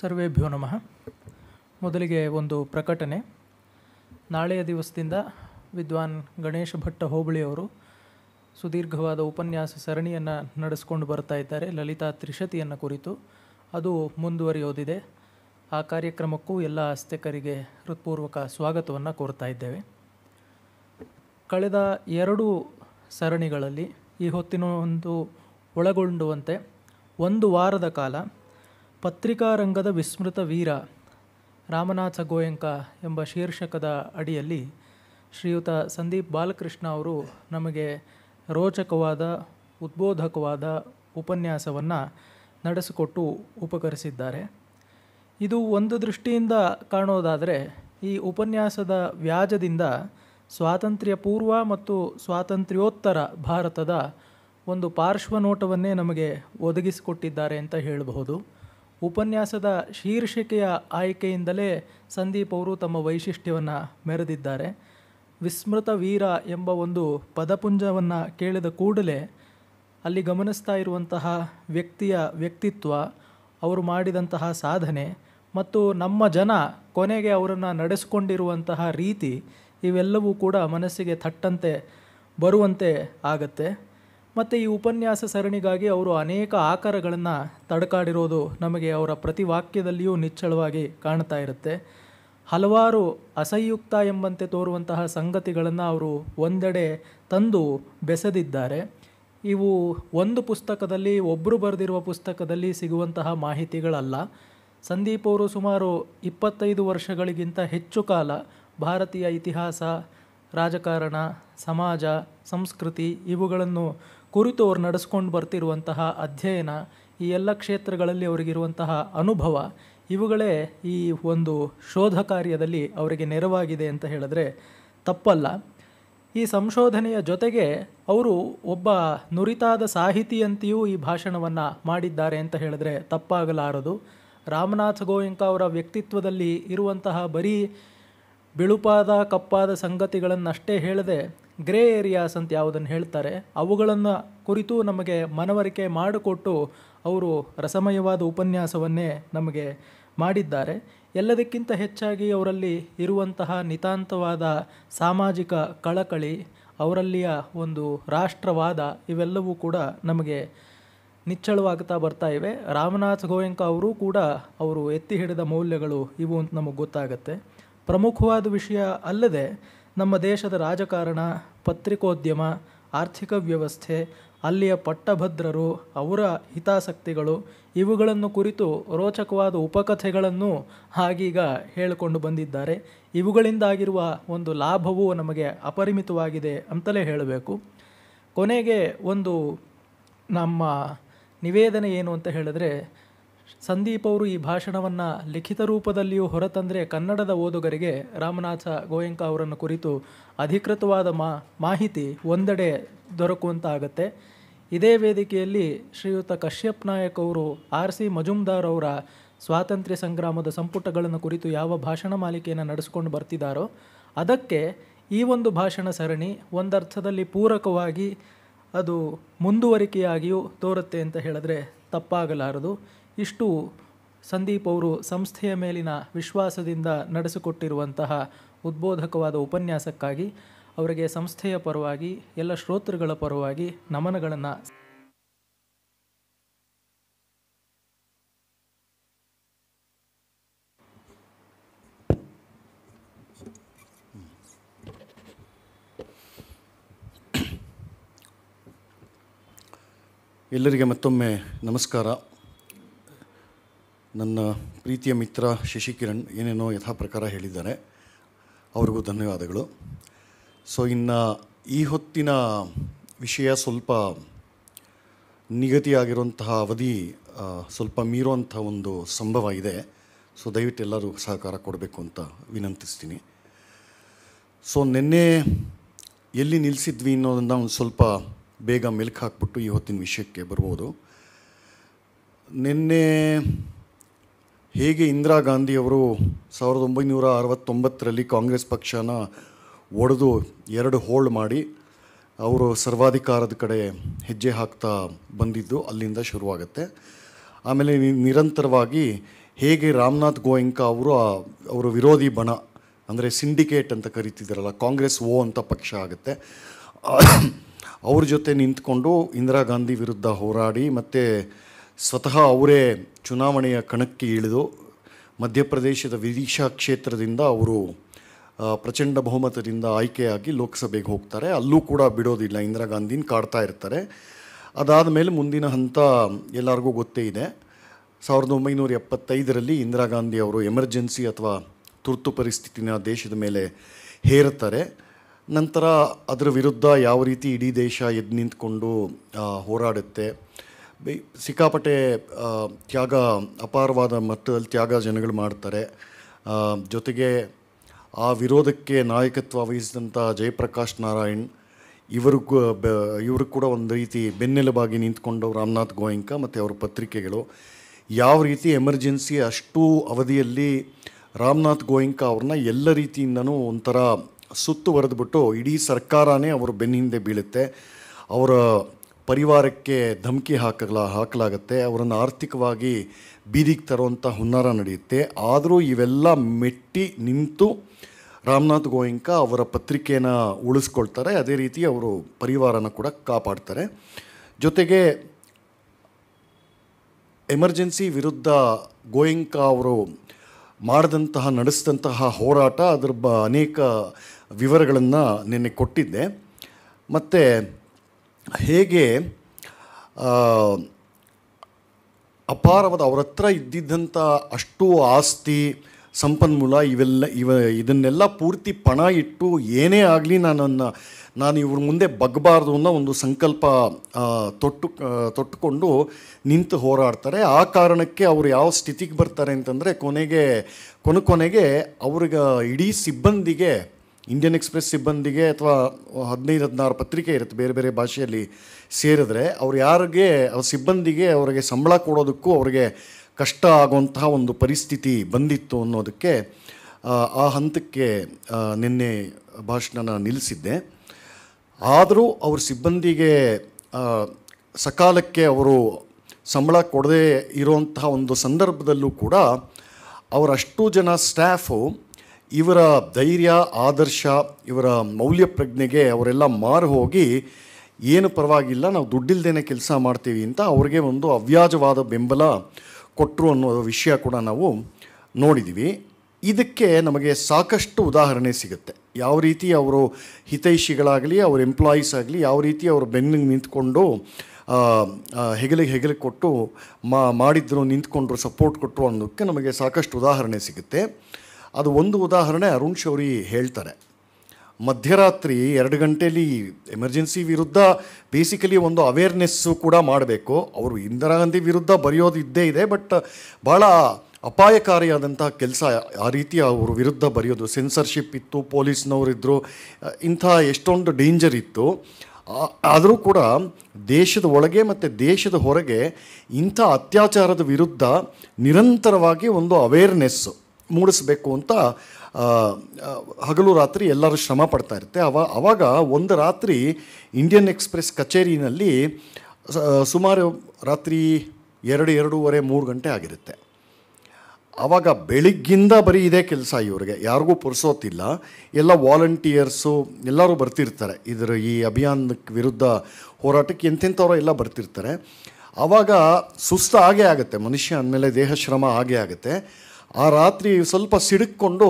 ಸರ್ವೇಭ್ಯೋ ನಮಃ. ಮೊದಲಿಗೆ ಒಂದು ಪ್ರಕಟಣೆ. ನಾಳೆಯ ದಿವಸದಿಂದ ವಿದ್ವಾನ್ ಗಣೇಶ ಭಟ್ಟ ಹೋಬಳಿಯವರು ಸುದೀರ್ಘವಾದ ಉಪನ್ಯಾಸ ಸರಣಿಯನ್ನು ನಡೆಸ್ಕೊಂಡು ಬರ್ತಾ ಇದ್ದಾರೆ. ಲಲಿತಾ ತ್ರಿಶತಿಯನ್ನು ಕುರಿತು. ಅದು ಮುಂದುವರಿಯೋದಿದೆ. ಆ ಕಾರ್ಯಕ್ರಮಕ್ಕೂ ಎಲ್ಲ ಆಸ್ತಿಕರಿಗೆ ಹೃತ್ಪೂರ್ವಕ ಸ್ವಾಗತವನ್ನು ಕೋರ್ತಾ ಇದ್ದೇವೆ. ಕಳೆದ ಎರಡು ಸರಣಿಗಳಲ್ಲಿ ಈ ಹೊತ್ತಿನ ಒಂದು ಒಳಗೊಂಡುವಂತೆ ಒಂದು ವಾರದ ಕಾಲ ಪತ್ರಿಕಾ ರಂಗದ ವಿಸ್ಮೃತ ವೀರ ರಾಮನಾಥ ಗೋಯಂಕ ಎಂಬ ಶೀರ್ಷಕದ ಅಡಿಯಲ್ಲಿ ಶ್ರೀಯುತ ಸಂದೀಪ್ ಬಾಲಕೃಷ್ಣ ಅವರು ನಮಗೆ ರೋಚಕವಾದ, ಉದ್ಬೋಧಕವಾದ ಉಪನ್ಯಾಸವನ್ನು ನಡೆಸಿಕೊಟ್ಟು ಉಪಕರಿಸಿದ್ದಾರೆ. ಇದು ಒಂದು ದೃಷ್ಟಿಯಿಂದ ಕಾಣೋದಾದರೆ ಈ ಉಪನ್ಯಾಸದ ವ್ಯಾಜದಿಂದ ಸ್ವಾತಂತ್ರ್ಯ ಪೂರ್ವ ಮತ್ತು ಸ್ವಾತಂತ್ರ್ಯೋತ್ತರ ಭಾರತದ ಒಂದು ಪಾರ್ಶ್ವನೋಟವನ್ನೇ ನಮಗೆ ಒದಗಿಸಿಕೊಟ್ಟಿದ್ದಾರೆ ಅಂತ ಹೇಳಬಹುದು. ಉಪನ್ಯಾಸದ ಶೀರ್ಷಿಕೆಯ ಆಯ್ಕೆಯಿಂದಲೇ ಸಂದೀಪ್ ಅವರು ತಮ್ಮ ವೈಶಿಷ್ಟ್ಯವನ್ನು ಮೆರೆದಿದ್ದಾರೆ. ವಿಸ್ಮೃತ ವೀರ ಎಂಬ ಒಂದು ಪದಪುಂಜವನ್ನು ಕೇಳಿದ ಕೂಡಲೇ ಅಲ್ಲಿ ಗಮನಿಸ್ತಾ ಇರುವಂತಹ ವ್ಯಕ್ತಿಯ ವ್ಯಕ್ತಿತ್ವ, ಅವರು ಮಾಡಿದಂತಹ ಸಾಧನೆ ಮತ್ತು ನಮ್ಮ ಜನ ಕೊನೆಗೆ ಅವರನ್ನು ನಡೆಸಿಕೊಂಡಿರುವಂತಹ ರೀತಿ ಇವೆಲ್ಲವೂ ಕೂಡ ಮನಸ್ಸಿಗೆ ತಟ್ಟಂತೆ ಬರುವಂತೆ ಆಗತ್ತೆ. ಮತ್ತು ಈ ಉಪನ್ಯಾಸ ಸರಣಿಗಾಗಿ ಅವರು ಅನೇಕ ಆಕಾರಗಳನ್ನು ತಡಕಾಡಿರೋದು ನಮಗೆ ಅವರ ಪ್ರತಿ ವಾಕ್ಯದಲ್ಲಿಯೂ ನಿಚ್ಚಳವಾಗಿ ಕಾಣ್ತಾ ಇರುತ್ತೆ. ಹಲವಾರು ಅಸಂಯುಕ್ತ ಎಂಬಂತೆ ತೋರುವಂತಹ ಸಂಗತಿಗಳನ್ನು ಅವರು ಒಂದೆಡೆ ತಂದು ಬೆಸೆದಿದ್ದಾರೆ. ಇವು ಒಂದು ಪುಸ್ತಕದಲ್ಲಿ ಒಬ್ಬರು ಬರೆದಿರುವ ಪುಸ್ತಕದಲ್ಲಿ ಸಿಗುವಂತಹ ಮಾಹಿತಿಗಳಲ್ಲ. ಸಂದೀಪ್ ಅವರು ಸುಮಾರು ಇಪ್ಪತ್ತೈದು ವರ್ಷಗಳಿಗಿಂತ ಹೆಚ್ಚು ಕಾಲ ಭಾರತೀಯ ಇತಿಹಾಸ, ರಾಜಕಾರಣ, ಸಮಾಜ, ಸಂಸ್ಕೃತಿ ಇವುಗಳನ್ನು ಕುರಿತು ಅವ್ರು ನಡೆಸ್ಕೊಂಡು ಬರ್ತಿರುವಂತಹ ಅಧ್ಯಯನ, ಈ ಎಲ್ಲ ಕ್ಷೇತ್ರಗಳಲ್ಲಿ ಅವರಿಗಿರುವಂತಹ ಅನುಭವ, ಇವುಗಳೇ ಈ ಒಂದು ಶೋಧ ಕಾರ್ಯದಲ್ಲಿ ಅವರಿಗೆ ನೆರವಾಗಿದೆ ಅಂತ ಹೇಳಿದ್ರೆ ತಪ್ಪಲ್ಲ. ಈ ಸಂಶೋಧನೆಯ ಜೊತೆಗೆ ಅವರು ಒಬ್ಬ ನುರಿತಾದ ಸಾಹಿತಿಯಂತೆಯೂ ಈ ಭಾಷಣವನ್ನು ಮಾಡಿದ್ದಾರೆ ಅಂತ ಹೇಳಿದ್ರೆ ತಪ್ಪಾಗಲಾರದು. ರಾಮನಾಥ್ ಗೋಯಂಕ ಅವರ ವ್ಯಕ್ತಿತ್ವದಲ್ಲಿ ಇರುವಂತಹ ಬರೀ ಬಿಳುಪಾದ ಕಪ್ಪಾದ ಸಂಗತಿಗಳನ್ನಷ್ಟೇ ಹೇಳದೆ ಗ್ರೇ ಏರಿಯಾಸ್ ಅಂತ ಯಾವುದನ್ನು ಹೇಳ್ತಾರೆ, ಅವುಗಳನ್ನು ಕುರಿತು ನಮಗೆ ಮನವರಿಕೆ ಮಾಡಿಕೊಟ್ಟು ಅವರು ರಸಮಯವಾದ ಉಪನ್ಯಾಸವನ್ನೇ ನಮಗೆ ಮಾಡಿದ್ದಾರೆ. ಎಲ್ಲದಕ್ಕಿಂತ ಹೆಚ್ಚಾಗಿ ಅವರಲ್ಲಿ ಇರುವಂತಹ ನಿತಾಂತವಾದ ಸಾಮಾಜಿಕ ಕಳಕಳಿ, ಅವರಲ್ಲಿಯ ಒಂದು ರಾಷ್ಟ್ರವಾದ ಇವೆಲ್ಲವೂ ಕೂಡ ನಮಗೆ ನಿಚ್ಚಳವಾಗ್ತಾ ಬರ್ತಾ ಇವೆ. ರಾಮನಾಥ್ ಗೋಯಂಕ ಅವರು ಕೂಡ ಅವರು ಎತ್ತಿ ಹಿಡಿದ ಮೌಲ್ಯಗಳು ಇವು ಅಂತ ನಮಗೆ ಗೊತ್ತಾಗುತ್ತೆ. ಪ್ರಮುಖವಾದ ವಿಷಯ ಅಲ್ಲದೆ ನಮ್ಮ ದೇಶದ ರಾಜಕಾರಣ, ಪತ್ರಿಕೋದ್ಯಮ, ಆರ್ಥಿಕ ವ್ಯವಸ್ಥೆ, ಅಲ್ಲಿಯ ಪಟ್ಟಭದ್ರರು, ಅವರ ಹಿತಾಸಕ್ತಿಗಳು, ಇವುಗಳನ್ನು ಕುರಿತು ರೋಚಕವಾದ ಉಪಕಥೆಗಳನ್ನು ಆಗೀಗ ಹೇಳಿಕೊಂಡು ಬಂದಿದ್ದಾರೆ. ಇವುಗಳಿಂದಾಗಿರುವ ಒಂದು ಲಾಭವು ನಮಗೆ ಅಪರಿಮಿತವಾಗಿದೆ ಅಂತಲೇ ಹೇಳಬೇಕು. ಕೊನೆಗೆ ಒಂದು ನಮ್ಮ ನಿವೇದನೆ ಏನು ಅಂತ ಹೇಳಿದ್ರೆ ಸಂದೀಪ್ ಅವರು ಈ ಭಾಷಣವನ್ನು ಲಿಖಿತ ರೂಪದಲ್ಲಿಯೂ ಹೊರತಂದರೆ ಕನ್ನಡದ ಓದುಗರಿಗೆ ರಾಮನಾಥ ಗೋಯಂಕ ಅವರನ್ನು ಕುರಿತು ಅಧಿಕೃತವಾದ ಮಾ, ಮಾಹಿತಿ ಒಂದೆಡೆ ದೊರಕುವಂತ ಆಗುತ್ತೆ ಇದೇ ವೇದಿಕೆಯಲ್ಲಿ ಶ್ರೀಯುತ ಕಶ್ಯಪ್ ನಾಯಕ್ ಅವರು, ಆರ್ ಸಿ ಮಜುಮ್ದಾರ್ ಅವರ ಸ್ವಾತಂತ್ರ್ಯ ಸಂಗ್ರಾಮದ ಸಂಪುಟಗಳನ್ನು ಕುರಿತು ಯಾವ ಭಾಷಣ ಮಾಲಿಕೆಯನ್ನು ನಡೆಸಿಕೊಂಡು ಬರ್ತಿದ್ದಾರೋ ಅದಕ್ಕೆ ಈ ಒಂದು ಭಾಷಣ ಸರಣಿ ಒಂದರ್ಥದಲ್ಲಿ ಪೂರಕವಾಗಿ ಅದು ಮುಂದುವರಿಕೆಯಾಗಿಯೂ ತೋರುತ್ತೆ ಅಂತ ಹೇಳಿದ್ರೆ ತಪ್ಪಾಗಲಾರದು. ಇಷ್ಟು ಸಂದೀಪ್ ಅವರು ಸಂಸ್ಥೆಯ ಮೇಲಿನ ವಿಶ್ವಾಸದಿಂದ ನಡೆಸಿಕೊಟ್ಟಿರುವಂತಹ ಉದ್ಬೋಧಕವಾದ ಉಪನ್ಯಾಸಕ್ಕಾಗಿ ಅವರಿಗೆ ಸಂಸ್ಥೆಯ ಪರವಾಗಿ, ಎಲ್ಲ ಶ್ರೋತೃಗಳ ಪರವಾಗಿ ನಮನಗಳನ್ನು ಎಲ್ಲರಿಗೆ ಮತ್ತೊಮ್ಮೆ ನಮಸ್ಕಾರ. ನನ್ನ ಪ್ರೀತಿಯ ಮಿತ್ರ ಶಶಿಕಿರಣ್ ಏನೇನೋ ಯಥಾ ಪ್ರಕಾರ ಹೇಳಿದ್ದಾರೆ. ಅವ್ರಿಗೂ ಧನ್ಯವಾದಗಳು. ಸೊ, ಇನ್ನು ಈ ಹೊತ್ತಿನ ವಿಷಯ ಸ್ವಲ್ಪ ನಿಗದಿಯಾಗಿರುವಂತಹ ಅವಧಿ ಸ್ವಲ್ಪ ಮೀರುವಂಥ ಒಂದು ಸಂಭವ ಇದೆ. ಸೊ, ದಯವಿಟ್ಟು ಎಲ್ಲರೂ ಸಹಕಾರ ಕೊಡಬೇಕು ಅಂತ ವಿನಂತಿಸ್ತೀನಿ. ಸೊ, ನಿನ್ನೆ ಎಲ್ಲಿ ನಿಲ್ಲಿಸಿದ್ವಿ ಅನ್ನೋದನ್ನು ಒಂದು ಸ್ವಲ್ಪ ಬೇಗ ಮೆಲುಕು ಹಾಕ್ಬಿಟ್ಟು ಈ ಹೊತ್ತಿನ ವಿಷಯಕ್ಕೆ ಬರ್ಬೋದು. ನಿನ್ನೆ ಹೇಗೆ ಇಂದಿರಾ ಗಾಂಧಿಯವರು ಸಾವಿರದ ಒಂಬೈನೂರ ಅರವತ್ತೊಂಬತ್ತರಲ್ಲಿ ಕಾಂಗ್ರೆಸ್ ಪಕ್ಷನ ಒಡೆದು ಎರಡು ಹೋಲ್ಡ್ ಮಾಡಿ ಅವರು ಸರ್ವಾಧಿಕಾರದ ಕಡೆ ಹೆಜ್ಜೆ ಹಾಕ್ತಾ ಬಂದಿದ್ದು ಅಲ್ಲಿಂದ ಶುರುವಾಗುತ್ತೆ. ಆಮೇಲೆ ನಿರಂತರವಾಗಿ ಹೇಗೆ ರಾಮನಾಥ್ ಗೋಯಂಕ ಅವರು ಅವರು ವಿರೋಧಿ ಬಣ, ಅಂದರೆ ಸಿಂಡಿಕೇಟ್ ಅಂತ ಕರಿತಿದ್ದಾರಲ್ಲ, ಕಾಂಗ್ರೆಸ್ ಓ ಅಂತ ಪಕ್ಷ ಆಗುತ್ತೆ. ಅವ್ರ ಜೊತೆ ನಿಂತ್ಕೊಂಡು ಇಂದಿರಾ ಗಾಂಧಿ ವಿರುದ್ಧ ಹೋರಾಡಿ ಮತ್ತು ಸ್ವತಃ ಅವರೇ ಚುನಾವಣೆಯ ಕಣಕ್ಕೆ ಇಳಿದು ಮಧ್ಯಪ್ರದೇಶದ ವಿದಿಶಾ ಕ್ಷೇತ್ರದಿಂದ ಅವರು ಪ್ರಚಂಡ ಬಹುಮತದಿಂದ ಆಯ್ಕೆಯಾಗಿ ಲೋಕಸಭೆಗೆ ಹೋಗ್ತಾರೆ. ಅಲ್ಲೂ ಕೂಡ ಬಿಡೋದಿಲ್ಲ. ಇಂದಿರಾ ಗಾಂಧಿನ ಕಾಡ್ತಾ ಇರ್ತಾರೆ. ಅದಾದ ಮೇಲೆ ಮುಂದಿನ ಹಂತ ಎಲ್ಲರಿಗೂ ಗೊತ್ತೇ ಇದೆ. ಸಾವಿರದ ಒಂಬೈನೂರ ಎಪ್ಪತ್ತೈದರಲ್ಲಿ ಇಂದಿರಾ ಗಾಂಧಿ ಅವರು ಎಮರ್ಜೆನ್ಸಿ ಅಥವಾ ತುರ್ತು ಪರಿಸ್ಥಿತಿನ ದೇಶದ ಮೇಲೆ ಹೇರುತ್ತಾರೆ. ನಂತರ ಅದರ ವಿರುದ್ಧ ಯಾವ ರೀತಿ ಇಡೀ ದೇಶ ಎದ್ದು ನಿಂತ್ಕೊಂಡು ಹೋರಾಡುತ್ತೆ ಸಿಕ್ಕಾಪಟ್ಟೆ ತ್ಯಾಗ, ಅಪಾರವಾದ ಮಟ್ಟದಲ್ಲಿ ತ್ಯಾಗ ಜನಗಳು ಮಾಡ್ತಾರೆ. ಜೊತೆಗೆ ಆ ವಿರೋಧಕ್ಕೆ ನಾಯಕತ್ವ ವಹಿಸಿದಂಥ ಜಯಪ್ರಕಾಶ್ ನಾರಾಯಣ್ ಇವರು ಇವರು ಕೂಡ ಒಂದು ರೀತಿ ಬೆನ್ನೆಲುಬಾಗಿ ನಿಂತ್ಕೊಂಡು ರಾಮನಾಥ್ ಗೋಯಂಕ ಮತ್ತು ಅವರ ಪತ್ರಿಕೆಗಳು. ಯಾವ ರೀತಿ ಎಮರ್ಜೆನ್ಸಿ ಅಷ್ಟು ಅವಧಿಯಲ್ಲಿ ರಾಮನಾಥ್ ಗೋಯಂಕ ಅವ್ರನ್ನ ಎಲ್ಲ ರೀತಿಯಿಂದನೂ ಒಂಥರ ಸುತ್ತುವರೆದ್ಬಿಟ್ಟು ಇಡೀ ಸರ್ಕಾರನೇ ಅವರ ಬೆನ್ನ ಹಿಂದೆ ಬೀಳುತ್ತೆ. ಅವರ ಪರಿವಾರಕ್ಕೆ ಧಮಕಿ ಹಾಕಲ ಹಾಕಲಾಗುತ್ತೆ. ಅವರನ್ನು ಆರ್ಥಿಕವಾಗಿ ಬೀದಿಗೆ ತರುವಂಥ ಹುನ್ನಾರ ನಡೆಯುತ್ತೆ. ಆದರೂ ಇವೆಲ್ಲ ಮೆಟ್ಟಿ ನಿಂತು ರಾಮನಾಥ್ ಗೋಯಿಂಕ ಅವರ ಪತ್ರಿಕೆಯನ್ನು ಉಳಿಸ್ಕೊಳ್ತಾರೆ. ಅದೇ ರೀತಿ ಅವರು ಪರಿವಾರನ ಕೂಡ ಕಾಪಾಡ್ತಾರೆ. ಜೊತೆಗೆ ಎಮರ್ಜೆನ್ಸಿ ವಿರುದ್ಧ ಗೋಯಿಂಕ ಅವರು ಮಾಡಿದಂತಹ, ನಡೆಸಿದಂತಹ ಹೋರಾಟ ಅದರ ಬ ಅನೇಕ ವಿವರಗಳನ್ನು ನಿನ್ನೆ ಕೊಟ್ಟಿದ್ದೆ. ಮತ್ತು ಹೇಗೆ ಅಪಾರವಾದ ಅವ್ರ ಹತ್ರ ಇದ್ದಿದ್ದಂಥ ಅಷ್ಟು ಆಸ್ತಿ, ಸಂಪನ್ಮೂಲ ಇವೆಲ್ಲ, ಇವ, ಇದನ್ನೆಲ್ಲ ಪೂರ್ತಿ ಪಣ ಇಟ್ಟು ಏನೇ ಆಗಲಿ ನಾನನ್ನು, ನಾನು ಇವ್ರ ಮುಂದೆ ಬಗ್ಬಾರ್ದು ಅನ್ನೋ ಒಂದು ಸಂಕಲ್ಪ ತೊಟ್ಟು ತೊಟ್ಟುಕೊಂಡು ನಿಂತು ಹೋರಾಡ್ತಾರೆ. ಆ ಕಾರಣಕ್ಕೆ ಅವರು ಯಾವ ಸ್ಥಿತಿಗೆ ಬರ್ತಾರೆ ಅಂತಂದರೆ ಕೊನೆಗೆ, ಕೊನೆ ಕೊನೆಗೆ ಅವ್ರಿಗೆ ಇಡೀ ಸಿಬ್ಬಂದಿಗೆ ಇಂಡಿಯನ್ ಎಕ್ಸ್ಪ್ರೆಸ್ ಸಿಬ್ಬಂದಿಗೆ ಅಥವಾ ಹದಿನೈದು ಹದಿನಾರು ಪತ್ರಿಕೆ ಇರುತ್ತೆ ಬೇರೆ ಬೇರೆ ಭಾಷೆಯಲ್ಲಿ ಸೇರಿದ್ರೆ ಅವ್ರು ಯಾರಿಗೆ ಅವ್ರ ಸಿಬ್ಬಂದಿಗೆ ಅವರಿಗೆ ಸಂಬಳ ಕೊಡೋದಕ್ಕೂ ಅವರಿಗೆ ಕಷ್ಟ ಆಗುವಂತಹ ಒಂದು ಪರಿಸ್ಥಿತಿ ಬಂದಿತ್ತು ಅನ್ನೋದಕ್ಕೆ ಆ, ಹಂತಕ್ಕೆ ನಿನ್ನೆ ಭಾಷಣನ ನಿಲ್ಲಿಸಿದ್ದೆ. ಆದರೂ ಅವ್ರ ಸಿಬ್ಬಂದಿಗೆ ಸಕಾಲಕ್ಕೆ ಅವರು ಸಂಬಳ ಕೊಡದೇ ಇರುವಂತಹ ಒಂದು ಸಂದರ್ಭದಲ್ಲೂ ಕೂಡ ಅವರಷ್ಟು ಜನ ಸ್ಟಾಫು ಇವರ ಧೈರ್ಯ, ಆದರ್ಶ, ಇವರ ಮೌಲ್ಯ ಪ್ರಜ್ಞೆಗೆ ಅವರೆಲ್ಲ ಮಾರು ಹೋಗಿ ಏನು ಪರವಾಗಿಲ್ಲ, ನಾವು ದುಡ್ಡಿಲ್ದೇನೆ ಕೆಲಸ ಮಾಡ್ತೀವಿ ಅಂತ ಅವ್ರಿಗೆ ಒಂದು ಅವ್ಯಾಜವಾದ ಬೆಂಬಲ ಕೊಟ್ಟರು ಅನ್ನೋ ವಿಷಯ ಕೂಡ ನಾವು ನೋಡಿದ್ದೀವಿ ಇದಕ್ಕೆ ನಮಗೆ ಸಾಕಷ್ಟು ಉದಾಹರಣೆ ಸಿಗುತ್ತೆ. ಯಾವ ರೀತಿ ಅವರು ಹಿತೈಷಿಗಳಾಗಲಿ, ಅವ್ರ ಎಂಪ್ಲಾಯೀಸ್ ಆಗಲಿ, ಯಾವ ರೀತಿ ಅವರು ಬೆನ್ನಿಗೆ ನಿಂತ್ಕೊಂಡು ಹೆಗಲಿಗೆ ಹೆಗಲಿಗೆ ಕೊಟ್ಟು ಮಾಡಿದ್ರು, ನಿಂತ್ಕೊಂಡ್ರು ಸಪೋರ್ಟ್ ಕೊಟ್ಟರು ಅನ್ನೋದಕ್ಕೆ ನಮಗೆ ಸಾಕಷ್ಟು ಉದಾಹರಣೆ ಸಿಗುತ್ತೆ. ಅದು ಒಂದು ಉದಾಹರಣೆ ಅರುಣ್ ಶೌರಿ ಹೇಳ್ತಾರೆ. ಮಧ್ಯರಾತ್ರಿ ಎರಡು ಗಂಟೆಯಲ್ಲಿ ಎಮರ್ಜೆನ್ಸಿ ವಿರುದ್ಧ ಬೇಸಿಕಲಿ ಒಂದು ಅವೇರ್ನೆಸ್ಸು ಕೂಡ ಮಾಡಬೇಕು. ಅವರು ಇಂದಿರಾ ಗಾಂಧಿ ವಿರುದ್ಧ ಬರೆಯೋದು ಇದ್ದೇ ಇದೆ, ಬಟ್ ಭಾಳ ಅಪಾಯಕಾರಿಯಾದಂಥ ಕೆಲಸ ಆ ರೀತಿ ಅವರು ವಿರುದ್ಧ ಬರೆಯೋದು. ಸೆನ್ಸರ್ಶಿಪ್ ಇತ್ತು ಪೊಲೀಸ್ನವರಿದ್ದರು ಇಂಥ ಎಷ್ಟೊಂದು ಡೇಂಜರ್ ಇತ್ತು. ಆದರೂ ಕೂಡ ದೇಶದ ಒಳಗೆ ಮತ್ತು ದೇಶದ ಹೊರಗೆ ಇಂಥ ಅತ್ಯಾಚಾರದ ವಿರುದ್ಧ ನಿರಂತರವಾಗಿ ಒಂದು ಅವೇರ್ನೆಸ್ ಮೂಡಿಸಬೇಕು ಅಂತ ಹಗಲು ರಾತ್ರಿ ಎಲ್ಲರೂ ಶ್ರಮ ಪಡ್ತಾ ಇರುತ್ತೆ. ಅವ, ಅವಾಗ ಒಂದು ರಾತ್ರಿ ಇಂಡಿಯನ್ ಎಕ್ಸ್ಪ್ರೆಸ್ ಕಚೇರಿನಲ್ಲಿ ಸುಮಾರು ರಾತ್ರಿ ಎರಡು, ಎರಡೂವರೆ, ಮೂರು ಗಂಟೆ ಆಗಿರುತ್ತೆ. ಆವಾಗ ಬೆಳಿಗ್ಗಿಂದ ಬರೀ ಇದೇ ಕೆಲಸ ಇವ್ರಿಗೆ. ಯಾರಿಗೂ ಪುರ್ಸೋತಿಲ್ಲ. ಎಲ್ಲ ವಾಲಂಟಿಯರ್ಸು ಎಲ್ಲರೂ ಬರ್ತಿರ್ತಾರೆ. ಇದರ ಈ ಅಭಿಯಾನಕ್ಕೆ ವಿರುದ್ಧ ಹೋರಾಟಕ್ಕೆ ಎಂತೆಂಥವ್ರು ಎಲ್ಲ ಬರ್ತಿರ್ತಾರೆ. ಆವಾಗ ಸುಸ್ತು ಆಗೇ ಆಗುತ್ತೆ. ಮನುಷ್ಯ ಅಂದಮೇಲೆ ದೇಹ ಶ್ರಮ ಆಗೇ ಆಗುತ್ತೆ. ಆ ರಾತ್ರಿ ಸ್ವಲ್ಪ ಸಿಡುಕೊಂಡು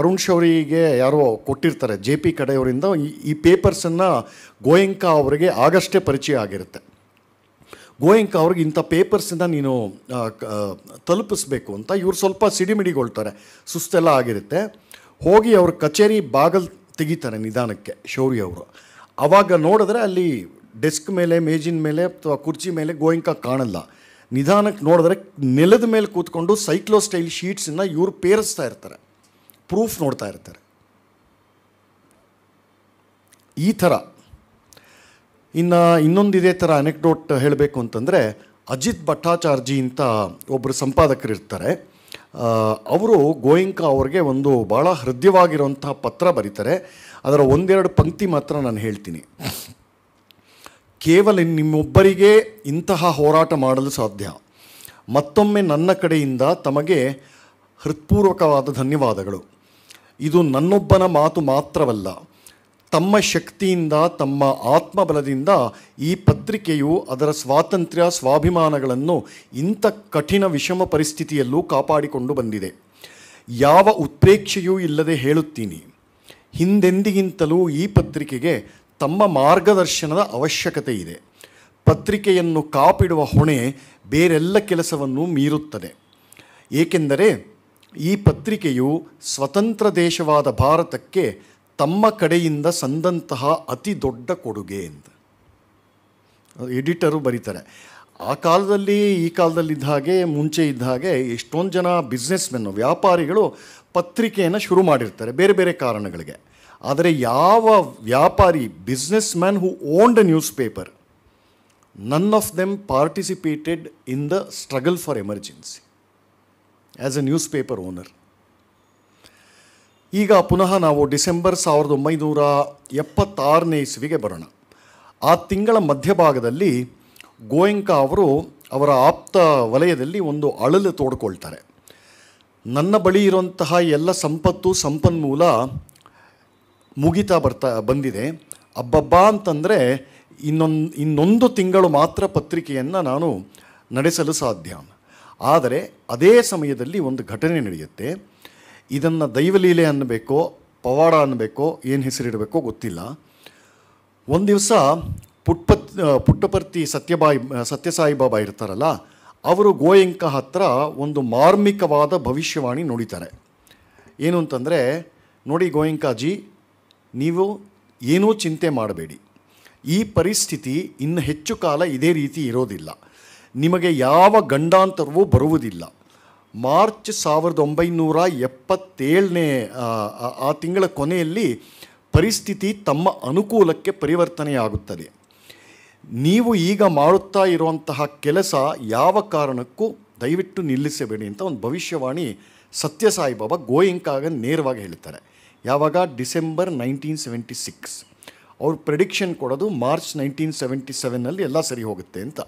ಅರುಣ್ ಶೌರಿಗೆ ಯಾರೋ ಕೊಟ್ಟಿರ್ತಾರೆ, ಜೆ ಪಿ ಕಡೆಯವರಿಂದ ಈ ಪೇಪರ್ಸನ್ನು ಗೋಯಂಕ ಅವರಿಗೆ ಆಗಷ್ಟೇ ಪರಿಚಯ ಆಗಿರುತ್ತೆ. ಗೋಯಂಕ ಅವ್ರಿಗೆ ಇಂಥ ಪೇಪರ್ಸಿಂದ ನೀನು ತಲುಪಿಸ್ಬೇಕು ಅಂತ ಇವ್ರು ಸ್ವಲ್ಪ ಸಿಡಿಮಿಡಿಗೊಳ್ತಾರೆ, ಸುಸ್ತೆಲ್ಲ ಆಗಿರುತ್ತೆ. ಹೋಗಿ ಅವ್ರ ಕಚೇರಿ ಬಾಗಲ್ ತೆಗಿತಾರೆ ನಿಧಾನಕ್ಕೆ ಶೌರಿ ಅವರು. ಆವಾಗ ನೋಡಿದ್ರೆ ಅಲ್ಲಿ ಡೆಸ್ಕ್ ಮೇಲೆ, ಮೇಜಿನ ಮೇಲೆ ಅಥವಾ ಕುರ್ಚಿ ಮೇಲೆ ಗೋಯಂಕ ಕಾಣಲ್ಲ. ನಿಧಾನಕ್ಕೆ ನೋಡಿದ್ರೆ ನೆಲದ ಮೇಲೆ ಕೂತ್ಕೊಂಡು ಸೈಕ್ಲೋ ಸ್ಟೈಲ್ ಶೀಟ್ಸನ್ನು ಇವರು ಪೇರಿಸ್ತಾ ಇರ್ತಾರೆ. ಪ್ರೂಫ್ ನೋಡ್ತಾ ಇರ್ತಾರೆ. ಈ ಥರ. ಇನ್ನು ಇನ್ನೊಂದು ಇದೇ ಥರ ಅನೆಕ್ಡೋಟ್ ಹೇಳಬೇಕು ಅಂತಂದರೆ ಅಜಿತ್ ಭಟ್ಟಾಚಾರ್ಜಿ ಅಂತ ಒಬ್ಬರು ಸಂಪಾದಕರು ಇರ್ತಾರೆ. ಅವರು ಗೋಯಿಂಕ ಅವ್ರಿಗೆ ಒಂದು ಭಾಳ ಹೃದಯವಾಗಿರುವಂಥ ಪತ್ರ ಬರೀತಾರೆ. ಅದರ ಒಂದೆರಡು ಪಂಕ್ತಿ ಮಾತ್ರ ನಾನು ಹೇಳ್ತೀನಿ. ಕೇವಲ ನಿಮ್ಮೊಬ್ಬರಿಗೆ ಇಂತಹ ಹೋರಾಟ ಮಾಡಲು ಸಾಧ್ಯ. ಮತ್ತೊಮ್ಮೆ ನನ್ನ ಕಡೆಯಿಂದ ತಮಗೆ ಹೃತ್ಪೂರ್ವಕವಾದ ಧನ್ಯವಾದಗಳು. ಇದು ನನ್ನೊಬ್ಬನ ಮಾತು ಮಾತ್ರವಲ್ಲ, ತಮ್ಮ ಶಕ್ತಿಯಿಂದ, ತಮ್ಮ ಆತ್ಮಬಲದಿಂದ ಈ ಪತ್ರಿಕೆಯು ಅದರ ಸ್ವಾತಂತ್ರ್ಯ, ಸ್ವಾಭಿಮಾನಗಳನ್ನು ಇಂಥ ಕಠಿಣ ವಿಷಮ ಪರಿಸ್ಥಿತಿಯಲ್ಲೂ ಕಾಪಾಡಿಕೊಂಡು ಬಂದಿದೆ. ಯಾವ ಉತ್ಪ್ರೇಕ್ಷೆಯೂ ಇಲ್ಲದೆ ಹೇಳುತ್ತೀನಿ. ಹಿಂದೆಂದಿಗಿಂತಲೂ ಈ ಪತ್ರಿಕೆಗೆ ತಮ್ಮ ಮಾರ್ಗದರ್ಶನದ ಅವಶ್ಯಕತೆ ಇದೆ. ಪತ್ರಿಕೆಯನ್ನು ಕಾಪಿಡುವ ಹೊಣೆ ಬೇರೆಲ್ಲ ಕೆಲಸವನ್ನು ಮೀರುತ್ತದೆ. ಏಕೆಂದರೆ ಈ ಪತ್ರಿಕೆಯು ಸ್ವತಂತ್ರ ದೇಶವಾದ ಭಾರತಕ್ಕೆ ತಮ್ಮ ಕಡೆಯಿಂದ ಸಂದಂತಹ ಅತಿ ದೊಡ್ಡ ಕೊಡುಗೆ ಅಂತ ಎಡಿಟರು ಬರೀತಾರೆ. ಆ ಕಾಲದಲ್ಲಿ, ಈ ಕಾಲದಲ್ಲಿ ಇದ್ದ ಹಾಗೆ, ಮುಂಚೆ ಇದ್ದ ಹಾಗೆ ಎಷ್ಟೊಂದು ಜನ ಬಿಸ್ನೆಸ್ಮೆನ್ನು ವ್ಯಾಪಾರಿಗಳು ಪತ್ರಿಕೆಯನ್ನು ಶುರು ಮಾಡಿರ್ತಾರೆ, ಬೇರೆ ಬೇರೆ ಕಾರಣಗಳಿಗೆ. ಆದರೆ ಯಾವ ವ್ಯಾಪಾರಿ businessman who owned a newspaper none of them participated in the struggle for emergency as a newspaper owner ಈಗ ಪುನಃ ನಾವು ಡಿಸೆಂಬರ್ ಸಾವಿರದ ಒಂಬೈನೂರ ಎಪ್ಪತ್ತಾರನೇ ಇಸ್ವಿಗೆ ಬರೋಣ. ಆ ತಿಂಗಳ ಮಧ್ಯಭಾಗದಲ್ಲಿ ಗೋಯಂಕ ಅವರು ಅವರ ಆಪ್ತ ವಲಯದಲ್ಲಿ ಒಂದು ಅಳಲು ತೋಡ್ಕೊಳ್ತಾರೆ. ನನ್ನ ಬಳಿ ಇರುವಂತಹ ಎಲ್ಲ ಸಂಪತ್ತು ಸಂಪನ್ಮೂಲ ಮುಗಿತಾ ಬರ್ತಾ, ಬಂದಿದೆ. ಅಬ್ಬಬ್ಬಾ ಅಂತಂದರೆ ಇನ್ನೊಂದು ಇನ್ನೊಂದು ತಿಂಗಳು ಮಾತ್ರ ಪತ್ರಿಕೆಯನ್ನು ನಾನು ನಡೆಸಲು ಸಾಧ್ಯ. ಆದರೆ ಅದೇ ಸಮಯದಲ್ಲಿ ಒಂದು ಘಟನೆ ನಡೆಯುತ್ತೆ. ಇದನ್ನು ದೈವಲೀಲೆ ಅನ್ನಬೇಕೋ, ಪವಾಡ ಅನ್ನಬೇಕೋ, ಏನು ಹೆಸರಿಡಬೇಕೋ ಗೊತ್ತಿಲ್ಲ. ಒಂದು ದಿವಸ ಪುಟ್ಪತ್, ಪುಟ್ಟಪರ್ತಿ ಸತ್ಯಬಾಯಿ ಸತ್ಯಸಾಯಿ ಬಾಬಾ ಇರ್ತಾರಲ್ಲ, ಅವರು ಗೋಯಂಕ ಹತ್ರ ಒಂದು ಮಾರ್ಮಿಕವಾದ ಭವಿಷ್ಯವಾಣಿ ನುಡಿತಾರೆ. ಏನು ಅಂತಂದರೆ, ನೋಡಿ ಗೋಯಂಕಾಜಿ ನೀವು ಏನೂ ಚಿಂತೆ ಮಾಡಬೇಡಿ. ಈ ಪರಿಸ್ಥಿತಿ ಇನ್ನು ಹೆಚ್ಚು ಕಾಲ ಇದೇ ರೀತಿ ಇರೋದಿಲ್ಲ. ನಿಮಗೆ ಯಾವ ಗಂಡಾಂತರವೂ ಬರುವುದಿಲ್ಲ. ಮಾರ್ಚ್ ಸಾವಿರದ ಒಂಬೈನೂರ ಎಪ್ಪತ್ತೇಳನೇ, ಆ ತಿಂಗಳ ಕೊನೆಯಲ್ಲಿ ಪರಿಸ್ಥಿತಿ ತಮ್ಮ ಅನುಕೂಲಕ್ಕೆ ಪರಿವರ್ತನೆಯಾಗುತ್ತದೆ. ನೀವು ಈಗ ಮಾಡುತ್ತಾ ಇರುವಂತಹ ಕೆಲಸ ಯಾವ ಕಾರಣಕ್ಕೂ ದಯವಿಟ್ಟು ನಿಲ್ಲಿಸಬೇಡಿ ಅಂತ ಒಂದು ಭವಿಷ್ಯವಾಣಿ ಸತ್ಯಸಾಯಿಬಾಬಾ ಗೋಯಿಂಕಾಗ ನೇರವಾಗಿ ಹೇಳ್ತಾರೆ. ಯಾವಾಗ? December nineteen seventy six. ಅವ್ರು ಪ್ರೆಡಿಕ್ಷನ್ ಕೊಡೋದು ಮಾರ್ಚ್ ನೈನ್ಟೀನ್ ಸೆವೆಂಟಿ ಸೆವೆನ್ನಲ್ಲಿ ಎಲ್ಲ ಸರಿ ಹೋಗುತ್ತೆ ಅಂತ.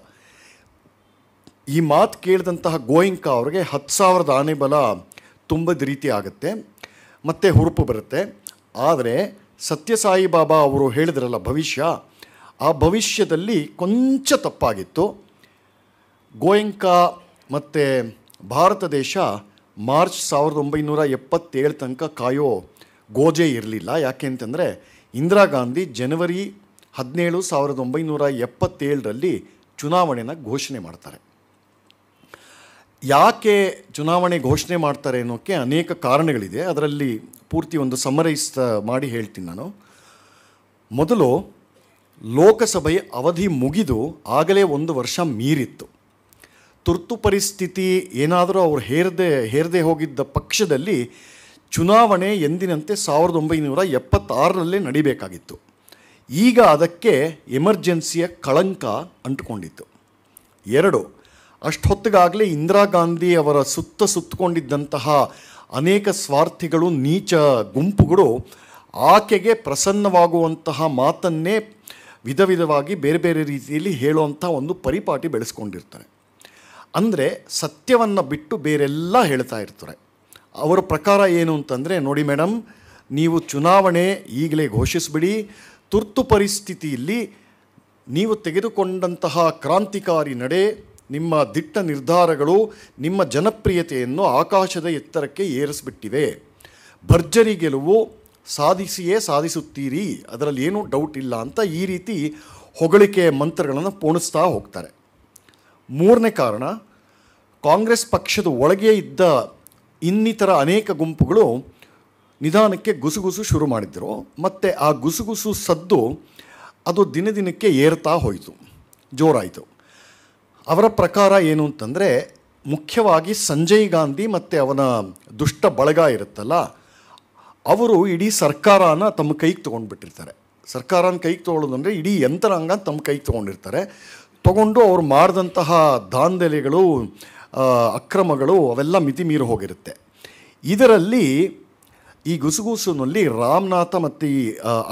ಈ ಮಾತು ಕೇಳಿದಂತಹ ಗೋಯಿಂಕ ಅವ್ರಿಗೆ ಹತ್ತು ಸಾವಿರದ ಆನೆ ಬಲ ತುಂಬದ ರೀತಿ ಆಗುತ್ತೆ, ಮತ್ತು ಹುರುಪು ಬರುತ್ತೆ. ಆದರೆ ಸತ್ಯಸಾಯಿ ಬಾಬಾ ಅವರು ಹೇಳಿದ್ರಲ್ಲ ಭವಿಷ್ಯ, ಆ ಭವಿಷ್ಯದಲ್ಲಿ ಕೊಂಚ ತಪ್ಪಾಗಿತ್ತು. ಗೋಯಂಕಾ ಮತ್ತು ಭಾರತ ದೇಶ ಮಾರ್ಚ್ ಸಾವಿರದ ಒಂಬೈನೂರ ಎಪ್ಪತ್ತೇಳು ತನಕ ಕಾಯೋ ಗೋಜೆ ಇರಲಿಲ್ಲ. ಯಾಕೆ ಅಂತಂದರೆ ಇಂದಿರಾ ಗಾಂಧಿ ಜನವರಿ ಹದಿನೇಳು ಸಾವಿರದ ಒಂಬೈನೂರ ಎಪ್ಪತ್ತೇಳರಲ್ಲಿ ಚುನಾವಣೆನ ಘೋಷಣೆ ಮಾಡ್ತಾರೆ. ಯಾಕೆ ಚುನಾವಣೆ ಘೋಷಣೆ ಮಾಡ್ತಾರೆ ಅನ್ನೋಕ್ಕೆ ಅನೇಕ ಕಾರಣಗಳಿದೆ. ಅದರಲ್ಲಿ ಪೂರ್ತಿ ಒಂದು ಸಮರೈಸ್ ಮಾಡಿ ಹೇಳ್ತೀನಿ ನಾನು. ಮೊದಲು ಲೋಕಸಭೆಯ ಅವಧಿ ಮುಗಿದು ಆಗಲೇ ಒಂದು ವರ್ಷ ಮೀರಿತ್ತು. ತುರ್ತು ಪರಿಸ್ಥಿತಿ ಏನಾದರೂ ಅವ್ರು ಹೇರದೆ ಹೇರದೆ ಹೋಗಿದ್ದ ಪಕ್ಷದಲ್ಲಿ ಚುನಾವಣೆ ಎಂದಿನಂತೆ ಸಾವಿರದ ಒಂಬೈನೂರ ಎಪ್ಪತ್ತಾರರಲ್ಲೇ ನಡಿಬೇಕಾಗಿತ್ತು. ಈಗ ಅದಕ್ಕೆ ಎಮರ್ಜೆನ್ಸಿಯ ಕಳಂಕ ಅಂಟುಕೊಂಡಿತ್ತು. ಎರಡು, ಅಷ್ಟೊತ್ತಿಗಾಗಲೇ ಇಂದಿರಾ ಗಾಂಧಿ ಅವರ ಸುತ್ತ ಸುತ್ತಕೊಂಡಿದ್ದಂತಹ ಅನೇಕ ಸ್ವಾರ್ಥಿಗಳು, ನೀಚ ಗುಂಪುಗಳು ಆಕೆಗೆ ಪ್ರಸನ್ನವಾಗುವಂತಹ ಮಾತನ್ನೇ ವಿಧ ವಿಧವಾಗಿ ಬೇರೆ ಬೇರೆ ರೀತಿಯಲ್ಲಿ ಹೇಳುವಂಥ ಒಂದು ಪರಿಪಾಟಿ ಬೆಳೆಸ್ಕೊಂಡಿರ್ತಾರೆ. ಅಂದರೆ ಸತ್ಯವನ್ನು ಬಿಟ್ಟು ಬೇರೆಲ್ಲ ಹೇಳ್ತಾ ಇರ್ತಾರೆ. ಅವರ ಪ್ರಕಾರ ಏನು ಅಂತಂದರೆ, ನೋಡಿ ಮೇಡಮ್ ನೀವು ಚುನಾವಣೆ ಈಗಲೇ ಘೋಷಿಸಿಬಿಡಿ. ತುರ್ತು ಪರಿಸ್ಥಿತಿಯಲ್ಲಿ ನೀವು ತೆಗೆದುಕೊಂಡಂತಹ ಕ್ರಾಂತಿಕಾರಿ ನಡೆ, ನಿಮ್ಮ ದಿಟ್ಟ ನಿರ್ಧಾರಗಳು, ನಿಮ್ಮ ಜನಪ್ರಿಯತೆಯನ್ನು ಆಕಾಶದ ಎತ್ತರಕ್ಕೆ ಏರಿಸಿಬಿಟ್ಟಿವೆ. ಭರ್ಜರಿ ಗೆಲುವು ಸಾಧಿಸಿಯೇ ಸಾಧಿಸುತ್ತೀರಿ. ಅದರಲ್ಲಿ ಏನೂ ಡೌಟ್ ಇಲ್ಲ ಅಂತ ಈ ರೀತಿ ಹೊಗಳಿಕೆ ಮಂತ್ರಗಳನ್ನು ಪೋಣಿಸ್ತಾ ಹೋಗ್ತಾರೆ. ಮೂರನೇ ಕಾರಣ, ಕಾಂಗ್ರೆಸ್ ಪಕ್ಷದ ಒಳಗೆ ಇದ್ದ ಇನ್ನಿತರ ಅನೇಕ ಗುಂಪುಗಳು ನಿಧಾನಕ್ಕೆ ಗುಸುಗುಸು ಶುರು ಮಾಡಿದ್ದರು ಮತ್ತು ಆ ಗುಸುಗುಸು ಸದ್ದು ಅದು ದಿನ ದಿನಕ್ಕೆ ಏರ್ತಾ ಹೋಯಿತು, ಜೋರಾಯಿತು. ಅವರ ಪ್ರಕಾರ ಏನು ಅಂತಂದರೆ, ಮುಖ್ಯವಾಗಿ ಸಂಜಯ್ ಗಾಂಧಿ ಮತ್ತು ಅವನ ದುಷ್ಟ ಬಳಗ ಇರುತ್ತಲ್ಲ, ಅವರು ಇಡೀ ಸರ್ಕಾರನ ತಮ್ಮ ಕೈಗೆ ತೊಗೊಂಡ್ಬಿಟ್ಟಿರ್ತಾರೆ. ಸರ್ಕಾರನ ಕೈಗೆ ತೊಗೊಳ್ಳೋದಂದರೆ ಇಡೀ ಯಂತ್ರಾಂಗ ತಮ್ಮ ಕೈಗೆ ತೊಗೊಂಡಿರ್ತಾರೆ. ತಗೊಂಡು ಅವ್ರು ಮಾಡಿದಂತಹ ದಾಂಧಲೆಗಳು ಅಕ್ರಮಗಳು ಅವೆಲ್ಲ ಮಿತಿ ಮೀರಿ ಹೋಗಿರುತ್ತೆ. ಇದರಲ್ಲಿ ಈ ಗುಸುಗುಸುನಲ್ಲಿ ರಾಮನಾಥ ಮತ್ತು ಈ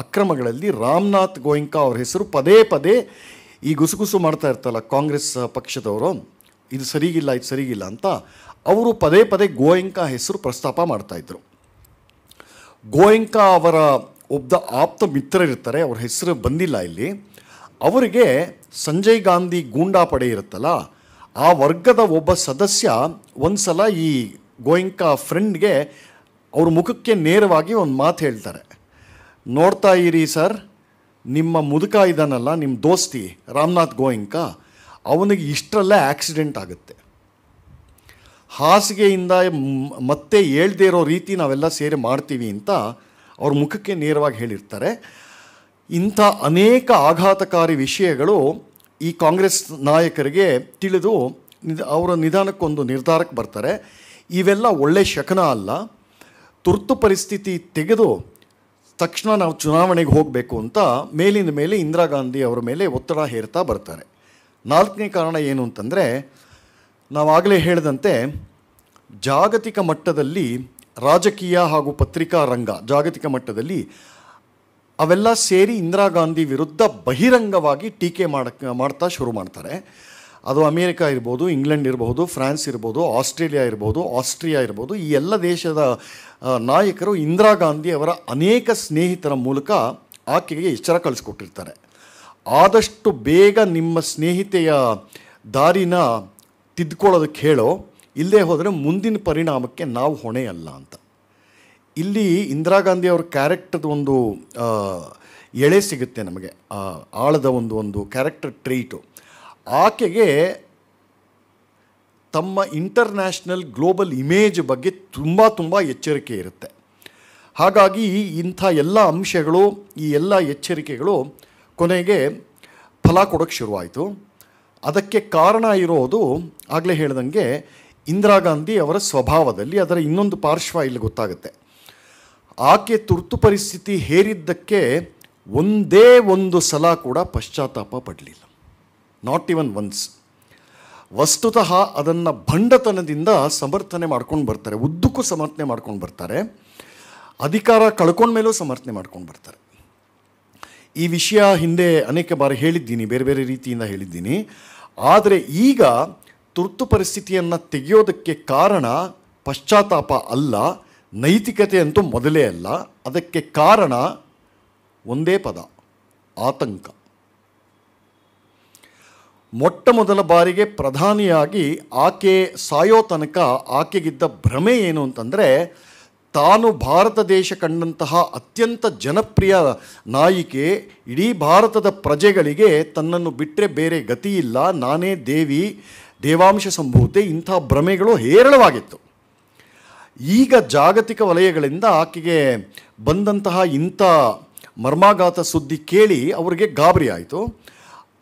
ಅಕ್ರಮಗಳಲ್ಲಿ ರಾಮನಾಥ್ ಗೋಯಿಂಕ ಅವ್ರ ಹೆಸರು ಪದೇ ಪದೇ ಈ ಗುಸುಗುಸು ಮಾಡ್ತಾ ಇರ್ತಲ್ಲ ಕಾಂಗ್ರೆಸ್ ಪಕ್ಷದವರು, ಇದು ಸರಿಗಿಲ್ಲ ಇದು ಸರಿಗಿಲ್ಲ ಅಂತ ಅವರು ಪದೇ ಪದೇ ಗೋಯಂಕಾ ಹೆಸರು ಪ್ರಸ್ತಾಪ ಮಾಡ್ತಾಯಿದ್ರು ಗೋಯಂಕಾ ಅವರ ಒಬ್ಬ ಆಪ್ತ ಮಿತ್ರರಿರ್ತಾರೆ, ಅವ್ರ ಹೆಸರು ಬಂದಿಲ್ಲ ಇಲ್ಲಿ. ಅವರಿಗೆ ಸಂಜಯ್ ಗಾಂಧಿ ಗೂಂಡಾ ಪಡೆ ಇರುತ್ತಲ್ಲ ಆ ವರ್ಗದ ಒಬ್ಬ ಸದಸ್ಯ ಒಂದು ಸಲ ಈ ಗೋಯಂಕ ಫ್ರೆಂಡ್ಗೆ ಅವ್ರ ಮುಖಕ್ಕೆ ನೇರವಾಗಿ ಒಂದು ಮಾತು ಹೇಳ್ತಾರೆ. ನೋಡ್ತಾ ಇರಿ ಸರ್, ನಿಮ್ಮ ಮುದುಕ ಇದ್ದಾನಲ್ಲ ನಿಮ್ಮ ದೋಸ್ತಿ ರಾಮನಾಥ್ ಗೋಯಿಂಕ, ಅವನಿಗೆ ಇಷ್ಟರಲ್ಲೇ ಆಕ್ಸಿಡೆಂಟ್ ಆಗುತ್ತೆ. ಹಾಸಿಗೆಯಿಂದ ಮತ್ತೆ ಹೇಳದೇ ಇರೋ ರೀತಿ ನಾವೆಲ್ಲ ಸೇರಿ ಮಾಡ್ತೀವಿ ಅಂತ ಅವ್ರ ಮುಖಕ್ಕೆ ನೇರವಾಗಿ ಹೇಳಿರ್ತಾರೆ. ಇಂಥ ಅನೇಕ ಆಘಾತಕಾರಿ ವಿಷಯಗಳು ಈ ಕಾಂಗ್ರೆಸ್ ನಾಯಕರಿಗೆ ತಿಳಿದು ಅವರ ನಿಧಾನಕ್ಕೊಂದು ನಿರ್ಧಾರಕ್ಕೆ ಬರ್ತಾರೆ. ಇವೆಲ್ಲ ಒಳ್ಳೆ ಶಕನ ಅಲ್ಲ. ತುರ್ತು ಪರಿಸ್ಥಿತಿ ತೆಗೆದು ತಕ್ಷಣ ನಾವು ಚುನಾವಣೆಗೆ ಹೋಗಬೇಕು ಅಂತ ಮೇಲಿನ ಮೇಲೆ ಇಂದಿರಾ ಗಾಂಧಿ ಅವರ ಮೇಲೆ ಒತ್ತಡ ಹೇರ್ತಾ ಬರ್ತಾರೆ. ನಾಲ್ಕನೇ ಕಾರಣ ಏನು ಅಂತಂದರೆ ನಾವಾಗಲೇ ಹೇಳಿದಂತೆ ಜಾಗತಿಕ ಮಟ್ಟದಲ್ಲಿ ರಾಜಕೀಯ ಹಾಗೂ ಪತ್ರಿಕಾ ರಂಗ, ಜಾಗತಿಕ ಮಟ್ಟದಲ್ಲಿ ಅವೆಲ್ಲ ಸೇರಿ ಇಂದಿರಾ ಗಾಂಧಿ ವಿರುದ್ಧ ಬಹಿರಂಗವಾಗಿ ಟೀಕೆ ಮಾಡಕ್ಕೆ ಮಾಡ್ತಾ ಶುರು ಮಾಡ್ತಾರೆ. ಅದು ಅಮೇರಿಕ ಇರ್ಬೋದು, ಇಂಗ್ಲೆಂಡ್ ಇರ್ಬೋದು, ಫ್ರಾನ್ಸ್ ಇರ್ಬೋದು, ಆಸ್ಟ್ರೇಲಿಯಾ ಇರ್ಬೋದು, ಆಸ್ಟ್ರಿಯಾ ಇರ್ಬೋದು, ಈ ಎಲ್ಲ ದೇಶದ ನಾಯಕರು ಇಂದಿರಾ ಗಾಂಧಿ ಅವರ ಅನೇಕ ಸ್ನೇಹಿತರ ಮೂಲಕ ಆಕೆಗೆ ಎಚ್ಚರ ಕಳಿಸ್ಕೊಟ್ಟಿರ್ತಾರೆ. ಆದಷ್ಟು ಬೇಗ ನಿಮ್ಮ ಸ್ನೇಹಿತೆಯ ದಾರಿನ ತಿದ್ಕೊಳ್ಳೋದಕ್ಕೆ ಹೇಳೋ ಇಲ್ಲೇ ಹೋದರೆ ಮುಂದಿನ ಪರಿಣಾಮಕ್ಕೆ ನಾವು ಹೊಣೆ ಅಲ್ಲ ಅಂತ. ಇಲ್ಲಿ ಇಂದಿರಾ ಗಾಂಧಿ ಅವ್ರ ಕ್ಯಾರೆಕ್ಟರ್ದು ಒಂದು ಎಳೆ ಸಿಗುತ್ತೆ ನಮಗೆ. ಆಳದ ಒಂದು ಒಂದು ಕ್ಯಾರೆಕ್ಟರ್ ಟ್ರೀಟು ಆಕೆಗೆ ತಮ್ಮ ಇಂಟರ್ನ್ಯಾಷನಲ್ ಗ್ಲೋಬಲ್ ಇಮೇಜ್ ಬಗ್ಗೆ ತುಂಬ ತುಂಬ ಎಚ್ಚರಿಕೆ ಇರುತ್ತೆ. ಹಾಗಾಗಿ ಇಂಥ ಎಲ್ಲ ಅಂಶಗಳು, ಈ ಎಲ್ಲ ಎಚ್ಚರಿಕೆಗಳು ಕೊನೆಗೆ ಫಲ ಕೊಡೋಕ್ಕೆ ಶುರುವಾಯಿತು. ಅದಕ್ಕೆ ಕಾರಣ ಇರೋದು ಆಗಲೇ ಹೇಳ್ದಂಗೆ ಇಂದಿರಾ ಗಾಂಧಿ ಅವರ ಸ್ವಭಾವದಲ್ಲಿ, ಅದರ ಇನ್ನೊಂದು ಪಾರ್ಶ್ವ ಇಲ್ಲಿ ಗೊತ್ತಾಗುತ್ತೆ. ಆಕೆ ತುರ್ತು ಪರಿಸ್ಥಿತಿ ಹೇರಿದ್ದಕ್ಕೆ ಒಂದೇ ಒಂದು ಸಲ ಕೂಡ ಪಶ್ಚಾತ್ತಾಪ ಪಡಲಿಲ್ಲ. ನಾಟ್ ಇವನ್ ಒನ್ಸ್ ವಸ್ತುತಃ ಅದನ್ನು ಭಂಡತನದಿಂದ ಸಮರ್ಥನೆ ಮಾಡ್ಕೊಂಡು ಬರ್ತಾರೆ. ಉದ್ದಕ್ಕೂ ಸಮರ್ಥನೆ ಮಾಡ್ಕೊಂಡು ಬರ್ತಾರೆ. ಅಧಿಕಾರ ಕಳ್ಕೊಂಡ್ಮೇಲೂ ಸಮರ್ಥನೆ ಮಾಡ್ಕೊಂಡು ಬರ್ತಾರೆ. ಈ ವಿಷಯ ಹಿಂದೆ ಅನೇಕ ಬಾರಿ ಹೇಳಿದ್ದೀನಿ, ಬೇರೆ ಬೇರೆ ರೀತಿಯಿಂದ ಹೇಳಿದ್ದೀನಿ. ಆದರೆ ಈಗ ತುರ್ತು ಪರಿಸ್ಥಿತಿಯನ್ನು ತೆಗೆಯೋದಕ್ಕೆ ಕಾರಣ ಪಶ್ಚಾತ್ತಾಪ ಅಲ್ಲ. ನೈತಿಕತೆ ಅಂತೂ ಮೊದಲೇ ಅಲ್ಲ, ಅದಕ್ಕೆ ಕಾರಣ ಒಂದೇ ಪದ, ಆತಂಕ. ಮೊಟ್ಟ ಮೊದಲ ಬಾರಿಗೆ ಪ್ರಧಾನಿಯಾಗಿ ಆಕೆ ಸಾಯೋ ತನಕ ಆಕೆಗಿದ್ದ ಭ್ರಮೆ ಏನು ಅಂತಂದರೆ, ತಾನು ಭಾರತ ದೇಶ ಕಂಡಂತಹ ಅತ್ಯಂತ ಜನಪ್ರಿಯ ನಾಯಿಕೆ ಇಡೀ ಭಾರತದ ಪ್ರಜೆಗಳಿಗೆ ತನ್ನನ್ನು ಬಿಟ್ಟರೆ ಬೇರೆ ಗತಿ ಇಲ್ಲ ನಾನೇ ದೇವಿ, ದೇವಾಂಶ ಸಂಭೂತೆ ಇಂಥ ಭ್ರಮೆಗಳು ಹೇರಳವಾಗಿತ್ತು. ಈಗ ಜಾಗತಿಕ ವಲಯಗಳಿಂದ ಆಕೆಗೆ ಬಂದಂತಹ ಇಂಥ ಮರ್ಮಾಘಾತ ಸುದ್ದಿ ಕೇಳಿ ಅವರಿಗೆ ಗಾಬರಿ ಆಯಿತು.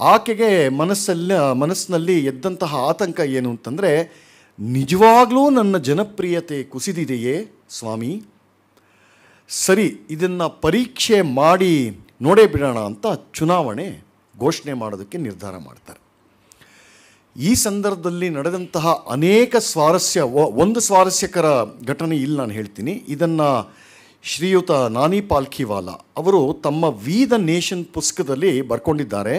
ಆಕೆಗೆ ಮನಸ್ಸಲ್ಲಿ, ಮನಸ್ಸಿನಲ್ಲಿ ಎದ್ದಂತಹ ಆತಂಕ ಏನು ಅಂತಂದರೆ, ನಿಜವಾಗಲೂ ನನ್ನ ಜನಪ್ರಿಯತೆ ಕುಸಿದಿದೆಯೇ ಸ್ವಾಮಿ? ಸರಿ, ಇದನ್ನು ಪರೀಕ್ಷೆ ಮಾಡಿ ನೋಡೇ ಬಿಡೋಣ ಅಂತ ಚುನಾವಣೆ ಘೋಷಣೆ ಮಾಡೋದಕ್ಕೆ ನಿರ್ಧಾರ ಮಾಡ್ತಾರೆ. ಈ ಸಂದರ್ಭದಲ್ಲಿ ನಡೆದಂತಹ ಅನೇಕ ಸ್ವಾರಸ್ಯ ಒಂದು ಸ್ವಾರಸ್ಯಕರ ಘಟನೆ ಇಲ್ಲಿ ನಾನು ಹೇಳ್ತೀನಿ. ಇದನ್ನು ಶ್ರೀಯುತ ನಾನಿ ಪಾಲ್ಕಿವಾಲ ಅವರು ತಮ್ಮ ವಿ ದ ನೇಷನ್ ಪುಸ್ತಕದಲ್ಲಿ ಬರ್ಕೊಂಡಿದ್ದಾರೆ.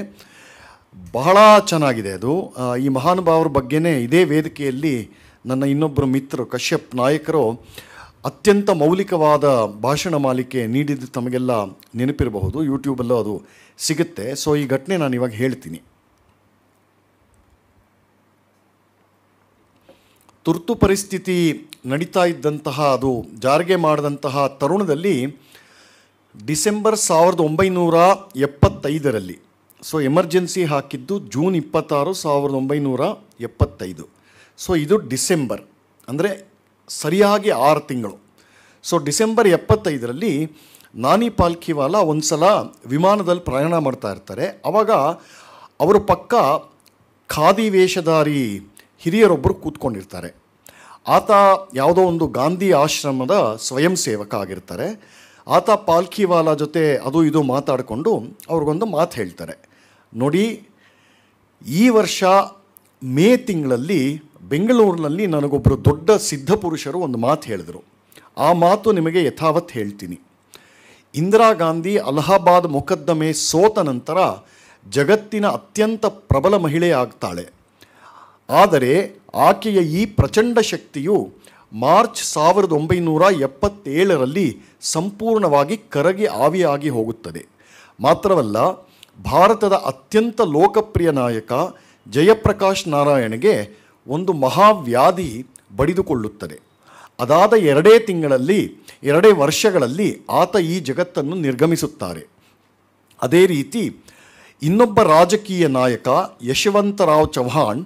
ಬಹಳ ಚೆನ್ನಾಗಿದೆ ಅದು. ಈ ಮಹಾನುಭಾವರ ಬಗ್ಗೆನೇ ಇದೇ ವೇದಿಕೆಯಲ್ಲಿ ನನ್ನ ಇನ್ನೊಬ್ಬರು ಮಿತ್ರರು ಕಶ್ಯಪ್ ನಾಯಕರು ಅತ್ಯಂತ ಮೌಲಿಕವಾದ ಭಾಷಣ ಮಾಲಿಕೆ ನೀಡಿದ್ದು ತಮಗೆಲ್ಲ ನೆನಪಿರಬಹುದು. ಯೂಟ್ಯೂಬಲ್ಲೂ ಅದು ಸಿಗುತ್ತೆ. ಸೊ ಈ ಘಟನೆ ನಾನು ಇವಾಗ ಹೇಳ್ತೀನಿ. ತುರ್ತು ಪರಿಸ್ಥಿತಿ ನಡೀತಾ ಇದ್ದಂತಹ, ಅದು ಜಾರಿಗೆ ಮಾಡಿದಂತಹ ತರುಣದಲ್ಲಿ ಡಿಸೆಂಬರ್ ಸಾವಿರದ ಒಂಬೈನೂರ ಎಪ್ಪತ್ತೈದರಲ್ಲಿ, ಸೊ ಎಮರ್ಜೆನ್ಸಿ ಹಾಕಿದ್ದು ಜೂನ್ ಇಪ್ಪತ್ತಾರು ಸಾವಿರದ ಒಂಬೈನೂರ ಎಪ್ಪತ್ತೈದು. ಸೊ ಇದು ಡಿಸೆಂಬರ್, ಅಂದರೆ ಸರಿಯಾಗಿ ಆರು ತಿಂಗಳು. ಸೊ ಡಿಸೆಂಬರ್ ಎಪ್ಪತ್ತೈದರಲ್ಲಿ ನಾನಿ ಪಾಲ್ಕಿವಾಲ ಒಂದು ಸಲ ವಿಮಾನದಲ್ಲಿ ಪ್ರಯಾಣ ಮಾಡ್ತಾ ಇರ್ತಾರೆ. ಆವಾಗ ಅವರು ಪಕ್ಕ ಖಾದಿ ವೇಷಧಾರಿ ಹಿರಿಯರೊಬ್ಬರು ಕೂತ್ಕೊಂಡಿರ್ತಾರೆ. ಆತ ಯಾವುದೋ ಒಂದು ಗಾಂಧಿ ಆಶ್ರಮದ ಸ್ವಯಂ ಸೇವಕ ಆಗಿರ್ತಾರೆ. ಆತ ಪಾಲ್ಕಿವಾಲ ಜೊತೆ ಅದು ಇದು ಮಾತಾಡಿಕೊಂಡು ಅವ್ರಿಗೊಂದು ಮಾತು ಹೇಳ್ತಾರೆ. ನೋಡಿ, ಈ ವರ್ಷ ಮೇ ತಿಂಗಳಲ್ಲಿ ಬೆಂಗಳೂರಿನಲ್ಲಿ ನನಗೊಬ್ಬರು ದೊಡ್ಡ ಸಿದ್ಧ ಪುರುಷರು ಒಂದು ಮಾತು ಹೇಳಿದರು. ಆ ಮಾತು ನಿಮಗೆ ಯಥಾವತ್ ಹೇಳ್ತೀನಿ. ಇಂದಿರಾ ಗಾಂಧಿ ಅಲಹಾಬಾದ್ ಮೊಕದ್ದಮೆ ಸೋತ ನಂತರ ಜಗತ್ತಿನ ಅತ್ಯಂತ ಪ್ರಬಲ ಮಹಿಳೆ ಆಗ್ತಾಳೆ. ಆದರೆ ಆಕೆಯ ಈ ಪ್ರಚಂಡ ಶಕ್ತಿಯು ಮಾರ್ಚ್ ಸಾವಿರದ ಒಂಬೈನೂರ ಎಪ್ಪತ್ತೇಳರಲ್ಲಿ ಸಂಪೂರ್ಣವಾಗಿ ಕರಗಿ ಆವಿಯಾಗಿ ಹೋಗುತ್ತದೆ. ಮಾತ್ರವಲ್ಲ, ಭಾರತದ ಅತ್ಯಂತ ಲೋಕಪ್ರಿಯ ನಾಯಕ ಜಯಪ್ರಕಾಶ್ ನಾರಾಯಣಗೆ ಒಂದು ಮಹಾವ್ಯಾಧಿ ಬಡಿದುಕೊಳ್ಳುತ್ತದೆ. ಅದಾದ ಎರಡೇ ತಿಂಗಳಲ್ಲಿ, ಎರಡೇ ವರ್ಷಗಳಲ್ಲಿ ಆತ ಈ ಜಗತ್ತನ್ನು ನಿರ್ಗಮಿಸುತ್ತಾರೆ. ಅದೇ ರೀತಿ, ಇನ್ನೊಬ್ಬ ರಾಜಕೀಯ ನಾಯಕ ಯಶವಂತರಾವ್ ಚೌಹಾಣ್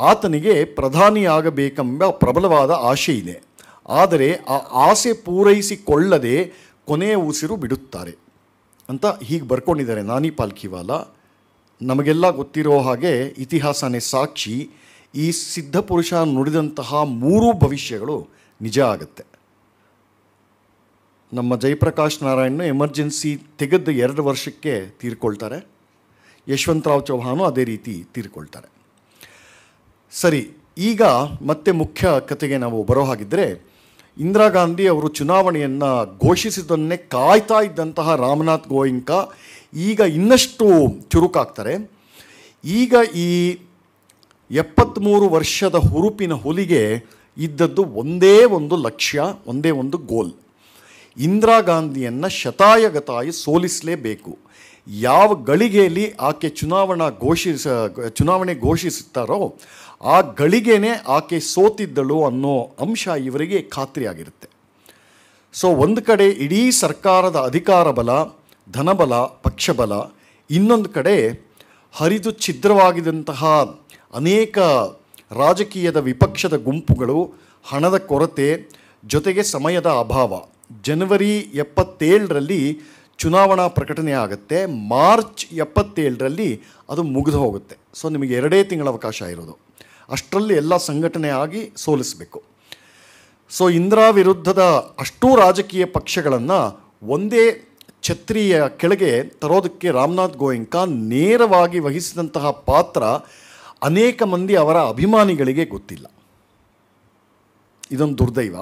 ಆತನಿಗೆ ಪ್ರಧಾನಿಯಾಗಬೇಕೆಂಬ ಪ್ರಬಲವಾದ ಆಸೆ ಇದೆ. ಆದರೆ ಆ ಆಸೆ ಪೂರೈಸಿಕೊಳ್ಳದೆ ಕೊನೆಯ ಉಸಿರು ಬಿಡುತ್ತಾರೆ. ಅಂತ ಹೀಗೆ ಬರ್ಕೊಂಡಿದ್ದಾರೆ ನಾನಿ ಪಾಲ್ಕಿವಾಲ. ನಮಗೆಲ್ಲ ಗೊತ್ತಿರೋ ಹಾಗೆ ಇತಿಹಾಸನೇ ಸಾಕ್ಷಿ, ಈ ಸಿದ್ಧಪುರುಷ ನುಡಿದಂತಹ ಮೂರೂ ಭವಿಷ್ಯಗಳು ನಿಜ ಆಗುತ್ತೆ. ನಮ್ಮ ಜಯಪ್ರಕಾಶ್ ನಾರಾಯಣ್ ಎಮರ್ಜೆನ್ಸಿ ತೆಗೆದ ಎರಡು ವರ್ಷಕ್ಕೆ ತೀರ್ಕೊಳ್ತಾರೆ. ಯಶವಂತರಾವ್ ಚೌಹಾನು ಅದೇ ರೀತಿ ತೀರ್ಕೊಳ್ತಾರೆ. ಸರಿ, ಈಗ ಮತ್ತೆ ಮುಖ್ಯ ಕತೆಗೆ ನಾವು ಬರೋ ಹಾಗಿದ್ದರೆ ಇಂದಿರಾ ಗಾಂಧಿ ಅವರು ಚುನಾವಣೆಯನ್ನು ಘೋಷಿಸಿದ್ದನ್ನೇ ಕಾಯ್ತಾ ಇದ್ದಂತಹ ರಾಮನಾಥ್ ಗೋಯಿಂಕ ಈಗ ಇನ್ನಷ್ಟು ಚುರುಕಾಗ್ತಾರೆ. ಈಗ ಈ ಎಪ್ಪತ್ತ್ಮೂರು ವರ್ಷದ ಹುರುಪಿನ ಹುಲಿಗೆ ಇದ್ದದ್ದು ಒಂದೇ ಒಂದು ಲಕ್ಷ್ಯ, ಒಂದೇ ಒಂದು ಗೋಲ್. ಇಂದಿರಾ ಗಾಂಧಿಯನ್ನು ಶತಾಯಗತಾಯಿ ಸೋಲಿಸಲೇಬೇಕು. ಯಾವ ಗಳಿಗೆಯಲ್ಲಿ ಆಕೆ ಚುನಾವಣಾ ಘೋಷಿಸ, ಚುನಾವಣೆ ಘೋಷಿಸುತ್ತಾರೋ ಆ ಗಳಿಗೆನೇ ಆಕೆ ಸೋತಿದ್ದಳು ಅನ್ನೋ ಅಂಶ ಇವರಿಗೆ ಖಾತ್ರಿಯಾಗಿರುತ್ತೆ. ಸೊ ಒಂದು ಕಡೆ ಇಡೀ ಸರ್ಕಾರದ ಅಧಿಕಾರ ಬಲ, ಧನಬಲ, ಪಕ್ಷಬಲ, ಇನ್ನೊಂದು ಕಡೆ ಹರಿದು ಛಿದ್ರವಾಗಿದಂತಹ ಅನೇಕ ರಾಜಕೀಯದ ವಿಪಕ್ಷದ ಗುಂಪುಗಳು, ಹಣದ ಕೊರತೆ, ಜೊತೆಗೆ ಸಮಯದ ಅಭಾವ. ಜನವರಿ ಎಪ್ಪತ್ತೇಳರಲ್ಲಿ ಚುನಾವಣಾ ಪ್ರಕಟಣೆ ಆಗುತ್ತೆ. ಮಾರ್ಚ್ ಎಪ್ಪತ್ತೇಳರಲ್ಲಿ ಅದು ಮುಗಿದು ಹೋಗುತ್ತೆ. ಸೊ ನಿಮಗೆ ಎರಡೇ ತಿಂಗಳ ಅವಕಾಶ ಇರೋದು. ಅಷ್ಟರಲ್ಲಿ ಎಲ್ಲ ಸಂಘಟನೆ ಆಗಿ ಸೋಲಿಸಬೇಕು. ಸೊ ಇಂದಿರಾ ವಿರುದ್ಧದ ಅಷ್ಟೂ ರಾಜಕೀಯ ಪಕ್ಷಗಳನ್ನು ಒಂದೇ ಛತ್ರಿಯ ಕೆಳಗೆ ತರೋದಕ್ಕೆ ರಾಮನಾಥ್ ಗೋಯಿಂಕ ನೇರವಾಗಿ ವಹಿಸಿದಂತಹ ಪಾತ್ರ ಅನೇಕ ಮಂದಿ ಅವರ ಅಭಿಮಾನಿಗಳಿಗೆ ಗೊತ್ತಿಲ್ಲ. ಇದೊಂದು ದುರ್ದೈವ.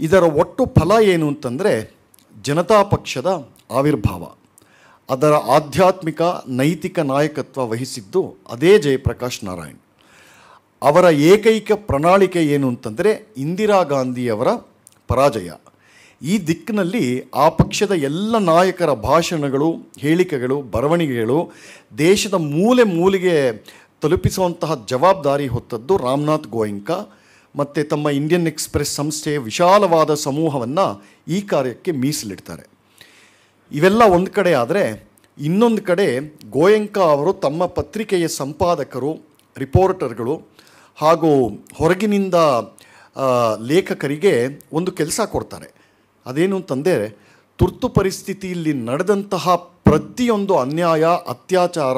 ಇದರ ಒಟ್ಟು ಫಲ ಏನು ಅಂತಂದರೆ ಜನತಾ ಪಕ್ಷದ ಆವಿರ್ಭಾವ. ಅದರ ಆಧ್ಯಾತ್ಮಿಕ, ನೈತಿಕ ನಾಯಕತ್ವ ವಹಿಸಿದ್ದು ಅದೇ ಜಯಪ್ರಕಾಶ್ ನಾರಾಯಣ್. ಅವರ ಏಕೈಕ ಪ್ರಣಾಳಿಕೆ ಏನು ಅಂತಂದರೆ ಇಂದಿರಾ ಗಾಂಧಿಯವರ ಪರಾಜಯ. ಈ ದಿಕ್ಕಿನಲ್ಲಿ ಆ ಪಕ್ಷದ ಎಲ್ಲ ನಾಯಕರ ಭಾಷಣಗಳು, ಹೇಳಿಕೆಗಳು, ಬರವಣಿಗೆಗಳು ದೇಶದ ಮೂಲೆ ಮೂಲೆಗೆ ತಲುಪಿಸುವಂತಹ ಜವಾಬ್ದಾರಿ ಹೊತ್ತದ್ದು ರಾಮನಾಥ್ ಗೋಯಿಂಕ ಮತ್ತು ತಮ್ಮ ಇಂಡಿಯನ್ ಎಕ್ಸ್ಪ್ರೆಸ್ ಸಂಸ್ಥೆಯ ವಿಶಾಲವಾದ ಸಮೂಹವನ್ನು ಈ ಕಾರ್ಯಕ್ಕೆ ಮೀಸಲಿಡ್ತಾರೆ. ಇವೆಲ್ಲ ಒಂದು ಕಡೆ ಆದರೆ ಇನ್ನೊಂದು ಕಡೆ ಗೋಯಂಕ ಅವರು ತಮ್ಮ ಪತ್ರಿಕೆಯ ಸಂಪಾದಕರು, ರಿಪೋರ್ಟರ್ಗಳು ಹಾಗೂ ಹೊರಗಿನಿಂದ ಲೇಖಕರಿಗೆ ಒಂದು ಕೆಲಸ ಕೊಡ್ತಾರೆ. ಅದೇನು ಅಂತಂದರೆ, ತುರ್ತು ಪರಿಸ್ಥಿತಿಯಲ್ಲಿ ನಡೆದಂತಹ ಪ್ರತಿಯೊಂದು ಅನ್ಯಾಯ, ಅತ್ಯಾಚಾರ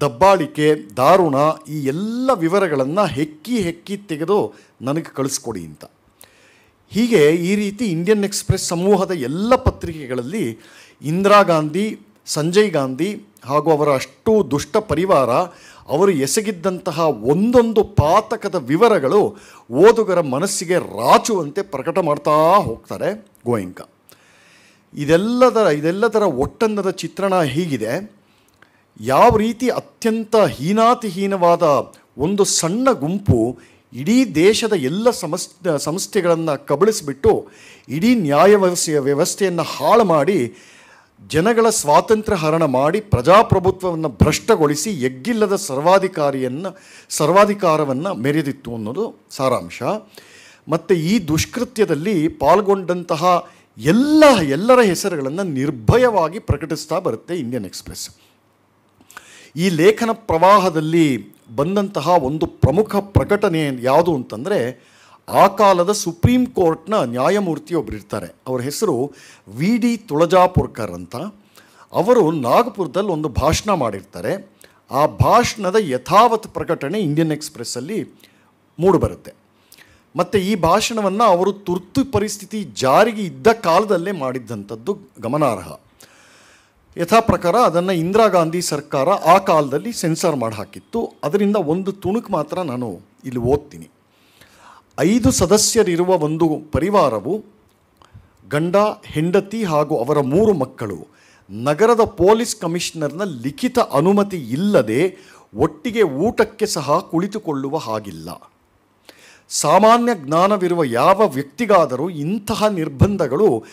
ದಬ್ಬಾಳಿಕೆ, ದಾರುಣ ಈ ಎಲ್ಲ ವಿವರಗಳನ್ನು ಹೆಕ್ಕಿ ಹೆಕ್ಕಿ ತೆಗೆದು ನನಗೆ ಕಳಿಸ್ಕೊಡಿ ಅಂತ. ಹೀಗೆ ಈ ರೀತಿ ಇಂಡಿಯನ್ ಎಕ್ಸ್ಪ್ರೆಸ್ ಸಮೂಹದ ಎಲ್ಲ ಪತ್ರಿಕೆಗಳಲ್ಲಿ ಇಂದಿರಾ ಗಾಂಧಿ, ಸಂಜಯ್ ಗಾಂಧಿ ಹಾಗೂ ಅವರ ಅಷ್ಟು ದುಷ್ಟ ಪರಿವಾರ ಅವರು ಎಸಗಿದ್ದಂತಹ ಒಂದೊಂದು ಪಾತಕದ ವಿವರಗಳು ಓದುಗರ ಮನಸ್ಸಿಗೆ ರಾಚುವಂತೆ ಪ್ರಕಟ ಮಾಡ್ತಾ ಹೋಗ್ತಾರೆ ಗೋಯಿಂಕ. ಇದೆಲ್ಲದರ ಇದೆಲ್ಲದರ ಒಟ್ಟಂದದ ಚಿತ್ರಣ ಹೀಗಿದೆ. ಯಾವ ರೀತಿ ಅತ್ಯಂತ ಹೀನಾತಿಹೀನವಾದ ಒಂದು ಸಣ್ಣ ಗುಂಪು ಇಡೀ ದೇಶದ ಎಲ್ಲ ಸಮಸ್ ಸಂಸ್ಥೆಗಳನ್ನು ಕಬಳಿಸಿಬಿಟ್ಟು ಇಡೀ ನ್ಯಾಯ ವ್ಯವಸ್ಥೆಯ ವ್ಯವಸ್ಥೆಯನ್ನು ಹಾಳು ಮಾಡಿ ಜನಗಳ ಸ್ವಾತಂತ್ರ್ಯ ಹರಣ ಮಾಡಿ ಪ್ರಜಾಪ್ರಭುತ್ವವನ್ನು ಭ್ರಷ್ಟಗೊಳಿಸಿ ಎಗ್ಗಿಲ್ಲದ ಸರ್ವಾಧಿಕಾರಿಯನ್ನು, ಸರ್ವಾಧಿಕಾರವನ್ನು ಮೆರೆದಿತ್ತು ಅನ್ನೋದು ಸಾರಾಂಶ. ಮತ್ತು ಈ ದುಷ್ಕೃತ್ಯದಲ್ಲಿ ಪಾಲ್ಗೊಂಡಂತಹ ಎಲ್ಲ, ಎಲ್ಲರ ಹೆಸರುಗಳನ್ನು ನಿರ್ಭಯವಾಗಿ ಪ್ರಕಟಿಸ್ತಾ ಬರುತ್ತೆ ಇಂಡಿಯನ್ ಎಕ್ಸ್ಪ್ರೆಸ್. ಈ ಲೇಖನ ಪ್ರವಾಹದಲ್ಲಿ ಬಂದಂತಹ ಒಂದು ಪ್ರಮುಖ ಪ್ರಕಟಣೆ ಯಾವುದು ಅಂತಂದರೆ ಆ ಕಾಲದ ಸುಪ್ರೀಂ ಕೋರ್ಟ್ನ ನ್ಯಾಯಮೂರ್ತಿ ಒಬ್ಬರು ಇರ್ತಾರೆ ಅವ್ರ ಹೆಸರು ವಿ ಡಿ ತುಳಜಾಪುರ್ಕರ್ ಅಂತ. ಅವರು ನಾಗಪುರದಲ್ಲಿ ಒಂದು ಭಾಷಣ ಮಾಡಿರ್ತಾರೆ. ಆ ಭಾಷಣದ ಯಥಾವತ್ ಪ್ರಕಟಣೆ ಇಂಡಿಯನ್ ಎಕ್ಸ್ಪ್ರೆಸ್ಸಲ್ಲಿ ಮೂಡಿಬರುತ್ತೆ. ಮತ್ತು ಈ ಭಾಷಣವನ್ನು ಅವರು ತುರ್ತು ಪರಿಸ್ಥಿತಿ ಜಾರಿಗೆ ಇದ್ದ ಕಾಲದಲ್ಲೇ ಮಾಡಿದ್ದಂಥದ್ದು ಗಮನಾರ್ಹ. ಯಥಾ ಪ್ರಕಾರ ಅದನ್ನು ಇಂದಿರಾ ಗಾಂಧಿ ಸರ್ಕಾರ ಆ ಕಾಲದಲ್ಲಿ ಸೆನ್ಸಾರ್ ಮಾಡಿ ಹಾಕಿತ್ತು ಅದರಿಂದ ಒಂದು ತುಣುಕು ಮಾತ್ರ ನಾನು ಇಲ್ಲಿ ಓದ್ತೀನಿ. ಐದು ಸದಸ್ಯರಿರುವ ಒಂದು ಪರಿವಾರವು ಗಂಡ, ಹೆಂಡತಿ ಹಾಗೂ ಅವರ ಮೂರು ಮಕ್ಕಳು. ನಗರದ ಪೊಲೀಸ್ ಕಮಿಷನರ್ನ ಲಿಖಿತ ಅನುಮತಿ ಇಲ್ಲದೆ ಒಟ್ಟಿಗೆ ಊಟಕ್ಕೆ ಸಹ ಕುಳಿತುಕೊಳ್ಳುವ ಹಾಗಿಲ್ಲ. ಸಾಮಾನ್ಯ ಜ್ಞಾನವಿರುವ ಯಾವ ವ್ಯಕ್ತಿಗಾದರೂ ಇಂತಹ ನಿರ್ಬಂಧಗಳು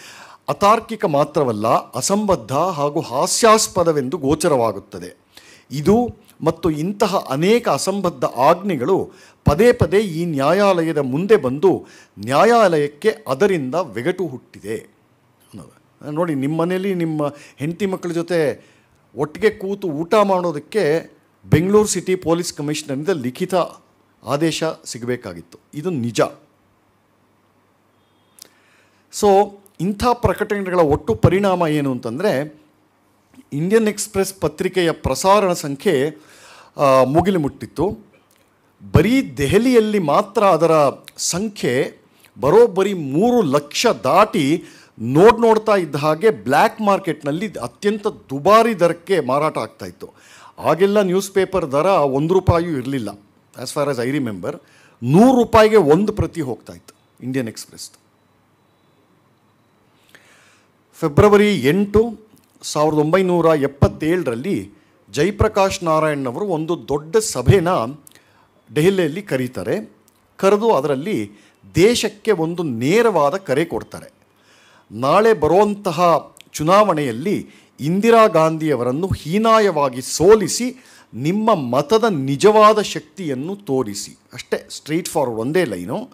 ಅತಾರ್ಕಿಕ ಮಾತ್ರವಲ್ಲ, ಅಸಂಬದ್ಧ ಹಾಗೂ ಹಾಸ್ಯಾಸ್ಪದವೆಂದು ಗೋಚರವಾಗುತ್ತದೆ. ಇದು ಮತ್ತು ಇಂತಹ ಅನೇಕ ಅಸಂಬದ್ಧ ಆಜ್ಞೆಗಳು ಪದೇ ಪದೇ ಈ ನ್ಯಾಯಾಲಯದ ಮುಂದೆ ಬಂದು ನ್ಯಾಯಾಲಯಕ್ಕೆ ಅದರಿಂದ ವೆಗಟು ಹುಟ್ಟಿದೆ. ನೋಡಿ, ನಿಮ್ಮ ಮನೇಲಿ ನಿಮ್ಮ ಹೆಂಡತಿ ಮಕ್ಕಳ ಜೊತೆ ಒಟ್ಟಿಗೆ ಕೂತು ಊಟ ಮಾಡೋದಕ್ಕೆ ಬೆಂಗಳೂರು ಸಿಟಿ ಪೊಲೀಸ್ ಕಮಿಷನರಿಂದ ಲಿಖಿತ ಆದೇಶ ಸಿಗಬೇಕಾಗಿತ್ತು. ಇದು ನಿಜ. ಸೊ ಇಂಥ ಪ್ರಕಟಣೆಗಳ ಒಟ್ಟು ಪರಿಣಾಮ ಏನು ಅಂತಂದರೆ ಇಂಡಿಯನ್ ಎಕ್ಸ್ಪ್ರೆಸ್ ಪತ್ರಿಕೆಯ ಪ್ರಸಾರಣ ಸಂಖ್ಯೆ ಮುಗಿಲು ಮುಟ್ಟಿತ್ತು ಬರೀ ದೆಹಲಿಯಲ್ಲಿ ಮಾತ್ರ ಅದರ ಸಂಖ್ಯೆ ಬರೋಬ್ಬರಿ ಮೂರು ಲಕ್ಷ ದಾಟಿ ನೋಡ್ ನೋಡ್ತಾ ಇದ್ದ ಹಾಗೆ ಬ್ಲ್ಯಾಕ್ ಮಾರ್ಕೆಟ್ನಲ್ಲಿ ಅತ್ಯಂತ ದುಬಾರಿ ದರಕ್ಕೆ ಮಾರಾಟ ಆಗ್ತಾ ಇತ್ತು. ಆಗೆಲ್ಲ ನ್ಯೂಸ್ ಪೇಪರ್ ದರ ಒಂದು ರೂಪಾಯಿಯೂ ಇರಲಿಲ್ಲ. As far as I remember ನೂರು ರೂಪಾಯಿಗೆ ಒಂದು ಪ್ರತಿ ಹೋಗ್ತಾ ಇತ್ತು ಇಂಡಿಯನ್ ಎಕ್ಸ್ಪ್ರೆಸ್ ಫೆಬ್ರವರಿ ಎಂಟು ಸಾವಿರದ ಒಂಬೈನೂರ ಎಪ್ಪತ್ತೇಳರಲ್ಲಿ ಜಯಪ್ರಕಾಶ್ ನಾರಾಯಣ್ ಅವರು ಒಂದು ದೊಡ್ಡ ಸಭೆನ ದೆಹಲಿಯಲ್ಲಿ ಕರೀತಾರೆ. ಕರೆದು ಅದರಲ್ಲಿ ದೇಶಕ್ಕೆ ಒಂದು ನೇರವಾದ ಕರೆ ಕೊಡ್ತಾರೆ. ನಾಳೆ ಬರುವಂತಹ ಚುನಾವಣೆಯಲ್ಲಿ ಇಂದಿರಾ ಗಾಂಧಿಯವರನ್ನು ಹೀನಾಯವಾಗಿ ಸೋಲಿಸಿ ನಿಮ್ಮ ಮತದ ನಿಜವಾದ ಶಕ್ತಿಯನ್ನು ತೋರಿಸಿ. ಅಷ್ಟೇ ಸ್ಟ್ರೈಟ್ ಫಾರ್ವರ್ಡ್ ಒಂದೇ ಲೈನು.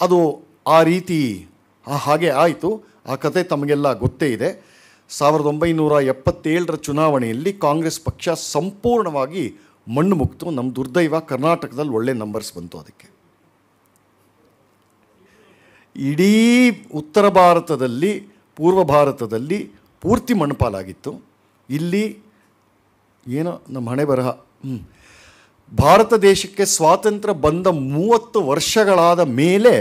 ಅದು ಆ ರೀತಿ ಹಾಗೆ ಆಯಿತು. ಆ ಕತೆ ತಮಗೆಲ್ಲ ಗೊತ್ತೇ ಇದೆ. ಸಾವಿರದ ಒಂಬೈನೂರ ಎಪ್ಪತ್ತೇಳರ ಚುನಾವಣೆಯಲ್ಲಿ ಕಾಂಗ್ರೆಸ್ ಪಕ್ಷ ಸಂಪೂರ್ಣವಾಗಿ ಮಣ್ಣು ಮುಕ್ತು ನಮ್ಮ ದುರ್ದೈವ ಕರ್ನಾಟಕದಲ್ಲಿ ಒಳ್ಳೆ ನಂಬರ್ಸ್ ಬಂತು ಅದಕ್ಕೆ. ಇಡೀ ಉತ್ತರ ಭಾರತದಲ್ಲಿ, ಪೂರ್ವ ಭಾರತದಲ್ಲಿ ಪೂರ್ತಿ ಮಣ್ಣುಪಾಲಾಗಿತ್ತು. ಇಲ್ಲಿ ಏನೋ ನಮ್ಮ ಹಣೆ ಬರಹ. ಭಾರತ ದೇಶಕ್ಕೆ ಸ್ವಾತಂತ್ರ್ಯ ಬಂದ ಮೂವತ್ತು ವರ್ಷಗಳಾದ ಮೇಲೆ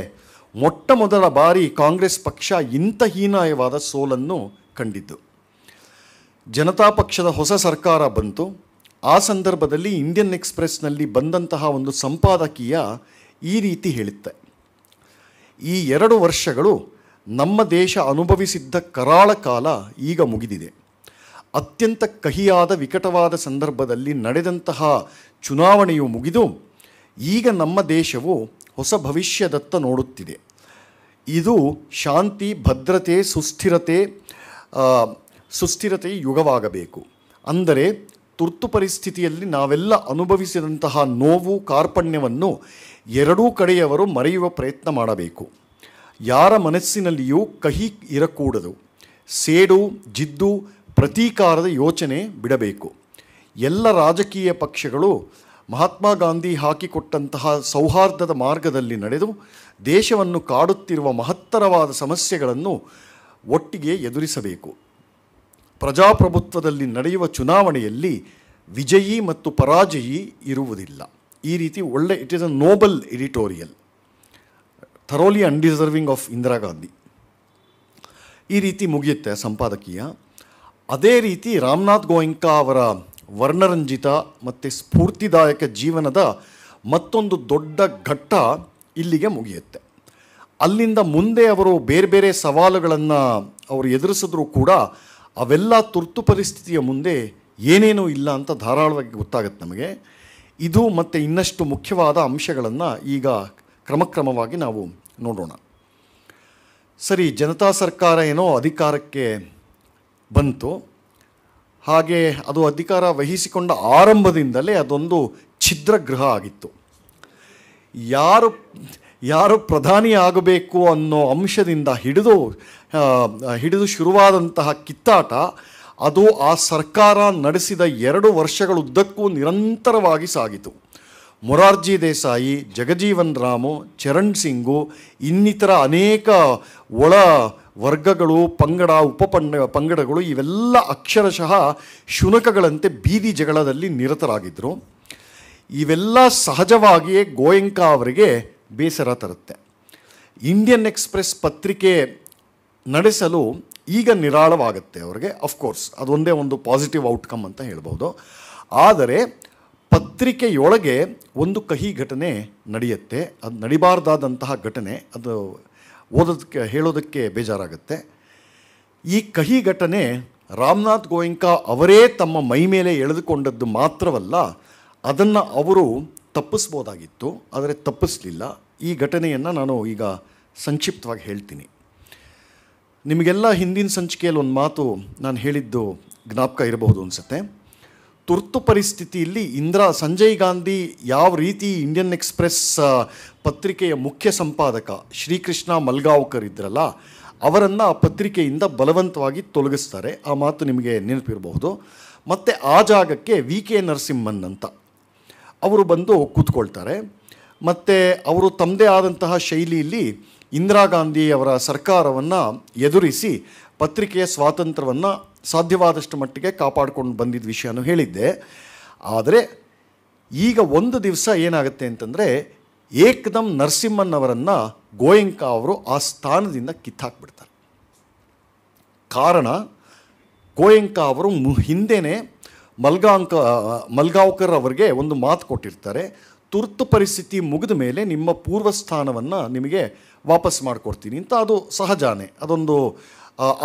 ಮೊಟ್ಟ ಮೊದಲ ಬಾರಿ ಕಾಂಗ್ರೆಸ್ ಪಕ್ಷ ಇಂಥ ಹೀನಾಯವಾದ ಸೋಲನ್ನು ಕಂಡಿದ್ದು ಜನತಾ ಪಕ್ಷದ ಹೊಸ ಸರ್ಕಾರ ಬಂತು. ಆ ಸಂದರ್ಭದಲ್ಲಿ ಇಂಡಿಯನ್ ಎಕ್ಸ್ಪ್ರೆಸ್ನಲ್ಲಿ ಬಂದಂತಹ ಒಂದು ಸಂಪಾದಕೀಯ ಈ ರೀತಿ ಹೇಳುತ್ತೆ. ಈ ಎರಡು ವರ್ಷಗಳು ನಮ್ಮ ದೇಶ ಅನುಭವಿಸಿದ್ದ ಕರಾಳ ಕಾಲ ಈಗ ಮುಗಿದಿದೆ. ಅತ್ಯಂತ ಕಹಿಯಾದ ವಿಕಟವಾದ ಸಂದರ್ಭದಲ್ಲಿ ನಡೆದಂತಹ ಚುನಾವಣೆಯು ಮುಗಿದು ಈಗ ನಮ್ಮ ದೇಶವು ಹೊಸ ಭವಿಷ್ಯದತ್ತ ನೋಡುತ್ತಿದೆ. ಇದು ಶಾಂತಿ, ಭದ್ರತೆ, ಸುಸ್ಥಿರತೆ ಸುಸ್ಥಿರತೆಯ ಯುಗವಾಗಬೇಕು. ಅಂದರೆ ತುರ್ತು ಪರಿಸ್ಥಿತಿಯಲ್ಲಿ ನಾವೆಲ್ಲ ಅನುಭವಿಸಿದಂತಹ ನೋವು, ಕಾರ್ಪಣ್ಯವನ್ನು ಎರಡೂ ಕಡೆಯವರು ಮರೆಯುವ ಪ್ರಯತ್ನ ಮಾಡಬೇಕು. ಯಾರ ಮನಸ್ಸಿನಲ್ಲಿಯೂ ಕಹಿ ಇರಕೂಡದು. ಸೇಡು, ಜಿದ್ದು, ಪ್ರತೀಕಾರದ ಯೋಚನೆ ಬಿಡಬೇಕು. ಎಲ್ಲ ರಾಜಕೀಯ ಪಕ್ಷಗಳು ಮಹಾತ್ಮ ಗಾಂಧಿ ಹಾಕಿಕೊಟ್ಟಂತಹ ಸೌಹಾರ್ದದ ಮಾರ್ಗದಲ್ಲಿ ನಡೆದು ದೇಶವನ್ನು ಕಾಡುತ್ತಿರುವ ಮಹತ್ತರವಾದ ಸಮಸ್ಯೆಗಳನ್ನು ಒಟ್ಟಿಗೆ ಎದುರಿಸಬೇಕು. ಪ್ರಜಾಪ್ರಭುತ್ವದಲ್ಲಿ ನಡೆಯುವ ಚುನಾವಣೆಯಲ್ಲಿ ವಿಜಯಿ ಮತ್ತು ಪರಾಜಯಿ ಇರುವುದಿಲ್ಲ. ಈ ರೀತಿ ಒಳ್ಳೆ it is a noble editorial thoroughly undeserving of Indira Gandhi ಈ ರೀತಿ ಮುಗಿಯುತ್ತೆ ಸಂಪಾದಕೀಯ. ಅದೇ ರೀತಿ ರಾಮನಾಥ್ ಗೋಯಿಂಕಾ ಅವರ ವರ್ಣರಂಜಿತ ಮತ್ತು ಸ್ಫೂರ್ತಿದಾಯಕ ಜೀವನದ ಮತ್ತೊಂದು ದೊಡ್ಡ ಘಟ್ಟ ಇಲ್ಲಿಗೆ ಮುಗಿಯುತ್ತೆ. ಅಲ್ಲಿಂದ ಮುಂದೆ ಅವರು ಬೇರೆ ಬೇರೆ ಸವಾಲುಗಳನ್ನು ಅವರು ಎದುರಿಸಿದ್ರೂ ಕೂಡ ಅವೆಲ್ಲ ತುರ್ತು ಪರಿಸ್ಥಿತಿಯ ಮುಂದೆ ಏನೇನೂ ಇಲ್ಲ ಅಂತ ಧಾರಾಳವಾಗಿ ಗೊತ್ತಾಗುತ್ತೆ ನಮಗೆ. ಇದು ಮತ್ತು ಇನ್ನಷ್ಟು ಮುಖ್ಯವಾದ ಅಂಶಗಳನ್ನು ಈಗ ಕ್ರಮಕ್ರಮವಾಗಿ ನಾವು ನೋಡೋಣ. ಸರಿ, ಜನತಾ ಸರ್ಕಾರ ಏನೋ ಅಧಿಕಾರಕ್ಕೆ ಬಂತು. ಹಾಗೆ ಅದು ಅಧಿಕಾರ ವಹಿಸಿಕೊಂಡ ಆರಂಭದಿಂದಲೇ ಅದೊಂದು ಛಿದ್ರಗೃಹ ಆಗಿತ್ತು. ಯಾರು ಯಾರು ಪ್ರಧಾನಿ ಆಗಬೇಕು ಅನ್ನೋ ಅಂಶದಿಂದ ಹಿಡಿದು ಹಿಡಿದು ಶುರುವಾದಂತಹ ಕಿತ್ತಾಟ, ಅದು ಆ ಸರ್ಕಾರ ನಡೆಸಿದ ಎರಡು ವರ್ಷಗಳುದ್ದಕ್ಕೂ ನಿರಂತರವಾಗಿ ಸಾಗಿತು. ಮೊರಾರ್ಜಿ ದೇಸಾಯಿ, ಜಗಜೀವನ್ ರಾಮು, ಚರಣ್ ಸಿಂಗು, ಇನ್ನಿತರ ಅನೇಕ ಒಳ ವರ್ಗಗಳು, ಪಂಗಡ ಉಪಪಂಡ ಪಂಗಡಗಳು, ಇವೆಲ್ಲ ಅಕ್ಷರಶಃ ಶುನಕಗಳಂತೆ ಬೀದಿ ಜಗಳದಲ್ಲಿ ನಿರತರಾಗಿದ್ದರು ಇವೆಲ್ಲ ಸಹಜವಾಗಿಯೇ ಗೋಯಂಕಾ ಅವರಿಗೆ ಬೇಸರ ತರುತ್ತೆ. ಇಂಡಿಯನ್ ಎಕ್ಸ್ಪ್ರೆಸ್ ಪತ್ರಿಕೆ ನಡೆಸಲು ಈಗ ನಿರಾಳವಾಗುತ್ತೆ ಅವರಿಗೆ ಅಫ್ಕೋರ್ಸ್ ಅದೊಂದೇ ಒಂದು ಪಾಸಿಟಿವ್ ಔಟ್ಕಮ್ ಅಂತ ಹೇಳ್ಬೋದು. ಆದರೆ ಪತ್ರಿಕೆಯೊಳಗೆ ಒಂದು ಕಹಿ ಘಟನೆ ನಡೆಯುತ್ತೆ. ಅದು ನಡಿಬಾರ್ದಾದಂತಹ ಘಟನೆ, ಅದು ಓದೋದಕ್ಕೆ, ಹೇಳೋದಕ್ಕೆ ಬೇಜಾರಾಗುತ್ತೆ. ಈ ಕಹಿ ಘಟನೆ ರಾಮನಾಥ್ ಗೋಯಿಂಕಾ ಅವರೇ ತಮ್ಮ ಮೈ ಮೇಲೆ ಎಳೆದುಕೊಂಡದ್ದು ಮಾತ್ರವಲ್ಲ, ಅದನ್ನು ಅವರು ತಪ್ಪಿಸ್ಬೋದಾಗಿತ್ತು, ಆದರೆ ತಪ್ಪಿಸಲಿಲ್ಲ. ಈ ಘಟನೆಯನ್ನು ನಾನು ಈಗ ಸಂಕ್ಷಿಪ್ತವಾಗಿ ಹೇಳ್ತೀನಿ. ನಿಮಗೆಲ್ಲ ಹಿಂದಿನ ಸಂಚಿಕೆಯಲ್ಲಿ ಒಂದು ಮಾತು ನಾನು ಹೇಳಿದ್ದು ಜ್ಞಾಪಕ ಇರಬಹುದು ಅನಿಸುತ್ತೆ. ತುರ್ತು ಪರಿಸ್ಥಿತಿಯಲ್ಲಿ ಇಂದಿರಾ ಸಂಜಯ್ ಗಾಂಧಿ ಯಾವ ರೀತಿ ಇಂಡಿಯನ್ ಎಕ್ಸ್ಪ್ರೆಸ್ ಪತ್ರಿಕೆಯ ಮುಖ್ಯ ಸಂಪಾದಕ ಶ್ರೀಕೃಷ್ಣ ಮಲ್ಗಾವ್ಕರ್ ಇದ್ರಲ್ಲ, ಅವರನ್ನು ಆ ಪತ್ರಿಕೆಯಿಂದ ಬಲವಂತವಾಗಿ ತೊಲಗಿಸ್ತಾರೆ. ಆ ಮಾತು ನಿಮಗೆ ನೆನಪಿರಬಹುದು. ಮತ್ತು ಆ ಜಾಗಕ್ಕೆ ವಿ ಕೆ ನರಸಿಂಹನ್ ಅಂತ. ಅವರು ಬಂದು ಕೂತ್ಕೊಳ್ತಾರೆ. ಮತ್ತು ಅವರು ತಮ್ಮದೇ ಆದಂತಹ ಶೈಲಿಯಲ್ಲಿ ಇಂದಿರಾ ಗಾಂಧಿ ಅವರ ಸರ್ಕಾರವನ್ನು ಎದುರಿಸಿ ಪತ್ರಿಕೆಯ ಸ್ವಾತಂತ್ರ್ಯವನ್ನು ಸಾಧ್ಯವಾದಷ್ಟು ಮಟ್ಟಿಗೆ ಕಾಪಾಡಿಕೊಂಡು ಬಂದಿದ್ದ ವಿಷಯನೂ ಹೇಳಿದ್ದೆ. ಆದರೆ ಈಗ ಒಂದು ದಿವಸ ಏನಾಗುತ್ತೆ ಅಂತಂದರೆ ಏಕದಮ್ ನರಸಿಂಹನ್ ಗೋಯಂಕ ಅವರು ಆ ಸ್ಥಾನದಿಂದ ಕಿತ್ತಾಕ್ಬಿಡ್ತಾರೆ. ಕಾರಣ ಗೋಯಂಕ ಅವರು ಹಿಂದೆನೇ ಮಲ್ಗಾಂಕ ಮಲ್ಗಾಂವ್ಕರ್ ಅವರಿಗೆ ಒಂದು ಮಾತು ಕೊಟ್ಟಿರ್ತಾರೆ. ತುರ್ತು ಪರಿಸ್ಥಿತಿ ಮುಗಿದ ಮೇಲೆ ನಿಮ್ಮ ಪೂರ್ವ ಸ್ಥಾನವನ್ನು ನಿಮಗೆ ವಾಪಸ್ ಮಾಡಿಕೊಡ್ತೀನಿ ಅಂತ ಅದು ಸಹಜಾನೇ. ಅದೊಂದು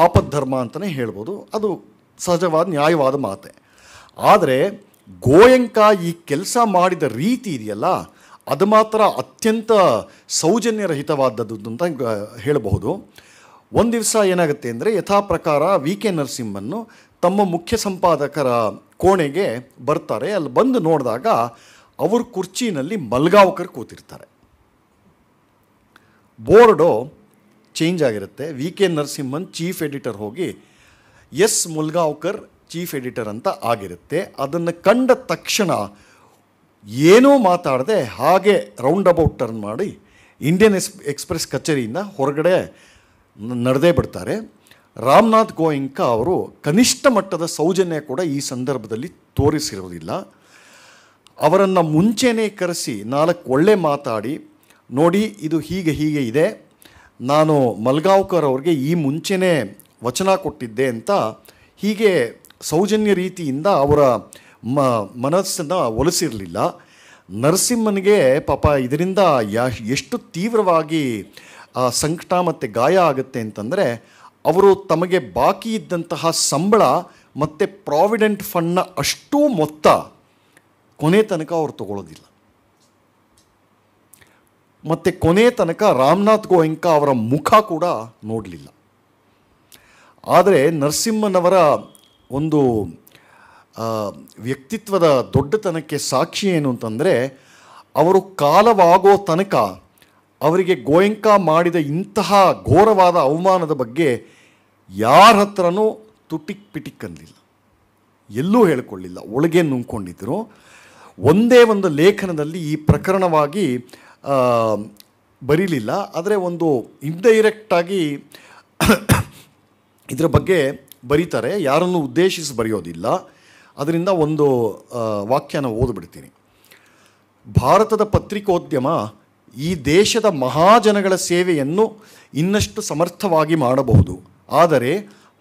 ಆಪದ್ಧರ್ಮ ಅಂತಲೇ ಹೇಳ್ಬೋದು. ಅದು ಸಹಜವಾದ, ನ್ಯಾಯವಾದ ಮಾತೆ. ಆದರೆ ಗೋಯಂಕ ಈ ಕೆಲಸ ಮಾಡಿದ ರೀತಿ ಇದೆಯಲ್ಲ, ಅದು ಮಾತ್ರ ಅತ್ಯಂತ ಸೌಜನ್ಯರಹಿತವಾದದ್ದು ಅಂತ ಹೇಳಬಹುದು. ಒಂದು ದಿವಸ ಏನಾಗುತ್ತೆ ಅಂದರೆ ಯಥಾ ಪ್ರಕಾರ ವಿ ಕೆ ನರಸಿಂಹನ್ನು ತಮ್ಮ ಮುಖ್ಯ ಸಂಪಾದಕರ ಕೋಣೆಗೆ ಬರ್ತಾರೆ. ಅಲ್ಲಿ ಬಂದು ನೋಡಿದಾಗ ಅವ್ರ ಕುರ್ಚಿನಲ್ಲಿ ಮಲ್ಗಾವ್ಕರ್ ಕೂತಿರ್ತಾರೆ. ಬೋರ್ಡು ಚೇಂಜ್ ಆಗಿರುತ್ತೆ. V K Narasimhan chief editor ಹೋಗಿ ಎಸ್ ಮುಲ್ಗಾವ್ಕರ್ ಚೀಫ್ ಎಡಿಟರ್ ಅಂತ ಆಗಿರುತ್ತೆ. ಅದನ್ನು ಕಂಡ ತಕ್ಷಣ ಏನೂ ಮಾತಾಡದೆ ಹಾಗೆ ರೌಂಡ್ ಅಬೌಟ್ ಟರ್ನ್ ಮಾಡಿ ಇಂಡಿಯನ್ ಎಸ್ ಎಕ್ಸ್ಪ್ರೆಸ್ ಕಚೇರಿಯಿಂದ ಹೊರಗಡೆ ನಡೆದೇ ಬಿಡ್ತಾರೆ. ರಾಮನಾಥ್ ಗೋಯಿಂಕ ಅವರು ಕನಿಷ್ಠ ಮಟ್ಟದ ಸೌಜನ್ಯ ಕೂಡ ಈ ಸಂದರ್ಭದಲ್ಲಿ ತೋರಿಸಿರೋದಿಲ್ಲ ಅವರನ್ನು ಮುಂಚೆನೇ ಕರೆಸಿ ನಾಲ್ಕು ಒಳ್ಳೆ ಮಾತಾಡಿ, ನೋಡಿ ಇದು ಹೀಗೆ ಹೀಗೆ ಇದೆ, ನಾನು ಮಲ್ಗಾವ್ಕರ್ ಅವ್ರಿಗೆ ಈ ಮುಂಚೆನೇ ವಚನ ಕೊಟ್ಟಿದ್ದೆ ಅಂತ ಹೀಗೆ ಸೌಜನ್ಯ ರೀತಿಯಿಂದ ಅವರ ಮ, ಮನಸ್ಸನ್ನು ಒಲಿಸಿರಲಿಲ್ಲ. ನರಸಿಂಹನಿಗೆ ಪಾಪ ಇದರಿಂದ ಯಾ, ಎಷ್ಟು ತೀವ್ರವಾಗಿ ಸಂಕಟ ಮತ್ತು ಗಾಯ ಆಗುತ್ತೆ ಅಂತಂದರೆ ಅವರು ತಮಗೆ ಬಾಕಿ ಇದ್ದಂತಹ ಸಂಬಳ ಮತ್ತು ಪ್ರಾವಿಡೆಂಟ್ ಫಂಡ್ನ ಅಷ್ಟೂ ಮೊತ್ತ ಕೊನೆ ತನಕ ಅವ್ರು ತಗೊಳ್ಳೋದಿಲ್ಲ ಮತ್ತು ಕೊನೆ ತನಕ ರಾಮನಾಥ್ ಗೋಯಂಕ ಅವರ ಮುಖ ಕೂಡ ನೋಡಲಿಲ್ಲ. ಆದರೆ ನರಸಿಂಹನವರ ಒಂದು ವ್ಯಕ್ತಿತ್ವದ ದೊಡ್ಡತನಕ್ಕೆ ಸಾಕ್ಷಿ ಏನು ಅಂತಂದರೆ, ಅವರು ಕಾಲವಾಗೋ ತನಕ ಅವರಿಗೆ ಗೋಯಂಕ ಮಾಡಿದ ಇಂತಹ ಘೋರವಾದ ಅವಮಾನದ ಬಗ್ಗೆ ಯಾರ ಹತ್ರನೂ ತುಟಿಕ್ ಪಿಟಿಕ್ ಅನ್ನಲಿಲ್ಲ ಎಲ್ಲೂ ಹೇಳಿಕೊಳ್ಳಿಲ್ಲ. ಒಳಗೆ ನುಂಗ್ಕೊಂಡಿದ್ದರು ಒಂದೇ ಒಂದು ಲೇಖನದಲ್ಲಿ ಈ ಪ್ರಕರಣವಾಗಿ ಬರೀಲಿಲ್ಲ. ಆದರೆ ಒಂದು ಇಂಡೈರೆಕ್ಟಾಗಿ ಇದರ ಬಗ್ಗೆ ಬರೀತಾರೆ. ಯಾರನ್ನು ಉದ್ದೇಶಿಸಿ ಬರೆಯೋದಿಲ್ಲ. ಅದರಿಂದ ಒಂದು ವಾಕ್ಯನ ಓದ್ಬಿಡ್ತೀನಿ. ಭಾರತದ ಪತ್ರಿಕೋದ್ಯಮ ಈ ದೇಶದ ಮಹಾಜನಗಳ ಸೇವೆಯನ್ನು ಇನ್ನಷ್ಟು ಸಮರ್ಥವಾಗಿ ಮಾಡಬಹುದು. ಆದರೆ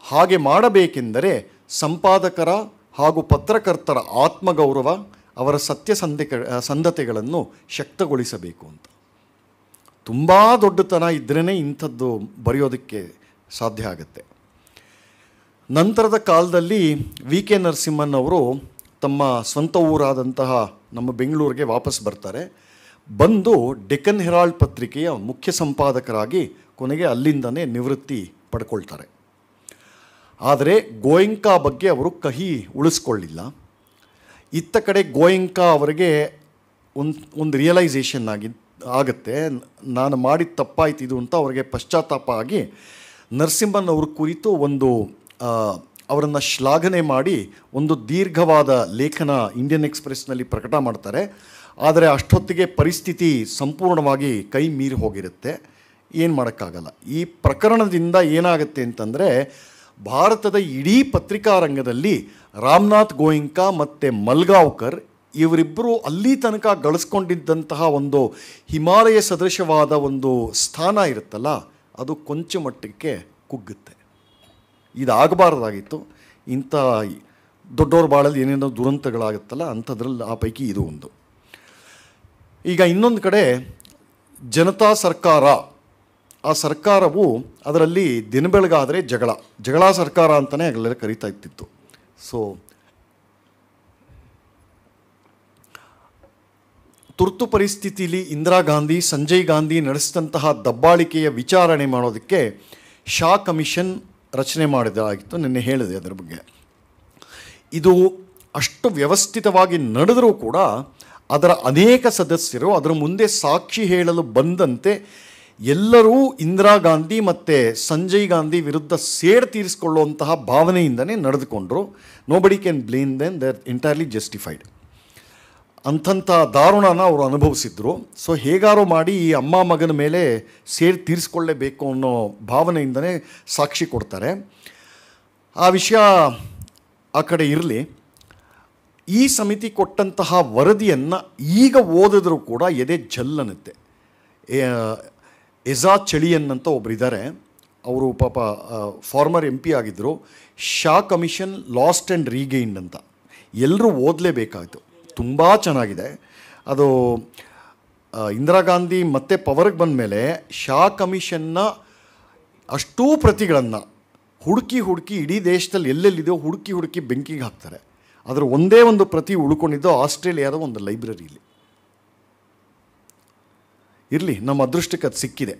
ಹಾಗೆ ಮಾಡಬೇಕೆಂದರೆ ಸಂಪಾದಕರ ಹಾಗೂ ಪತ್ರಕರ್ತರ ಆತ್ಮಗೌರವ, ಅವರ ಸತ್ಯಸಂಧೆ ಸಂಧತೆಗಳನ್ನು ಶಕ್ತಗೊಳಿಸಬೇಕು ಅಂತ. ತುಂಬ ದೊಡ್ಡತನ ಇದ್ರೇ ಇಂಥದ್ದು ಬರೆಯೋದಕ್ಕೆ ಸಾಧ್ಯ ಆಗುತ್ತೆ. ನಂತರದ ಕಾಲದಲ್ಲಿ ವಿ. ಕೆ. ನರಸಿಂಹನ್ ಅವರು ತಮ್ಮ ಸ್ವಂತ ಊರಾದಂತಹ ನಮ್ಮ ಬೆಂಗಳೂರಿಗೆ ವಾಪಸ್ ಬರ್ತಾರೆ. ಬಂದು ಡೆಕ್ಕನ್ ಹೆರಾಲ್ಡ್ ಪತ್ರಿಕೆಯ ಮುಖ್ಯ ಸಂಪಾದಕರಾಗಿ ಕೊನೆಗೆ ಅಲ್ಲಿಂದನೇ ನಿವೃತ್ತಿ ಪಡ್ಕೊಳ್ತಾರೆ. ಆದರೆ ಗೋಯಂಕಾ ಬಗ್ಗೆ ಅವರು ಕಹಿ ಉಳಿಸ್ಕೊಳ್ಳಿಲ್ಲ. ಇತ್ತ ಕಡೆ ಗೋಯಂಕಾ ಅವರಿಗೆ ಒಂದು ಒಂದು ರಿಯಲೈಸೇಷನ್ ಆಗಿ, ಆಗುತ್ತೆ. ನಾನು ಮಾಡಿದ ಇದು ಅಂತ ಅವರಿಗೆ ಪಶ್ಚಾತ್ತಾಪ ಆಗಿ ನರಸಿಂಹನ್ ಅವ್ರ ಕುರಿತು ಒಂದು ಅವರನ್ನು ಶ್ಲಾಘನೆ ಮಾಡಿ ಒಂದು ದೀರ್ಘವಾದ ಲೇಖನ ಇಂಡಿಯನ್ ಎಕ್ಸ್ಪ್ರೆಸ್ನಲ್ಲಿ ಪ್ರಕಟ ಮಾಡ್ತಾರೆ. ಆದರೆ ಅಷ್ಟೊತ್ತಿಗೆ ಪರಿಸ್ಥಿತಿ ಸಂಪೂರ್ಣವಾಗಿ ಕೈ ಮೀರಿ ಹೋಗಿರುತ್ತೆ. ಏನು ಮಾಡೋಕ್ಕಾಗಲ್ಲ. ಈ ಪ್ರಕರಣದಿಂದ ಏನಾಗುತ್ತೆ ಅಂತಂದರೆ, ಭಾರತದ ಇಡೀ ಪತ್ರಿಕಾ ರಂಗದಲ್ಲಿ ರಾಮನಾಥ್ ಗೋಯಿಂಕಾ ಮತ್ತು ಮಲ್ಗಾವ್ಕರ್ ಇವರಿಬ್ಬರು ಅಲ್ಲಿ ತನಕ ಗಳಿಸ್ಕೊಂಡಿದ್ದಂತಹ ಒಂದು ಹಿಮಾಲಯ ಸದೃಶವಾದ ಒಂದು ಸ್ಥಾನ ಇರುತ್ತಲ್ಲ, ಅದು ಕೊಂಚ ಮಟ್ಟಕ್ಕೆ ಕುಗ್ಗುತ್ತೆ. ಇದಾಗಬಾರ್ದಾಗಿತ್ತು. ಇಂಥ ದೊಡ್ಡವ್ರ ಬಾಳಲ್ಲಿ ಏನೇನೋ ದುರಂತಗಳಾಗುತ್ತಲ್ಲ, ಅಂಥದ್ರಲ್ಲಿ ಆ ಪೈಕಿ ಇದು ಒಂದು. ಈಗ ಇನ್ನೊಂದು ಕಡೆ ಜನತಾ ಸರ್ಕಾರ. ಆ ಸರ್ಕಾರವು ಅದರಲ್ಲಿ ದಿನ ಬೆಳಗಾದರೆ ಜಗಳ. ಜಗಳ ಸರ್ಕಾರ ಅಂತಲೇ ಆಗಲೆಲ್ಲ ಕರೀತಾ ಇತ್ತಿತ್ತು ಸೊ ತುರ್ತು ಪರಿಸ್ಥಿತಿಯಲ್ಲಿ ಇಂದಿರಾ ಗಾಂಧಿ, ಸಂಜಯ್ ಗಾಂಧಿ ನಡೆಸಿದಂತಹ ದಬ್ಬಾಳಿಕೆಯ ವಿಚಾರಣೆ ಮಾಡೋದಕ್ಕೆ ಶಾ ಕಮಿಷನ್ ರಚನೆ ಮಾಡಿದಾಗಿತ್ತು ನಿನ್ನೆ ಹೇಳಿದೆ ಅದರ ಬಗ್ಗೆ. ಇದು ಅಷ್ಟು ವ್ಯವಸ್ಥಿತವಾಗಿ ನಡೆದರೂ ಕೂಡ ಅದರ ಅನೇಕ ಸದಸ್ಯರು ಅದರ ಮುಂದೆ ಸಾಕ್ಷಿ ಹೇಳಲು ಬಂದಂತೆ ಎಲ್ಲರೂ ಇಂದಿರಾ ಗಾಂಧಿ ಮತ್ತು ಸಂಜಯ್ ಗಾಂಧಿ ವಿರುದ್ಧ ಸೇಡ್ ತೀರಿಸಿಕೊಳ್ಳುವಂತಹ ಭಾವನೆಯಿಂದನೇ ನಡೆದುಕೊಂಡರು. Nobody can blame then they are entirely justified ಅಂಥಂಥ ದಾರುಣನ ಅವರು ಅನುಭವಿಸಿದ್ರು. ಸೊ ಹೇಗಾರೋ ಮಾಡಿ ಈ ಅಮ್ಮ ಮಗನ ಮೇಲೆ ಸೇರಿ ತೀರಿಸ್ಕೊಳ್ಳೇಬೇಕು ಅನ್ನೋ ಭಾವನೆಯಿಂದನೇ ಸಾಕ್ಷಿ ಕೊಡ್ತಾರೆ. ಆ ವಿಷಯ ಆ ಕಡೆ ಇರಲಿ. ಈ ಸಮಿತಿ ಕೊಟ್ಟಂತಹ ವರದಿಯನ್ನು ಈಗ ಓದಿದ್ರೂ ಕೂಡ ಎದೆ ಜಲ್ಲನ್ನುತ್ತೆ ಎಜಾ ಒಬ್ರು ಇದ್ದಾರೆ ಅವರು ಪಾಪ ಫಾರ್ಮರ್ ಎಂ ಪಿ ಆಗಿದ್ದರು Shah commission, lost and regained ಅಂತ. ಎಲ್ಲರೂ ಓದಲೇಬೇಕಾಯಿತು. ತುಂಬ ಚೆನ್ನಾಗಿದೆ. ಅದು ಇಂದಿರಾ ಗಾಂಧಿ ಮತ್ತೆ ಪವರ್ಗೆ ಬಂದ ಮೇಲೆ ಶಾ ಕಮಿಷನ್ನ ಅಷ್ಟೂ ಪ್ರತಿಗಳನ್ನು ಹುಡುಕಿ ಹುಡುಕಿ ಇಡೀ ದೇಶದಲ್ಲಿ ಎಲ್ಲೆಲ್ಲಿದೆಯೋ ಹುಡುಕಿ ಹುಡುಕಿ ಬೆಂಕಿಗೆ ಹಾಕ್ತಾರೆ. ಅದರ ಒಂದೇ ಒಂದು ಪ್ರತಿ ಉಳ್ಕೊಂಡಿದ್ದು ಆಸ್ಟ್ರೇಲಿಯಾದ ಒಂದು ಲೈಬ್ರರಿಲಿ. ಇರಲಿ, ನಮ್ಮ ಅದೃಷ್ಟಕ್ಕೆ ಅದು ಸಿಕ್ಕಿದೆ.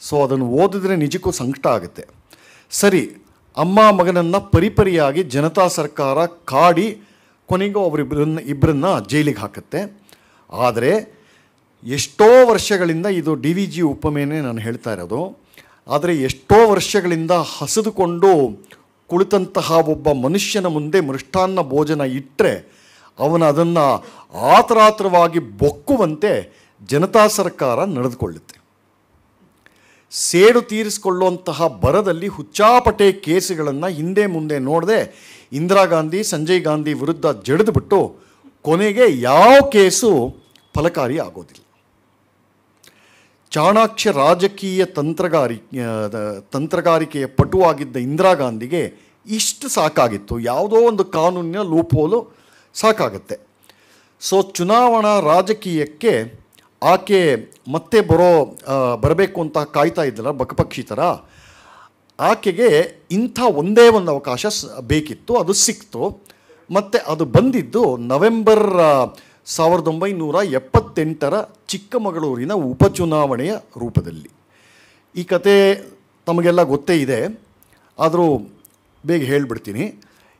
ಸೊ ಅದನ್ನು ಓದಿದ್ರೆ ನಿಜಕ್ಕೂ ಸಂಕಟ ಆಗುತ್ತೆ. ಸರಿ, ಅಮ್ಮ ಮಗನನ್ನು ಪರಿಪರಿಯಾಗಿ ಜನತಾ ಸರ್ಕಾರ ಕಾಡಿ ಕೊನೆಗೂ ಅವರಿಬ್ಬರನ್ನ ಇಬ್ಬರನ್ನ ಜೈಲಿಗೆ ಹಾಕುತ್ತೆ. ಆದರೆ, ಎಷ್ಟೋ ವರ್ಷಗಳಿಂದ ಇದು ಡಿ ವಿ ಜಿ ಉಪಮೇನೆ ನಾನು ಹೇಳ್ತಾ ಇರೋದು. ಆದರೆ, ಎಷ್ಟೋ ವರ್ಷಗಳಿಂದ ಹಸಿದುಕೊಂಡು ಕುಳಿತಂತಹ ಒಬ್ಬ ಮನುಷ್ಯನ ಮುಂದೆ ಮೃಷ್ಟಾನ್ನ ಭೋಜನ ಇಟ್ಟರೆ ಅವನು ಅದನ್ನು ಆತರಾತ್ರವಾಗಿ ಬೊಕ್ಕುವಂತೆ ಜನತಾ ಸರ್ಕಾರ ನಡೆದುಕೊಳ್ಳುತ್ತೆ. ಸೇಡು ತೀರಿಸಿಕೊಳ್ಳುವಂತಹ ಬರದಲ್ಲಿ ಹುಚ್ಚಾಪಟೆ ಕೇಸುಗಳನ್ನು ಹಿಂದೆ ಮುಂದೆ ನೋಡದೆ ಇಂದಿರಾ ಗಾಂಧಿ, ಸಂಜಯ್ ಗಾಂಧಿ ವಿರುದ್ಧ ಜಡಿದುಬಿಟ್ಟು ಕೊನೆಗೆ ಯಾವ ಕೇಸು ಫಲಕಾರಿ ಆಗೋದಿಲ್ಲ ಚಾಣಾಕ್ಷ ರಾಜಕೀಯ ತಂತ್ರಗಾರಿ ತಂತ್ರಗಾರಿಕೆಯ ಪಟುವಾಗಿದ್ದ ಇಂದಿರಾ ಗಾಂಧಿಗೆ ಇಷ್ಟು ಸಾಕಾಗಿತ್ತು. ಯಾವುದೋ ಒಂದು ಕಾನೂನಿನ ಲೂಪೋಲು ಸಾಕಾಗುತ್ತೆ. ಸೊ, ಚುನಾವಣಾ ರಾಜಕೀಯಕ್ಕೆ ಆಕೆ ಮತ್ತೆ ಬರೋ ಬರಬೇಕು ಅಂತ ಕಾಯ್ತಾ ಇದ್ದಲ್ಲ ಬಕಪಕ್ಷಿ ಥರ, ಆಕೆಗೆ ಇಂಥ ಒಂದೇ ಒಂದು ಅವಕಾಶ ಬೇಕಿತ್ತು. ಅದು ಸಿಕ್ತು. ಮತ್ತು ಅದು ಬಂದಿದ್ದು ನವೆಂಬರ್ ಸಾವಿರದ ಒಂಬೈನೂರ ಎಪ್ಪತ್ತೆಂಟರ ಚಿಕ್ಕಮಗಳೂರಿನ ಉಪಚುನಾವಣೆಯ ರೂಪದಲ್ಲಿ. ಈ ಕತೆ ತಮಗೆಲ್ಲ ಗೊತ್ತೇ ಇದೆ, ಆದರೂ ಬೇಗ ಹೇಳಿಬಿಡ್ತೀನಿ.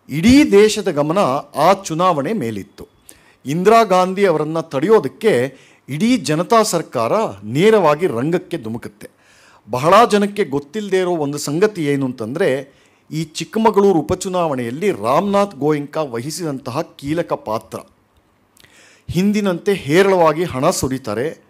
ಇಡೀ ದೇಶದ ಗಮನ ಆ ಚುನಾವಣೆ ಮೇಲಿತ್ತು. ಇಂದಿರಾ ಗಾಂಧಿ ಅವರನ್ನು ತಡೆಯೋದಕ್ಕೆ ಇಡೀ ಜನತಾ ಸರ್ಕಾರ ನೇರವಾಗಿ ರಂಗಕ್ಕೆ ಧುಮುಕುತ್ತೆ. ಬಹಳ ಜನಕ್ಕೆ ಗೊತ್ತಿಲ್ಲದೆ ಇರೋ ಒಂದು ಸಂಗತಿ ಏನು ಅಂತಂದರೆ, ಈ ಚಿಕ್ಕಮಗಳೂರು ಉಪಚುನಾವಣೆಯಲ್ಲಿ ರಾಮನಾಥ್ ಗೋಯಿಂಕಾ ವಹಿಸಿದಂತಹ ಕೀಲಕ ಪಾತ್ರ. ಹಿಂದಿನಂತೆ ಹೇರಳವಾಗಿ ಹಣ ಸುರಿತಾರೆ,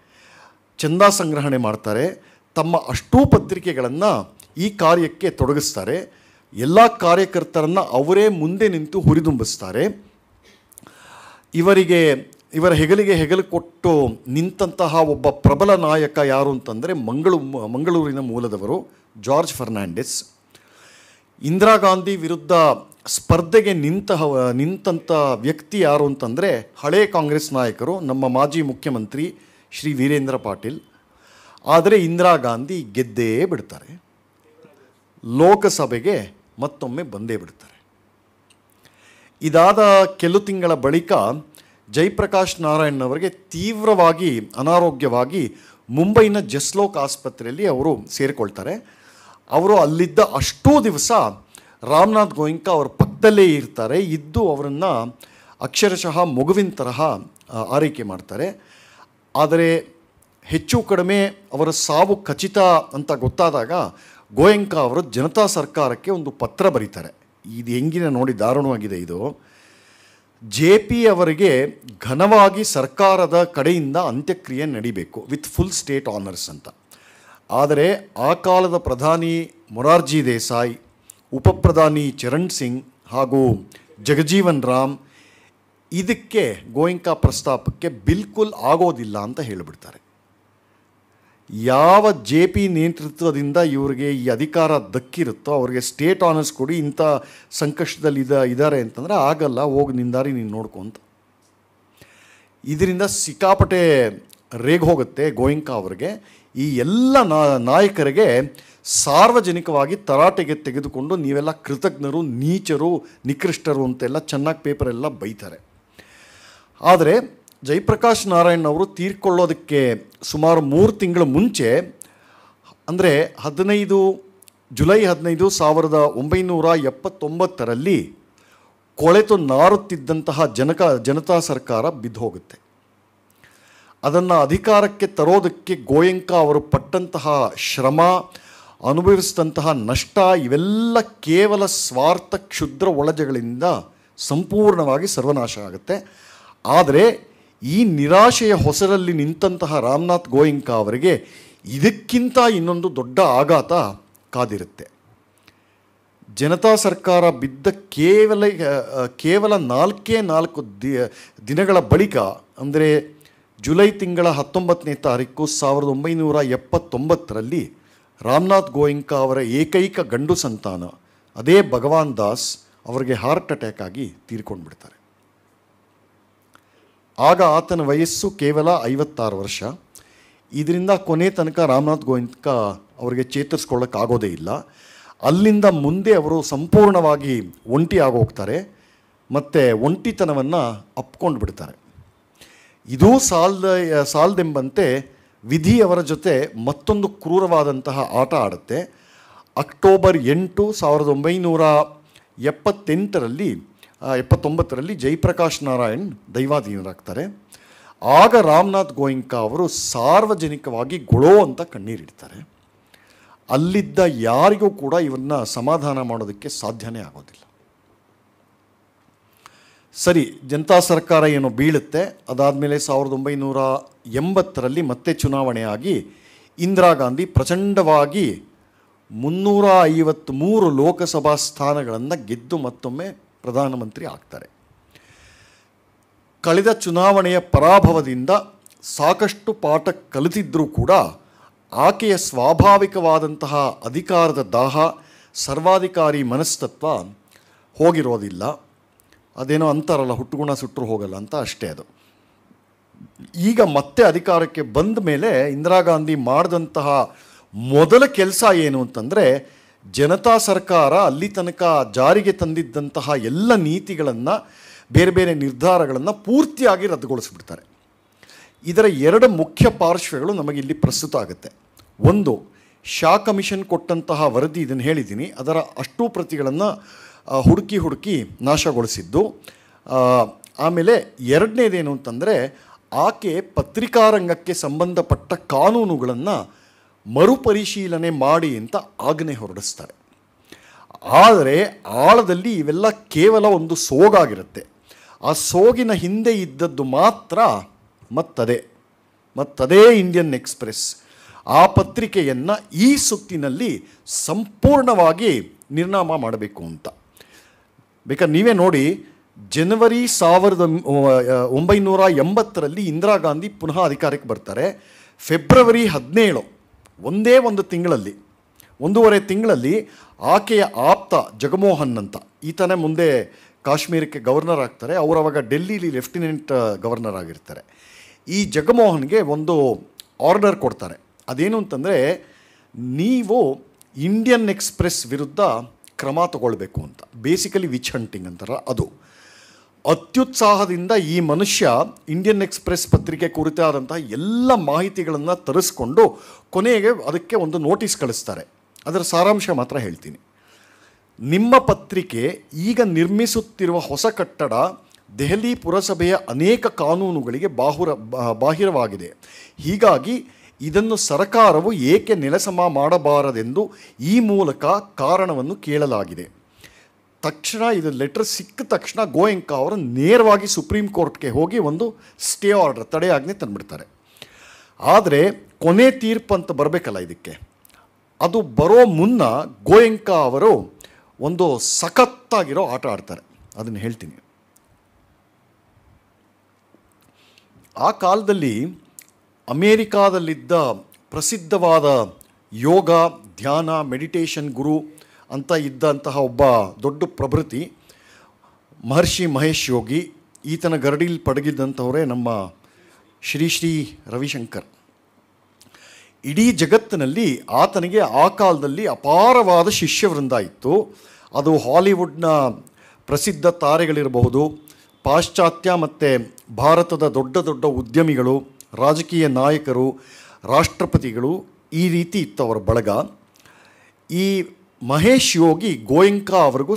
ಚಂದ ಸಂಗ್ರಹಣೆ ಮಾಡ್ತಾರೆ, ತಮ್ಮ ಅಷ್ಟೂ ಪತ್ರಿಕೆಗಳನ್ನು ಈ ಕಾರ್ಯಕ್ಕೆ ತೊಡಗಿಸ್ತಾರೆ, ಎಲ್ಲ ಕಾರ್ಯಕರ್ತರನ್ನು ಅವರೇ ಮುಂದೆ ನಿಂತು ಹುರಿದುಂಬಿಸ್ತಾರೆ. ಇವರಿಗೆ, ಇವರ ಹೆಗಲಿಗೆ ಹೆಗಲು ಕೊಟ್ಟು ನಿಂತಹ ಒಬ್ಬ ಪ್ರಬಲ ನಾಯಕ ಯಾರು ಅಂತಂದರೆ ಮಂಗಳೂ, ಮಂಗಳೂರಿನ ಮೂಲದವರು ಜಾರ್ಜ್ ಫರ್ನಾಂಡಿಸ್. ಇಂದಿರಾ ಗಾಂಧಿ ವಿರುದ್ಧ ಸ್ಪರ್ಧೆಗೆ ನಿಂತಹ ನಿಂತಹ ವ್ಯಕ್ತಿ ಯಾರು ಅಂತಂದರೆ ಹಳೇ ಕಾಂಗ್ರೆಸ್ ನಾಯಕರು, ನಮ್ಮ ಮಾಜಿ ಮುಖ್ಯಮಂತ್ರಿ ಶ್ರೀ ವೀರೇಂದ್ರ ಪಾಟೀಲ್. ಆದರೆ ಇಂದಿರಾ ಗಾಂಧಿ ಗೆದ್ದೇ ಬಿಡ್ತಾರೆ. ಲೋಕಸಭೆಗೆ ಮತ್ತೊಮ್ಮೆ ಬಂದೇ ಬಿಡ್ತಾರೆ. ಇದಾದ ಕೆಲವು ತಿಂಗಳ ಬಳಿಕ ಜಯಪ್ರಕಾಶ್ ನಾರಾಯಣ್ ಅವರಿಗೆ ತೀವ್ರವಾಗಿ, ಅನಾರೋಗ್ಯವಾಗಿ ಮುಂಬೈನ ಜಸ್ಲೋಕ್ ಆಸ್ಪತ್ರೆಯಲ್ಲಿ ಅವರು ಸೇರಿಕೊಳ್ತಾರೆ. ಅವರು ಅಲ್ಲಿದ್ದ ಅಷ್ಟೂ ದಿವಸ ರಾಮನಾಥ್ ಗೋಯಿಂಕ ಅವರ ಪಕ್ಕದಲ್ಲೇ ಇರ್ತಾರೆ. ಇದ್ದು ಅವರನ್ನು ಅಕ್ಷರಶಃ ಮಗುವಿನ ತರಹ ಆರೈಕೆ ಮಾಡ್ತಾರೆ. ಆದರೆ ಹೆಚ್ಚು ಕಡಿಮೆ ಅವರ ಸಾವು ಖಚಿತ ಅಂತ ಗೊತ್ತಾದಾಗ ಗೋಯಂಕ ಅವರು ಜನತಾ ಸರ್ಕಾರಕ್ಕೆ ಒಂದು ಪತ್ರ ಬರೀತಾರೆ. ಇದು ಹೆಂಗಿನ ನೋಡಿ ದಾರುಣವಾಗಿದೆ ಇದು. ಜೆ ಪಿ ಅವರಿಗೆ ಘನವಾಗಿ ಸರ್ಕಾರದ ಕಡೆಯಿಂದ ಅಂತ್ಯಕ್ರಿಯೆ ನಡಿಬೇಕು, ವಿತ್ ಫುಲ್ ಸ್ಟೇಟ್ ಆನರ್ಸ್ ಅಂತ. ಆದರೆ ಆ ಕಾಲದ ಪ್ರಧಾನಿ ಮೊರಾರ್ಜಿ ದೇಸಾಯಿ ಉಪಪ್ರಧಾನಿ ಚರಣ್ ಸಿಂಗ್ ಹಾಗೂ ಜಗಜೀವನ್ ರಾಮ್ ಇದಕ್ಕೆ ಗೋಯಿಂಕಾ ಪ್ರಸ್ತಾಪಕ್ಕೆ ಬಿಲ್ಕುಲ್ ಆಗೋದಿಲ್ಲ ಅಂತ ಹೇಳಿಬಿಡ್ತಾರೆ. ಯಾವ ಜೆ ಪಿ ನೇತೃತ್ವದಿಂದ ಇವರಿಗೆ ಈ ಅಧಿಕಾರ ದಕ್ಕಿರುತ್ತೋ ಅವರಿಗೆ ಸ್ಟೇಟ್ ಆನರ್ಸ್ ಕೊಡಿ, ಇಂಥ ಸಂಕಷ್ಟದಲ್ಲಿ ಇದ ಇದ್ದಾರೆ ಅಂತಂದರೆ ಆಗಲ್ಲ, ಹೋಗಿ ನಿಂದಾರಿ ನೀನು ನೋಡ್ಕೊ ಅಂತ. ಇದರಿಂದ ಸಿಕ್ಕಾಪಟ್ಟೆ ರೇಗ್ ಹೋಗುತ್ತೆ ಗೋಯಿಂಕಾ ಅವರಿಗೆ. ಈ ಎಲ್ಲ ನಾಯಕರಿಗೆ ಸಾರ್ವಜನಿಕವಾಗಿ ತರಾಟೆಗೆ ತೆಗೆದುಕೊಂಡು ನೀವೆಲ್ಲ ಕೃತಜ್ಞರು, ನೀಚರು, ನಿಕೃಷ್ಟರು ಅಂತೆಲ್ಲ ಚೆನ್ನಾಗಿ ಪೇಪರೆಲ್ಲ ಬೈತಾರೆ. ಆದರೆ ಜಯಪ್ರಕಾಶ್ ನಾರಾಯಣ್ ಅವರು ತೀರ್ಕೊಳ್ಳೋದಕ್ಕೆ ಸುಮಾರು ಮೂರು ತಿಂಗಳ ಮುಂಚೆ, ಅಂದರೆ ಹದಿನೈದು, ಜುಲೈ ಹದಿನೈದು ಸಾವಿರದ ಒಂಬೈನೂರ ಎಪ್ಪತ್ತೊಂಬತ್ತರಲ್ಲಿ ಕೊಳೆತು ನಾರುತ್ತಿದ್ದಂತಹ ಜನಕ, ಜನತಾ ಸರ್ಕಾರ ಬಿದ್ದು ಹೋಗುತ್ತೆ ಅದನ್ನು ಅಧಿಕಾರಕ್ಕೆ ತರೋದಕ್ಕೆ ಗೋಯಂಕ ಅವರು ಪಟ್ಟಂತಹ ಶ್ರಮ ಅನುಭವಿಸಿದಂತಹ ನಷ್ಟ ಇವೆಲ್ಲ ಕೇವಲ ಸ್ವಾರ್ಥ ಕ್ಷುದ್ರ ಒಳಜಗಳಿಂದ ಸಂಪೂರ್ಣವಾಗಿ ಸರ್ವನಾಶ ಆಗುತ್ತೆ. ಆದರೆ ಈ ನಿರಾಶೆಯ ಹೊಸರಲ್ಲಿ ನಿಂತಹ ರಾಮನಾಥ್ ಗೋಯಿಂಕ ಅವರಿಗೆ ಇದಕ್ಕಿಂತ ಇನ್ನೊಂದು ದೊಡ್ಡ ಆಘಾತ ಕಾದಿರುತ್ತೆ. ಜನತಾ ಸರ್ಕಾರ ಬಿದ್ದ ಕೇವಲ ಕೇವಲ ನಾಲ್ಕೇ ನಾಲ್ಕು ದಿ, ದಿನಗಳ ಬಳಿಕ, ಅಂದರೆ ಜುಲೈ ತಿಂಗಳ ಹತ್ತೊಂಬತ್ತನೇ ತಾರೀಕು ಸಾವಿರದ ಒಂಬೈನೂರ ಎಪ್ಪತ್ತೊಂಬತ್ತರಲ್ಲಿ ರಾಮನಾಥ್ ಗೋಯಿಂಕ ಅವರ ಏಕೈಕ ಗಂಡು ಸಂತಾನ, ಅದೇ ಭಗವಾನ್ ದಾಸ್ ಅವರಿಗೆ ಹಾರ್ಟ್ ಅಟ್ಯಾಕ್ ಆಗಿ ತೀರ್ಕೊಂಡು ಬಿಡ್ತಾರೆ ಆಗ ಆತನ ವಯಸ್ಸು ಕೇವಲ ಐವತ್ತಾರು ವರ್ಷ. ಇದರಿಂದ ಕೊನೆ ತನಕ ರಾಮನಾಥ್ ಗೋಯಿಂಕ ಅವರಿಗೆ ಚೇತರಿಸ್ಕೊಳ್ಳೋಕ್ಕಾಗೋದೇ ಇಲ್ಲ. ಅಲ್ಲಿಂದ ಮುಂದೆ ಅವರು ಸಂಪೂರ್ಣವಾಗಿ ಒಂಟಿ ಹೋಗ್ತಾರೆ ಮತ್ತು ಒಂಟಿತನವನ್ನು ಅಪ್ಕೊಂಡು ಬಿಡ್ತಾರೆ ಇದೂ ಸಾಲ್ದ, ಸಾಲದೆಂಬಂತೆ ವಿಧಿ ಅವರ ಜೊತೆ ಮತ್ತೊಂದು ಕ್ರೂರವಾದಂತಹ ಆಟ ಆಡುತ್ತೆ. ಅಕ್ಟೋಬರ್ ಎಂಟು ಸಾವಿರದ ಒಂಬೈನೂರ ಎಪ್ಪತ್ತೆಂಟರಲ್ಲಿ ಎಪ್ಪತ್ತೊಂಬತ್ತರಲ್ಲಿ ಜಯಪ್ರಕಾಶ್ ನಾರಾಯಣ್ ದೈವಾಧೀನರಾಗ್ತಾರೆ. ಆಗ ರಾಮನಾಥ್ ಗೋಯಿಂಕ ಅವರು ಸಾರ್ವಜನಿಕವಾಗಿ ಗೊಳೋ ಅಂತ ಕಣ್ಣೀರಿಡ್ತಾರೆ. ಅಲ್ಲಿದ್ದ ಯಾರಿಗೂ ಕೂಡ ಇವನ್ನ ಸಮಾಧಾನ ಮಾಡೋದಕ್ಕೆ ಸಾಧ್ಯನೇ ಆಗೋದಿಲ್ಲ. ಸರಿ, ಜನತಾ ಸರ್ಕಾರ ಏನೋ ಬೀಳುತ್ತೆ. ಅದಾದಮೇಲೆ ಸಾವಿರದ ಒಂಬೈನೂರ ಎಂಬತ್ತರಲ್ಲಿ ಮತ್ತೆ ಚುನಾವಣೆಯಾಗಿ ಇಂದಿರಾ ಗಾಂಧಿ ಪ್ರಚಂಡವಾಗಿ ಮುನ್ನೂರ ಐವತ್ತ್ಮೂರು ಲೋಕಸಭಾ ಸ್ಥಾನಗಳನ್ನು ಗೆದ್ದು ಮತ್ತೊಮ್ಮೆ ಪ್ರಧಾನಮಂತ್ರಿ ಆಗ್ತಾರೆ. ಕಳೆದ ಚುನಾವಣೆಯ ಪರಾಭವದಿಂದ ಸಾಕಷ್ಟು ಪಾಠ ಕಲಿತಿದ್ದರೂ ಕೂಡ ಆಕೆಯ ಸ್ವಾಭಾವಿಕವಾದಂತಹ ಅಧಿಕಾರದ ದಾಹ, ಸರ್ವಾಧಿಕಾರಿ ಮನಸ್ತತ್ವ ಹೋಗಿರೋದಿಲ್ಲ. ಅದೇನೋ ಅಂತಾರಲ್ಲ, ಹುಟ್ಟುಗುಣ ಸುಟ್ಟರು ಹೋಗಲ್ಲ ಅಂತ ಅಷ್ಟೇ ಅದು. ಈಗ ಮತ್ತೆ ಅಧಿಕಾರಕ್ಕೆ ಬಂದ ಮೇಲೆ ಇಂದಿರಾ ಗಾಂಧಿ ಮಾಡಿದಂತಹ ಮೊದಲ ಕೆಲಸ ಏನು ಅಂತಂದರೆ ಜನತಾ ಸರ್ಕಾರ ಅಲ್ಲಿ ತನಕ ಜಾರಿಗೆ ತಂದಿದ್ದಂತಹ ಎಲ್ಲ ನೀತಿಗಳನ್ನು, ಬೇರೆ ಬೇರೆ ನಿರ್ಧಾರಗಳನ್ನು ಪೂರ್ತಿಯಾಗಿ ರದ್ದುಗೊಳಿಸ್ಬಿಡ್ತಾರೆ. ಇದರ ಎರಡು ಮುಖ್ಯ ಪಾರ್ಶ್ವಗಳು ನಮಗೆ ಇಲ್ಲಿ ಪ್ರಸ್ತುತ ಆಗುತ್ತೆ. ಒಂದು, ಶಾ ಕಮಿಷನ್ ಕೊಟ್ಟಂತಹ ವರದಿ ಇದನ್ನು ಹೇಳಿದ್ದೀನಿ. ಅದರ ಅಷ್ಟೂ ಪ್ರತಿಗಳನ್ನು ಹುಡುಕಿ ಹುಡುಕಿ ನಾಶಗೊಳಿಸಿದ್ದು. ಆಮೇಲೆ ಎರಡನೇದೇನು ಅಂತಂದರೆ ಆಕೆ ಪತ್ರಿಕಾರಂಗಕ್ಕೆ ಸಂಬಂಧಪಟ್ಟ ಕಾನೂನುಗಳನ್ನು ಮರುಪರಿಶೀಲನೆ ಮಾಡಿ ಅಂತ ಆಜ್ಞೆ ಹೊರಡಿಸ್ತಾರೆ. ಆದರೆ ಆಳದಲ್ಲಿ ಇವೆಲ್ಲ ಕೇವಲ ಒಂದು ಸೋಗಾಗಿರುತ್ತೆ. ಆ ಸೋಗಿನ ಹಿಂದೆ ಇದ್ದದ್ದು ಮಾತ್ರ ಮತ್ತದೇ ಮತ್ತದೇ ಇಂಡಿಯನ್ ಎಕ್ಸ್ಪ್ರೆಸ್ ಆ ಪತ್ರಿಕೆಯನ್ನು ಈ ಸುತ್ತಿನಲ್ಲಿ ಸಂಪೂರ್ಣವಾಗಿ ನಿರ್ನಾಮ ಮಾಡಬೇಕು ಅಂತ. ಬೇಕಾದ್ರೆ ನೀವೇ ನೋಡಿ ಜನವರಿ ಸಾವಿರದ ಒಂಬೈನೂರ ಎಂಬತ್ತರಲ್ಲಿ ಇಂದಿರಾ ಗಾಂಧಿ ಪುನಃ ಅಧಿಕಾರಕ್ಕೆ ಬರ್ತಾರೆ. ಫೆಬ್ರವರಿ ಹದಿನೇಳು, ಒಂದೇ ಒಂದು ತಿಂಗಳಲ್ಲಿ, ಒಂದೂವರೆ ತಿಂಗಳಲ್ಲಿ ಆಕೆಯ ಆಪ್ತ ಜಗಮೋಹನ್ ಅಂತ, ಈತನೇ ಮುಂದೆ ಕಾಶ್ಮೀರಕ್ಕೆ ಗವರ್ನರ್ ಆಗ್ತಾರೆ. ಅವರು ಅವಾಗ ಡೆಲ್ಲಿಲಿ ಲೆಫ್ಟಿನೆಂಟ್ ಗವರ್ನರ್ ಆಗಿರ್ತಾರೆ. ಈ ಜಗಮೋಹನ್ಗೆ ಒಂದು ಆರ್ಡರ್ ಕೊಡ್ತಾರೆ. ಅದೇನು ಅಂತಂದರೆ, ನೀವು ಇಂಡಿಯನ್ ಎಕ್ಸ್ಪ್ರೆಸ್ ವಿರುದ್ಧ ಕ್ರಮ ತಗೊಳ್ಬೇಕು ಅಂತ, ಬೇಸಿಕಲಿ ವಿಚ್ ಹಂಟಿಂಗ್ ಅಂತಾರ ಅದು. ಅತ್ಯುತ್ಸಾಹದಿಂದ ಈ ಮನುಷ್ಯ ಇಂಡಿಯನ್ ಎಕ್ಸ್ಪ್ರೆಸ್ ಪತ್ರಿಕೆ ಕುರಿತಾದಂತಹ ಎಲ್ಲ ಮಾಹಿತಿಗಳನ್ನು ತರಿಸ್ಕೊಂಡು ಕೊನೆಗೆ ಅದಕ್ಕೆ ಒಂದು ನೋಟಿಸ್ ಕಳಿಸ್ತಾರೆ. ಅದರ ಸಾರಾಂಶ ಮಾತ್ರ ಹೇಳ್ತೀನಿ. ನಿಮ್ಮ ಪತ್ರಿಕೆ ಈಗ ನಿರ್ಮಿಸುತ್ತಿರುವ ಹೊಸ ಕಟ್ಟಡ ದೆಹಲಿ ಪುರಸಭೆಯ ಅನೇಕ ಕಾನೂನುಗಳಿಗೆ ಬಾಹುರ ಬಾಹಿರವಾಗಿದೆ. ಹೀಗಾಗಿ ಇದನ್ನು ಸರ್ಕಾರವು ಏಕೆ ನೆಲಸಮ ಮಾಡಬಾರದೆಂದು ಈ ಮೂಲಕ ಕಾರಣವನ್ನು ಕೇಳಲಾಗಿದೆ. ತಕ್ಷಣ ಇದು ಲೆಟರ್ ಸಿಕ್ಕ ತಕ್ಷಣ ಗೋಯಂಕ ಅವರು ನೇರವಾಗಿ ಸುಪ್ರೀಂ ಕೋರ್ಟ್ಗೆ ಹೋಗಿ ಒಂದು ಸ್ಟೇ ಆರ್ಡರ್ ತಡೆಯಾಜ್ಞೆ ತಂದುಬಿಡ್ತಾರೆ. ಆದರೆ ಕೊನೆ ತೀರ್ಪು ಅಂತ ಬರಬೇಕಲ್ಲ ಇದಕ್ಕೆ. ಅದು ಬರೋ ಮುನ್ನ ಗೋಯಂಕ ಅವರು ಒಂದು ಸಖತ್ತಾಗಿರೋ ಆಟ ಆಡ್ತಾರೆ. ಅದನ್ನು ಹೇಳ್ತೀನಿ. ಆ ಕಾಲದಲ್ಲಿ ಅಮೇರಿಕಾದಲ್ಲಿದ್ದ ಪ್ರಸಿದ್ಧವಾದ ಯೋಗ, ಧ್ಯಾನ, ಮೆಡಿಟೇಷನ್ ಗುರು ಅಂತ ಇದ್ದಂತಹ ಒಬ್ಬ ದೊಡ್ಡ ಪ್ರಭೃತಿ, ಮಹರ್ಷಿ ಮಹೇಶ್ ಯೋಗಿ, ಈತನ ಗರಡಿಲಿ ಪಡಗಿದ್ದಂಥವರೇ ನಮ್ಮ ಶ್ರೀ ಶ್ರೀ ರವಿಶಂಕರ್. ಇಡೀ ಜಗತ್ತಿನಲ್ಲಿ ಆತನಿಗೆ ಆ ಕಾಲದಲ್ಲಿ ಅಪಾರವಾದ ಶಿಷ್ಯವೃಂದ ಇತ್ತು ಅದು ಹಾಲಿವುಡ್ನ ಪ್ರಸಿದ್ಧ ತಾರೆಗಳಿರಬಹುದು. ಪಾಶ್ಚಾತ್ಯ ಮತ್ತು ಭಾರತದ ದೊಡ್ಡ ದೊಡ್ಡ ಉದ್ಯಮಿಗಳು, ರಾಜಕೀಯ ನಾಯಕರು, ರಾಷ್ಟ್ರಪತಿಗಳು ಈ ರೀತಿ ಇತ್ತು ಅವರ ಬಳಗ. ಈ ಮಹೇಶ್ ಯೋಗಿ ಗೋಯಂಕಾ ಅವರಿಗೂ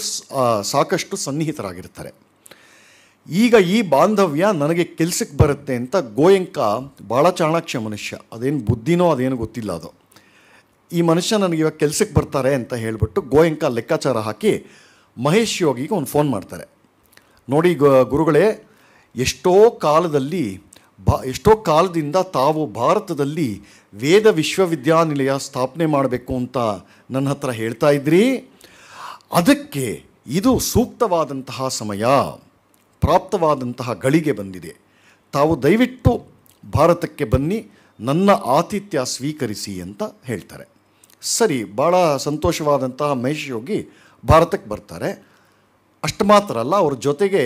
ಸಾಕಷ್ಟು ಸನ್ನಿಹಿತರಾಗಿರ್ತಾರೆ. ಈಗ ಈ ಬಾಂಧವ್ಯ ನನಗೆ ಕೆಲಸಕ್ಕೆ ಬರುತ್ತೆ ಅಂತ ಗೋಯಂಕ ಭಾಳ ಚಾಣಾಕ್ಷ ಮನುಷ್ಯ. ಅದೇನು ಬುದ್ಧಿನೋ ಅದೇನು ಗೊತ್ತಿಲ್ಲ ಅದು. ಈ ಮನುಷ್ಯ ನನಗೆ ಇವಾಗ ಕೆಲಸಕ್ಕೆ ಬರ್ತಾರೆ ಅಂತ ಹೇಳಿಬಿಟ್ಟು ಗೋಯಂಕ ಲೆಕ್ಕಾಚಾರ ಹಾಕಿ ಮಹೇಶ್ ಯೋಗಿಗೆ ಒಂದು ಫೋನ್ ಮಾಡ್ತಾರೆ. ನೋಡಿ ಗುರುಗಳೇ, ಎಷ್ಟೋ ಕಾಲದಲ್ಲಿ ಬಾ, ಎಷ್ಟೋ ಕಾಲದಿಂದ ತಾವು ಭಾರತದಲ್ಲಿ ವೇದ ವಿಶ್ವವಿದ್ಯಾನಿಲಯ ಸ್ಥಾಪನೆ ಮಾಡಬೇಕು ಅಂತ ನನ್ನ ಹತ್ರ ಹೇಳ್ತಾ ಇದ್ರಿ. ಅದಕ್ಕೆ ಇದು ಸೂಕ್ತವಾದಂತಹ ಸಮಯ, ಪ್ರಾಪ್ತವಾದಂತಹ ಗಳಿಗೆ ಬಂದಿದೆ. ತಾವು ದಯವಿಟ್ಟು ಭಾರತಕ್ಕೆ ಬನ್ನಿ, ನನ್ನ ಆತಿಥ್ಯ ಸ್ವೀಕರಿಸಿ ಅಂತ ಹೇಳ್ತಾರೆ. ಸರಿ ಭಾಳ ಸಂತೋಷವಾದಂತಹ ಮಹೇಶ್ ಯೋಗಿ ಭಾರತಕ್ಕೆ ಬರ್ತಾರೆ. ಅಷ್ಟು ಮಾತ್ರ ಅಲ್ಲ, ಅವ್ರ ಜೊತೆಗೆ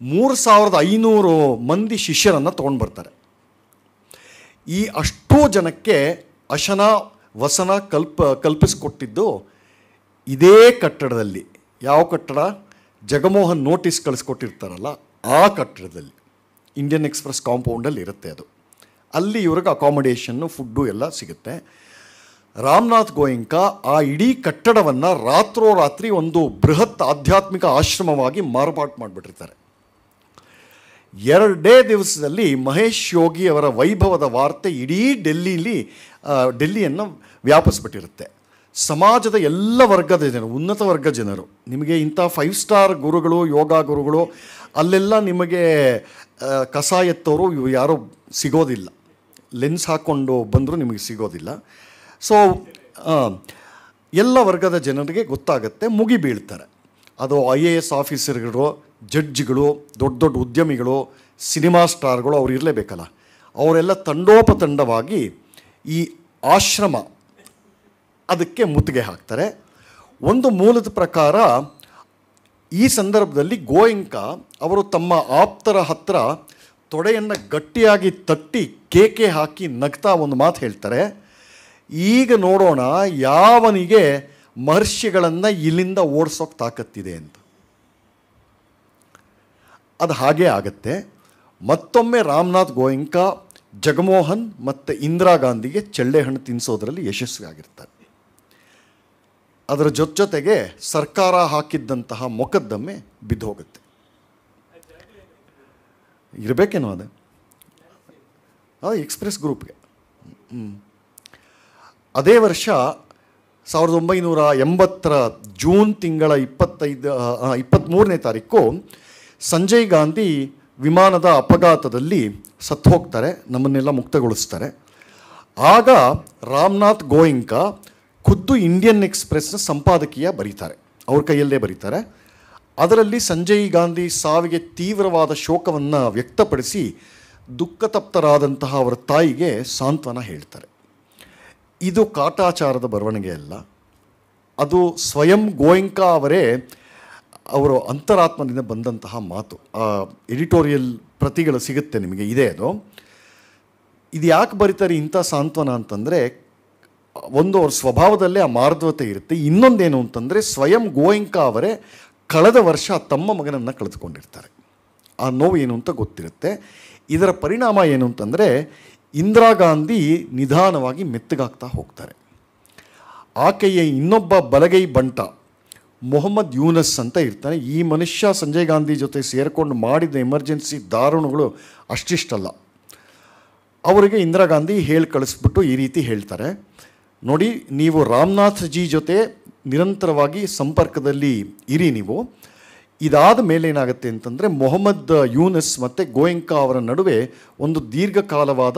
ಮೂರು ಸಾವಿರದ ಐನೂರು ಮಂದಿ ಶಿಷ್ಯರನ್ನು ತೊಗೊಂಡು ಬರ್ತಾರೆ. ಈ ಅಷ್ಟೂ ಜನಕ್ಕೆ ಅಶನ, ವಸನ ಕಲ್ಪ, ಕಲ್ಪಿಸಿಕೊಟ್ಟಿದ್ದು ಇದೇ ಕಟ್ಟಡದಲ್ಲಿ. ಯಾವ ಕಟ್ಟಡ? ಜಗಮೋಹನ್ ನೋಟಿಸ್ ಕಳಿಸ್ಕೊಟ್ಟಿರ್ತಾರಲ್ಲ, ಆ ಕಟ್ಟಡದಲ್ಲಿ. ಇಂಡಿಯನ್ ಎಕ್ಸ್ಪ್ರೆಸ್ ಕಾಂಪೌಂಡಲ್ಲಿ ಇರುತ್ತೆ ಅದು. ಅಲ್ಲಿ ಇವ್ರಿಗೆ ಅಕಾಮಿಡೇಷನ್ನು ಫುಡ್ಡು ಎಲ್ಲ ಸಿಗುತ್ತೆ. ರಾಮನಾಥ್ ಗೋಯಿಂಕ ಆ ಇಡೀ ಕಟ್ಟಡವನ್ನು ರಾತ್ರೋರಾತ್ರಿ ಒಂದು ಬೃಹತ್ ಆಧ್ಯಾತ್ಮಿಕ ಆಶ್ರಮವಾಗಿ ಮಾರ್ಪಾಟು ಮಾಡಿಬಿಟ್ಟಿರ್ತಾರೆ. ಎರಡೇ ದಿವಸದಲ್ಲಿ ಮಹೇಶ್ ಯೋಗಿ ಅವರ ವೈಭವದ ವಾರ್ತೆ ಇಡೀ ಡೆಲ್ಲಿಲಿ ಡೆಲ್ಲಿಯನ್ನು ವ್ಯಾಪಿಸ್ಬಿಟ್ಟಿರುತ್ತೆ. ಸಮಾಜದ ಎಲ್ಲ ವರ್ಗದ ಜನರು, ಉನ್ನತ ವರ್ಗ ಜನರು, ನಿಮಗೆ ಇಂಥ ಫೈವ್ ಸ್ಟಾರ್ ಗುರುಗಳು, ಯೋಗ ಗುರುಗಳು, ಅಲ್ಲೆಲ್ಲ ನಿಮಗೆ ಕಸ ಎತ್ತೋರು ಯಾರೂ ಸಿಗೋದಿಲ್ಲ. ಲೆನ್ಸ್ ಹಾಕ್ಕೊಂಡು ಬಂದರೂ ನಿಮಗೆ ಸಿಗೋದಿಲ್ಲ. ಸೊ ಎಲ್ಲ ವರ್ಗದ ಜನರಿಗೆ ಗೊತ್ತಾಗುತ್ತೆ ಮುಗಿ ಬೀಳ್ತಾರೆ ಅದು ಐ ಎ ಎಸ್ ಆಫೀಸರ್ಗಳು ಜಡ್ಜ್ಗಳು, ದೊಡ್ಡ ದೊಡ್ಡ ಉದ್ಯಮಿಗಳು, ಸಿನಿಮಾ ಸ್ಟಾರ್ಗಳು ಅವ್ರು ಇರಲೇಬೇಕಲ್ಲ. ಅವರೆಲ್ಲ ತಂಡೋಪತಂಡವಾಗಿ ಈ ಆಶ್ರಮ ಅದಕ್ಕೆ ಮುತ್ತಿಗೆ ಹಾಕ್ತಾರೆ. ಒಂದು ಮೂಲದ ಪ್ರಕಾರ ಈ ಸಂದರ್ಭದಲ್ಲಿ ಗೋಯಂಕ ಅವರು ತಮ್ಮ ಆಪ್ತರ ಹತ್ರ ತೊಡೆಯನ್ನು ಗಟ್ಟಿಯಾಗಿ ತಟ್ಟಿ ಕೇಕೆ ಹಾಕಿ ನಗ್ತಾ ಒಂದು ಮಾತು ಹೇಳ್ತಾರೆ. ಈಗ ನೋಡೋಣ ಯಾವನಿಗೆ ಮಹರ್ಷಿಗಳನ್ನು ಇಲ್ಲಿಂದ ಓಡಿಸೋಕೆ ತಾಕತ್ತಿದೆ ಅಂತ. ಅದು ಹಾಗೇ ಆಗತ್ತೆ. ಮತ್ತೊಮ್ಮೆ ರಾಮನಾಥ್ ಗೋಯಂಕ, ಜಗಮೋಹನ್ ಮತ್ತು ಇಂದಿರಾ ಗಾಂಧಿಗೆ ಚೆಳ್ಳೆ ಹಣ್ಣು ತಿನ್ನಿಸೋದ್ರಲ್ಲಿ ಯಶಸ್ವಿ ಆಗಿರ್ತಾರೆ. ಅದರ ಜೊತೆ ಜೊತೆಗೆ ಸರ್ಕಾರ ಹಾಕಿದ್ದಂತಹ ಮೊಕದ್ದಮೆ ಬಿದ್ದು ಹೋಗುತ್ತೆ ಇರಬೇಕೇನೋ ಅದು. ಅದು ಎಕ್ಸ್ಪ್ರೆಸ್ ಗ್ರೂಪ್ಗೆ. ಅದೇ ವರ್ಷ ಸಾವಿರದ ಒಂಬೈನೂರ ಎಂಬತ್ತರ ಜೂನ್ ತಿಂಗಳ ಇಪ್ಪತ್ತೈದು ಇಪ್ಪತ್ತ್ಮೂರನೇ ತಾರೀಕು ಸಂಜಯ್ ಗಾಂಧಿ ವಿಮಾನದ ಅಪಘಾತದಲ್ಲಿ ಸತ್ತು ಹೋಗ್ತಾರೆ ನಮ್ಮನ್ನೆಲ್ಲ ಮುಕ್ತಗೊಳಿಸ್ತಾರೆ. ಆಗ ರಾಮನಾಥ್ ಗೋಯಿಂಕ ಖುದ್ದು ಇಂಡಿಯನ್ ಎಕ್ಸ್ಪ್ರೆಸ್ನ ಸಂಪಾದಕೀಯ ಬರೀತಾರೆ. ಅವ್ರ ಕೈಯಲ್ಲೇ ಬರೀತಾರೆ. ಅದರಲ್ಲಿ ಸಂಜಯ್ ಗಾಂಧಿ ಸಾವಿಗೆ ತೀವ್ರವಾದ ಶೋಕವನ್ನು ವ್ಯಕ್ತಪಡಿಸಿ ದುಃಖತಪ್ತರಾದಂತಹ ಅವರ ತಾಯಿಗೆ ಸಾಂತ್ವನ ಹೇಳ್ತಾರೆ. ಇದು ಕಾಟಾಚಾರದ ಬರವಣಿಗೆ ಅಲ್ಲ. ಅದು ಸ್ವಯಂ ಗೋಯಿಂಕ ಅವರೇ ಅವರು ಅಂತರಾತ್ಮದಿಂದ ಬಂದಂತಹ ಮಾತು, ಆ ಎಡಿಟೋರಿಯಲ್ ಪ್ರತಿಗಳು ಸಿಗುತ್ತೆ ನಿಮಗೆ, ಇದೆ ಅದು. ಇದು ಯಾಕೆ ಬರೀತಾರೆ ಇಂಥ ಸಾಂತ್ವನ ಅಂತಂದರೆ, ಒಂದು ಅವ್ರ ಸ್ವಭಾವದಲ್ಲೇ ಆ ಮಾರ್ಧವತೆ ಇರುತ್ತೆ. ಇನ್ನೊಂದೇನು ಅಂತಂದರೆ, ಸ್ವಯಂ ಗೋಯಂಕ ಅವರೇ ಕಳೆದ ವರ್ಷ ತಮ್ಮ ಮಗನನ್ನು ಕಳೆದುಕೊಂಡಿರ್ತಾರೆ. ಆ ನೋವು ಏನು ಅಂತ ಗೊತ್ತಿರುತ್ತೆ. ಇದರ ಪರಿಣಾಮ ಏನು ಅಂತಂದರೆ, ಇಂದಿರಾ ಗಾಂಧಿ ನಿಧಾನವಾಗಿ ಮೆತ್ತಗಾಗ್ತಾ ಹೋಗ್ತಾರೆ. ಆಕೆಯ ಇನ್ನೊಬ್ಬ ಬಲಗೈ ಬಂಟ ಮೊಹಮ್ಮದ್ ಯೂನಸ್ ಅಂತ ಇರ್ತಾನೆ. ಈ ಮನುಷ್ಯ ಸಂಜಯ್ ಗಾಂಧಿ ಜೊತೆ ಸೇರಿಕೊಂಡು ಮಾಡಿದ ಎಮರ್ಜೆನ್ಸಿ ದಾರುಣಗಳು ಅಷ್ಟಿಷ್ಟಲ್ಲ. ಅವರಿಗೆ ಇಂದಿರಾ ಗಾಂಧಿ ಹೇಳಿ ಕಳಿಸ್ಬಿಟ್ಟು ಈ ರೀತಿ ಹೇಳ್ತಾರೆ. ನೋಡಿ, ನೀವು ರಾಮನಾಥ್ ಜಿ ಜೊತೆ ನಿರಂತರವಾಗಿ ಸಂಪರ್ಕದಲ್ಲಿ ಇರಿ ನೀವು. ಇದಾದ ಮೇಲೆ ಏನಾಗುತ್ತೆ ಅಂತಂದರೆ, ಮೊಹಮ್ಮದ್ ಯೂನಸ್ ಮತ್ತು ಗೋಯಂಕ ಅವರ ನಡುವೆ ಒಂದು ದೀರ್ಘಕಾಲವಾದ,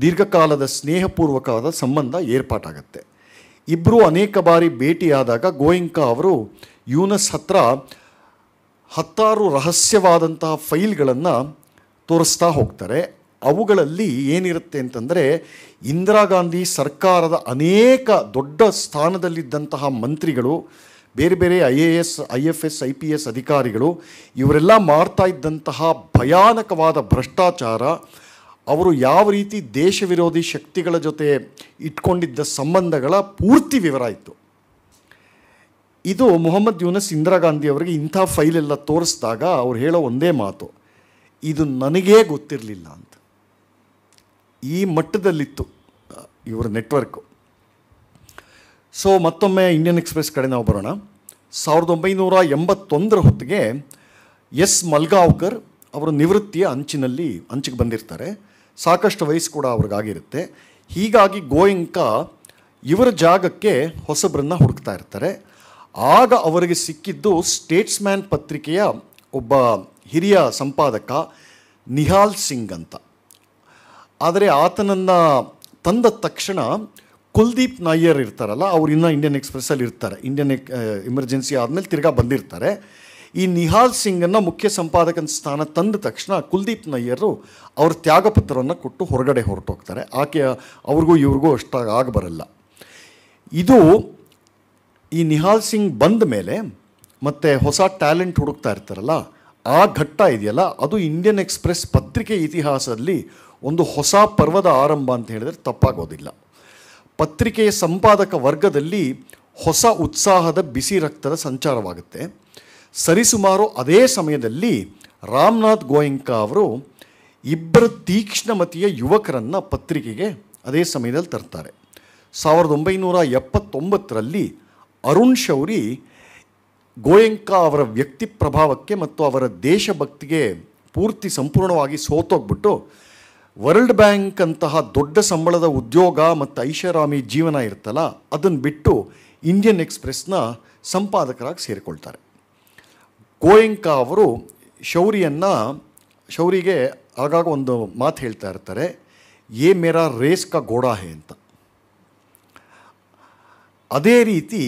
ದೀರ್ಘಕಾಲದ ಸ್ನೇಹಪೂರ್ವಕವಾದ ಸಂಬಂಧ ಏರ್ಪಾಟಾಗತ್ತೆ. ಇಬ್ಬರು ಅನೇಕ ಬಾರಿ ಭೇಟಿಯಾದಾಗ ಗೋಯಿಂಕಾ ಅವರು ಯೂನಸ್ ಹತ್ರ ಹತ್ತಾರು ರಹಸ್ಯವಾದಂತಹ ಫೈಲ್ಗಳನ್ನು ತೋರಿಸ್ತಾ ಹೋಗ್ತಾರೆ. ಅವುಗಳಲ್ಲಿ ಏನಿರುತ್ತೆ ಅಂತಂದರೆ, ಇಂದಿರಾ ಗಾಂಧಿ ಸರ್ಕಾರದ ಅನೇಕ ದೊಡ್ಡ ಸ್ಥಾನದಲ್ಲಿದ್ದಂತಹ ಮಂತ್ರಿಗಳು, ಬೇರೆ ಬೇರೆ I A S, I F S, I P S ಅಧಿಕಾರಿಗಳು, ಇವರೆಲ್ಲ ಮಾಡ್ತಾ ಇದ್ದಂತಹ ಭಯಾನಕವಾದ ಭ್ರಷ್ಟಾಚಾರ ಅವರು ಯಾವ ರೀತಿ ದೇಶ ವಿರೋಧಿ ಶಕ್ತಿಗಳ ಜೊತೆ ಇಟ್ಕೊಂಡಿದ್ದ ಸಂಬಂಧಗಳ ಪೂರ್ತಿ ವಿವರ ಇತ್ತು. ಇದು ಮೊಹಮ್ಮದ್ ಯೂನಸ್ ಇಂದಿರಾ ಗಾಂಧಿ ಅವರಿಗೆ ಇಂಥ ಫೈಲ್ ಎಲ್ಲ ತೋರಿಸಿದಾಗ ಅವ್ರು ಹೇಳೋ ಒಂದೇ ಮಾತು, ಇದು ನನಗೇ ಗೊತ್ತಿರಲಿಲ್ಲ ಅಂತ. ಈ ಮಟ್ಟದಲ್ಲಿತ್ತು ಇವರ ನೆಟ್ವರ್ಕು. ಸೊ ಮತ್ತೊಮ್ಮೆ ಇಂಡಿಯನ್ ಎಕ್ಸ್ಪ್ರೆಸ್ ಕಡೆ ನಾವು ಬರೋಣ. ಸಾವಿರದ ಒಂಬೈನೂರ ಎಂಬತ್ತೊಂದರ ಹೊತ್ತಿಗೆ ಎಸ್ ಮಲ್ಗಾವ್ಕರ್ ಅವರು ನಿವೃತ್ತಿಯ ಅಂಚಿನಲ್ಲಿ, ಅಂಚಿಗೆ ಬಂದಿರ್ತಾರೆ. ಸಾಕಷ್ಟು ವಯಸ್ಸು ಕೂಡ ಅವ್ರಿಗಾಗಿರುತ್ತೆ. ಹೀಗಾಗಿ ಗೋಯಂಕ ಇವರ ಜಾಗಕ್ಕೆ ಹೊಸಬ್ರನ್ನ ಹುಡುಕ್ತಾ ಇರ್ತಾರೆ. ಆಗ ಅವರಿಗೆ ಸಿಕ್ಕಿದ್ದು ಸ್ಟೇಟ್ಸ್ಮ್ಯಾನ್ ಪತ್ರಿಕೆಯ ಒಬ್ಬ ಹಿರಿಯ ಸಂಪಾದಕ ನಿಹಾಲ್ ಸಿಂಗ್ ಅಂತ. ಆದರೆ ಆತನನ್ನು ತಂದ ತಕ್ಷಣ ಕುಲ್ದೀಪ್ ನಾಯರ್ ಇರ್ತಾರಲ್ಲ, ಅವ್ರು ಇನ್ನೂ ಇಂಡಿಯನ್ ಎಕ್ಸ್ಪ್ರೆಸ್ಸಲ್ಲಿ ಇರ್ತಾರೆ. ಇಂಡಿಯನ್ ಎಮರ್ಜೆನ್ಸಿ ಆದಮೇಲೆ ತಿರ್ಗಾ ಬಂದಿರ್ತಾರೆ. ಈ ನಿಹಾಲ್ ಸಿಂಗನ್ನು ಮುಖ್ಯ ಸಂಪಾದಕನ ಸ್ಥಾನ ತಂದ ತಕ್ಷಣ ಕುಲ್ದೀಪ್ ನಯ್ಯರು ಅವ್ರ ತ್ಯಾಗಪತ್ರವನ್ನು ಕೊಟ್ಟು ಹೊರಗಡೆ ಹೊರಟೋಗ್ತಾರೆ. ಆಕೆಯ ಅವ್ರಿಗೂ ಇವ್ರಿಗೂ ಅಷ್ಟಾಗಿ ಆಗಬರಲ್ಲ ಇದು ಈ ನಿಹಾಲ್ ಸಿಂಗ್ ಬಂದ ಮೇಲೆ ಮತ್ತು ಹೊಸ ಟ್ಯಾಲೆಂಟ್ ಹುಡುಕ್ತಾ ಇರ್ತಾರಲ್ಲ, ಆ ಘಟ್ಟ ಇದೆಯಲ್ಲ, ಅದು ಇಂಡಿಯನ್ ಎಕ್ಸ್ಪ್ರೆಸ್ ಪತ್ರಿಕೆ ಇತಿಹಾಸದಲ್ಲಿ ಒಂದು ಹೊಸ ಪರ್ವದ ಆರಂಭ ಅಂತ ಹೇಳಿದರೆ ತಪ್ಪಾಗೋದಿಲ್ಲ. ಪತ್ರಿಕೆಯ ಸಂಪಾದಕ ವರ್ಗದಲ್ಲಿ ಹೊಸ ಉತ್ಸಾಹದ ಬಿಸಿ ರಕ್ತದ ಸಂಚಾರವಾಗುತ್ತೆ. ಸರಿಸುಮಾರು ಅದೇ ಸಮಯದಲ್ಲಿ ರಾಮನಾಥ್ ಗೋಯಿಂಕಾ ಅವರು ಇಬ್ಬರು ತೀಕ್ಷ್ಣಮತಿಯ ಯುವಕರನ್ನು ಪತ್ರಿಕೆಗೆ ಅದೇ ಸಮಯದಲ್ಲಿ ತರ್ತಾರೆ. ಸಾವಿರದ ಒಂಬೈನೂರ ಎಪ್ಪತ್ತೊಂಬತ್ತರಲ್ಲಿ ಅರುಣ್ ಶೌರಿ ಗೋಯಂಕಾ ಅವರ ವ್ಯಕ್ತಿ ಪ್ರಭಾವಕ್ಕೆ ಮತ್ತು ಅವರ ದೇಶಭಕ್ತಿಗೆ ಪೂರ್ತಿ ಸಂಪೂರ್ಣವಾಗಿ ಸೋತೋಗ್ಬಿಟ್ಟು ವರ್ಲ್ಡ್ ಬ್ಯಾಂಕ್ ಅಂತಹ ದೊಡ್ಡ ಸಂಬಳದ ಉದ್ಯೋಗ ಮತ್ತು ಐಷಾರಾಮಿ ಜೀವನ ಇರ್ತಲ್ಲ ಅದನ್ನು ಬಿಟ್ಟು ಇಂಡಿಯನ್ ಎಕ್ಸ್ಪ್ರೆಸ್ನ ಸಂಪಾದಕರಾಗಿ ಸೇರಿಕೊಳ್ತಾರೆ. ಗೋಯಂಕ ಅವರು ಶೌರಿಯನ್ನು, ಶೌರಿಗೆ ಆಗಾಗ ಒಂದು ಮಾತು ಹೇಳ್ತಾ ಇರ್ತಾರೆ, ಏ ಮೇರಾ ರೇಸ್ ಕಾ ಗೋಡಾ ಹೇ ಅಂತ. ಅದೇ ರೀತಿ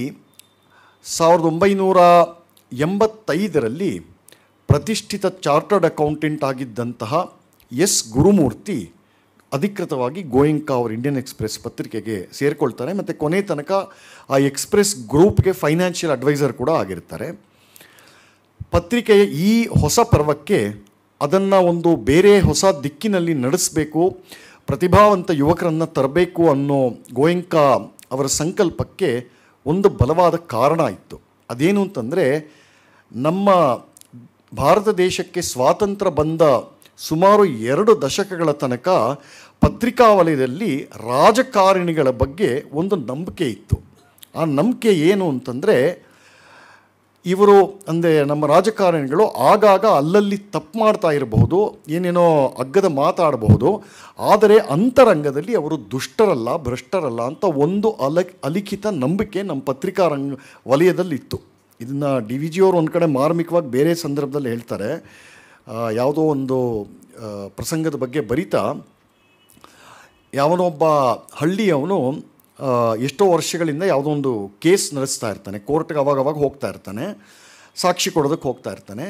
ಸಾವಿರದ ಒಂಬೈನೂರ ಎಂಬತ್ತೈದರಲ್ಲಿ ಪ್ರತಿಷ್ಠಿತ ಚಾರ್ಟರ್ಡ್ ಅಕೌಂಟೆಂಟ್ ಆಗಿದ್ದಂತಹ ಎಸ್ ಗುರುಮೂರ್ತಿ ಅಧಿಕೃತವಾಗಿ ಗೋಯಂಕ ಅವರು ಇಂಡಿಯನ್ ಎಕ್ಸ್ಪ್ರೆಸ್ ಪತ್ರಿಕೆಗೆ ಸೇರಿಕೊಳ್ತಾರೆ. ಮತ್ತು ಕೊನೆ ತನಕ ಆ ಎಕ್ಸ್ಪ್ರೆಸ್ ಗ್ರೂಪ್ಗೆ ಫೈನಾನ್ಷಿಯಲ್ ಅಡ್ವೈಸರ್ ಕೂಡ ಆಗಿರ್ತಾರೆ. ಪತ್ರಿಕೆಯ ಈ ಹೊಸ ಪರ್ವಕ್ಕೆ ಅದನ್ನು ಒಂದು ಬೇರೆ ಹೊಸ ದಿಕ್ಕಿನಲ್ಲಿ ನಡೆಸಬೇಕು, ಪ್ರತಿಭಾವಂತ ಯುವಕರನ್ನು ತರಬೇಕು ಅನ್ನೋ ಗೋಯಂಕ ಅವರ ಸಂಕಲ್ಪಕ್ಕೆ ಒಂದು ಬಲವಾದ ಕಾರಣ ಇತ್ತು. ಅದೇನು ಅಂತಂದರೆ, ನಮ್ಮ ಭಾರತ ದೇಶಕ್ಕೆ ಸ್ವಾತಂತ್ರ್ಯ ಬಂದ ಸುಮಾರು ಎರಡು ದಶಕಗಳ ತನಕ ಪತ್ರಿಕಾ ವಲಯದಲ್ಲಿ ರಾಜಕಾರಣಿಗಳ ಬಗ್ಗೆ ಒಂದು ನಂಬಿಕೆ ಇತ್ತು. ಆ ನಂಬಿಕೆ ಏನು ಅಂತಂದರೆ ಇವರು ಅಂದರೆ ನಮ್ಮ ರಾಜಕಾರಣಿಗಳು ಆಗಾಗ ಅಲ್ಲಲ್ಲಿ ತಪ್ಪು ಮಾಡ್ತಾ ಇರಬಹುದು, ಏನೇನೋ ಅಗ್ಗದ ಮಾತಾಡಬಹುದು, ಆದರೆ ಅಂತರಂಗದಲ್ಲಿ ಅವರು ದುಷ್ಟರಲ್ಲ, ಭ್ರಷ್ಟರಲ್ಲ ಅಂತ ಒಂದು ಅಲ, ಅಲಿಖಿತ ನಂಬಿಕೆ ನಮ್ಮ ಪತ್ರಿಕಾ ರಂಗ ವಲಯದಲ್ಲಿತ್ತು. ಇದನ್ನು ಡಿ ವಿ ಜಿಯವರು ಒಂದು ಕಡೆ ಮಾರ್ಮಿಕವಾಗಿ ಬೇರೆ ಸಂದರ್ಭದಲ್ಲಿ ಹೇಳ್ತಾರೆ. ಯಾವುದೋ ಒಂದು ಪ್ರಸಂಗದ ಬಗ್ಗೆ ಬರಿತಾ ಯಾವನೊಬ್ಬ ಹಳ್ಳಿಯವನು ಎಷ್ಟೋ ವರ್ಷಗಳಿಂದ ಯಾವುದೋ ಒಂದು ಕೇಸ್ ನಡೆಸ್ತಾ ಇರ್ತಾನೆ. ಕೋರ್ಟ್ಗೆ ಅವಾಗ ಅವಾಗ ಹೋಗ್ತಾ ಇರ್ತಾನೆ. ಸಾಕ್ಷಿ ಕೊಡೋದಕ್ಕೆ ಹೋಗ್ತಾ ಇರ್ತಾನೆ.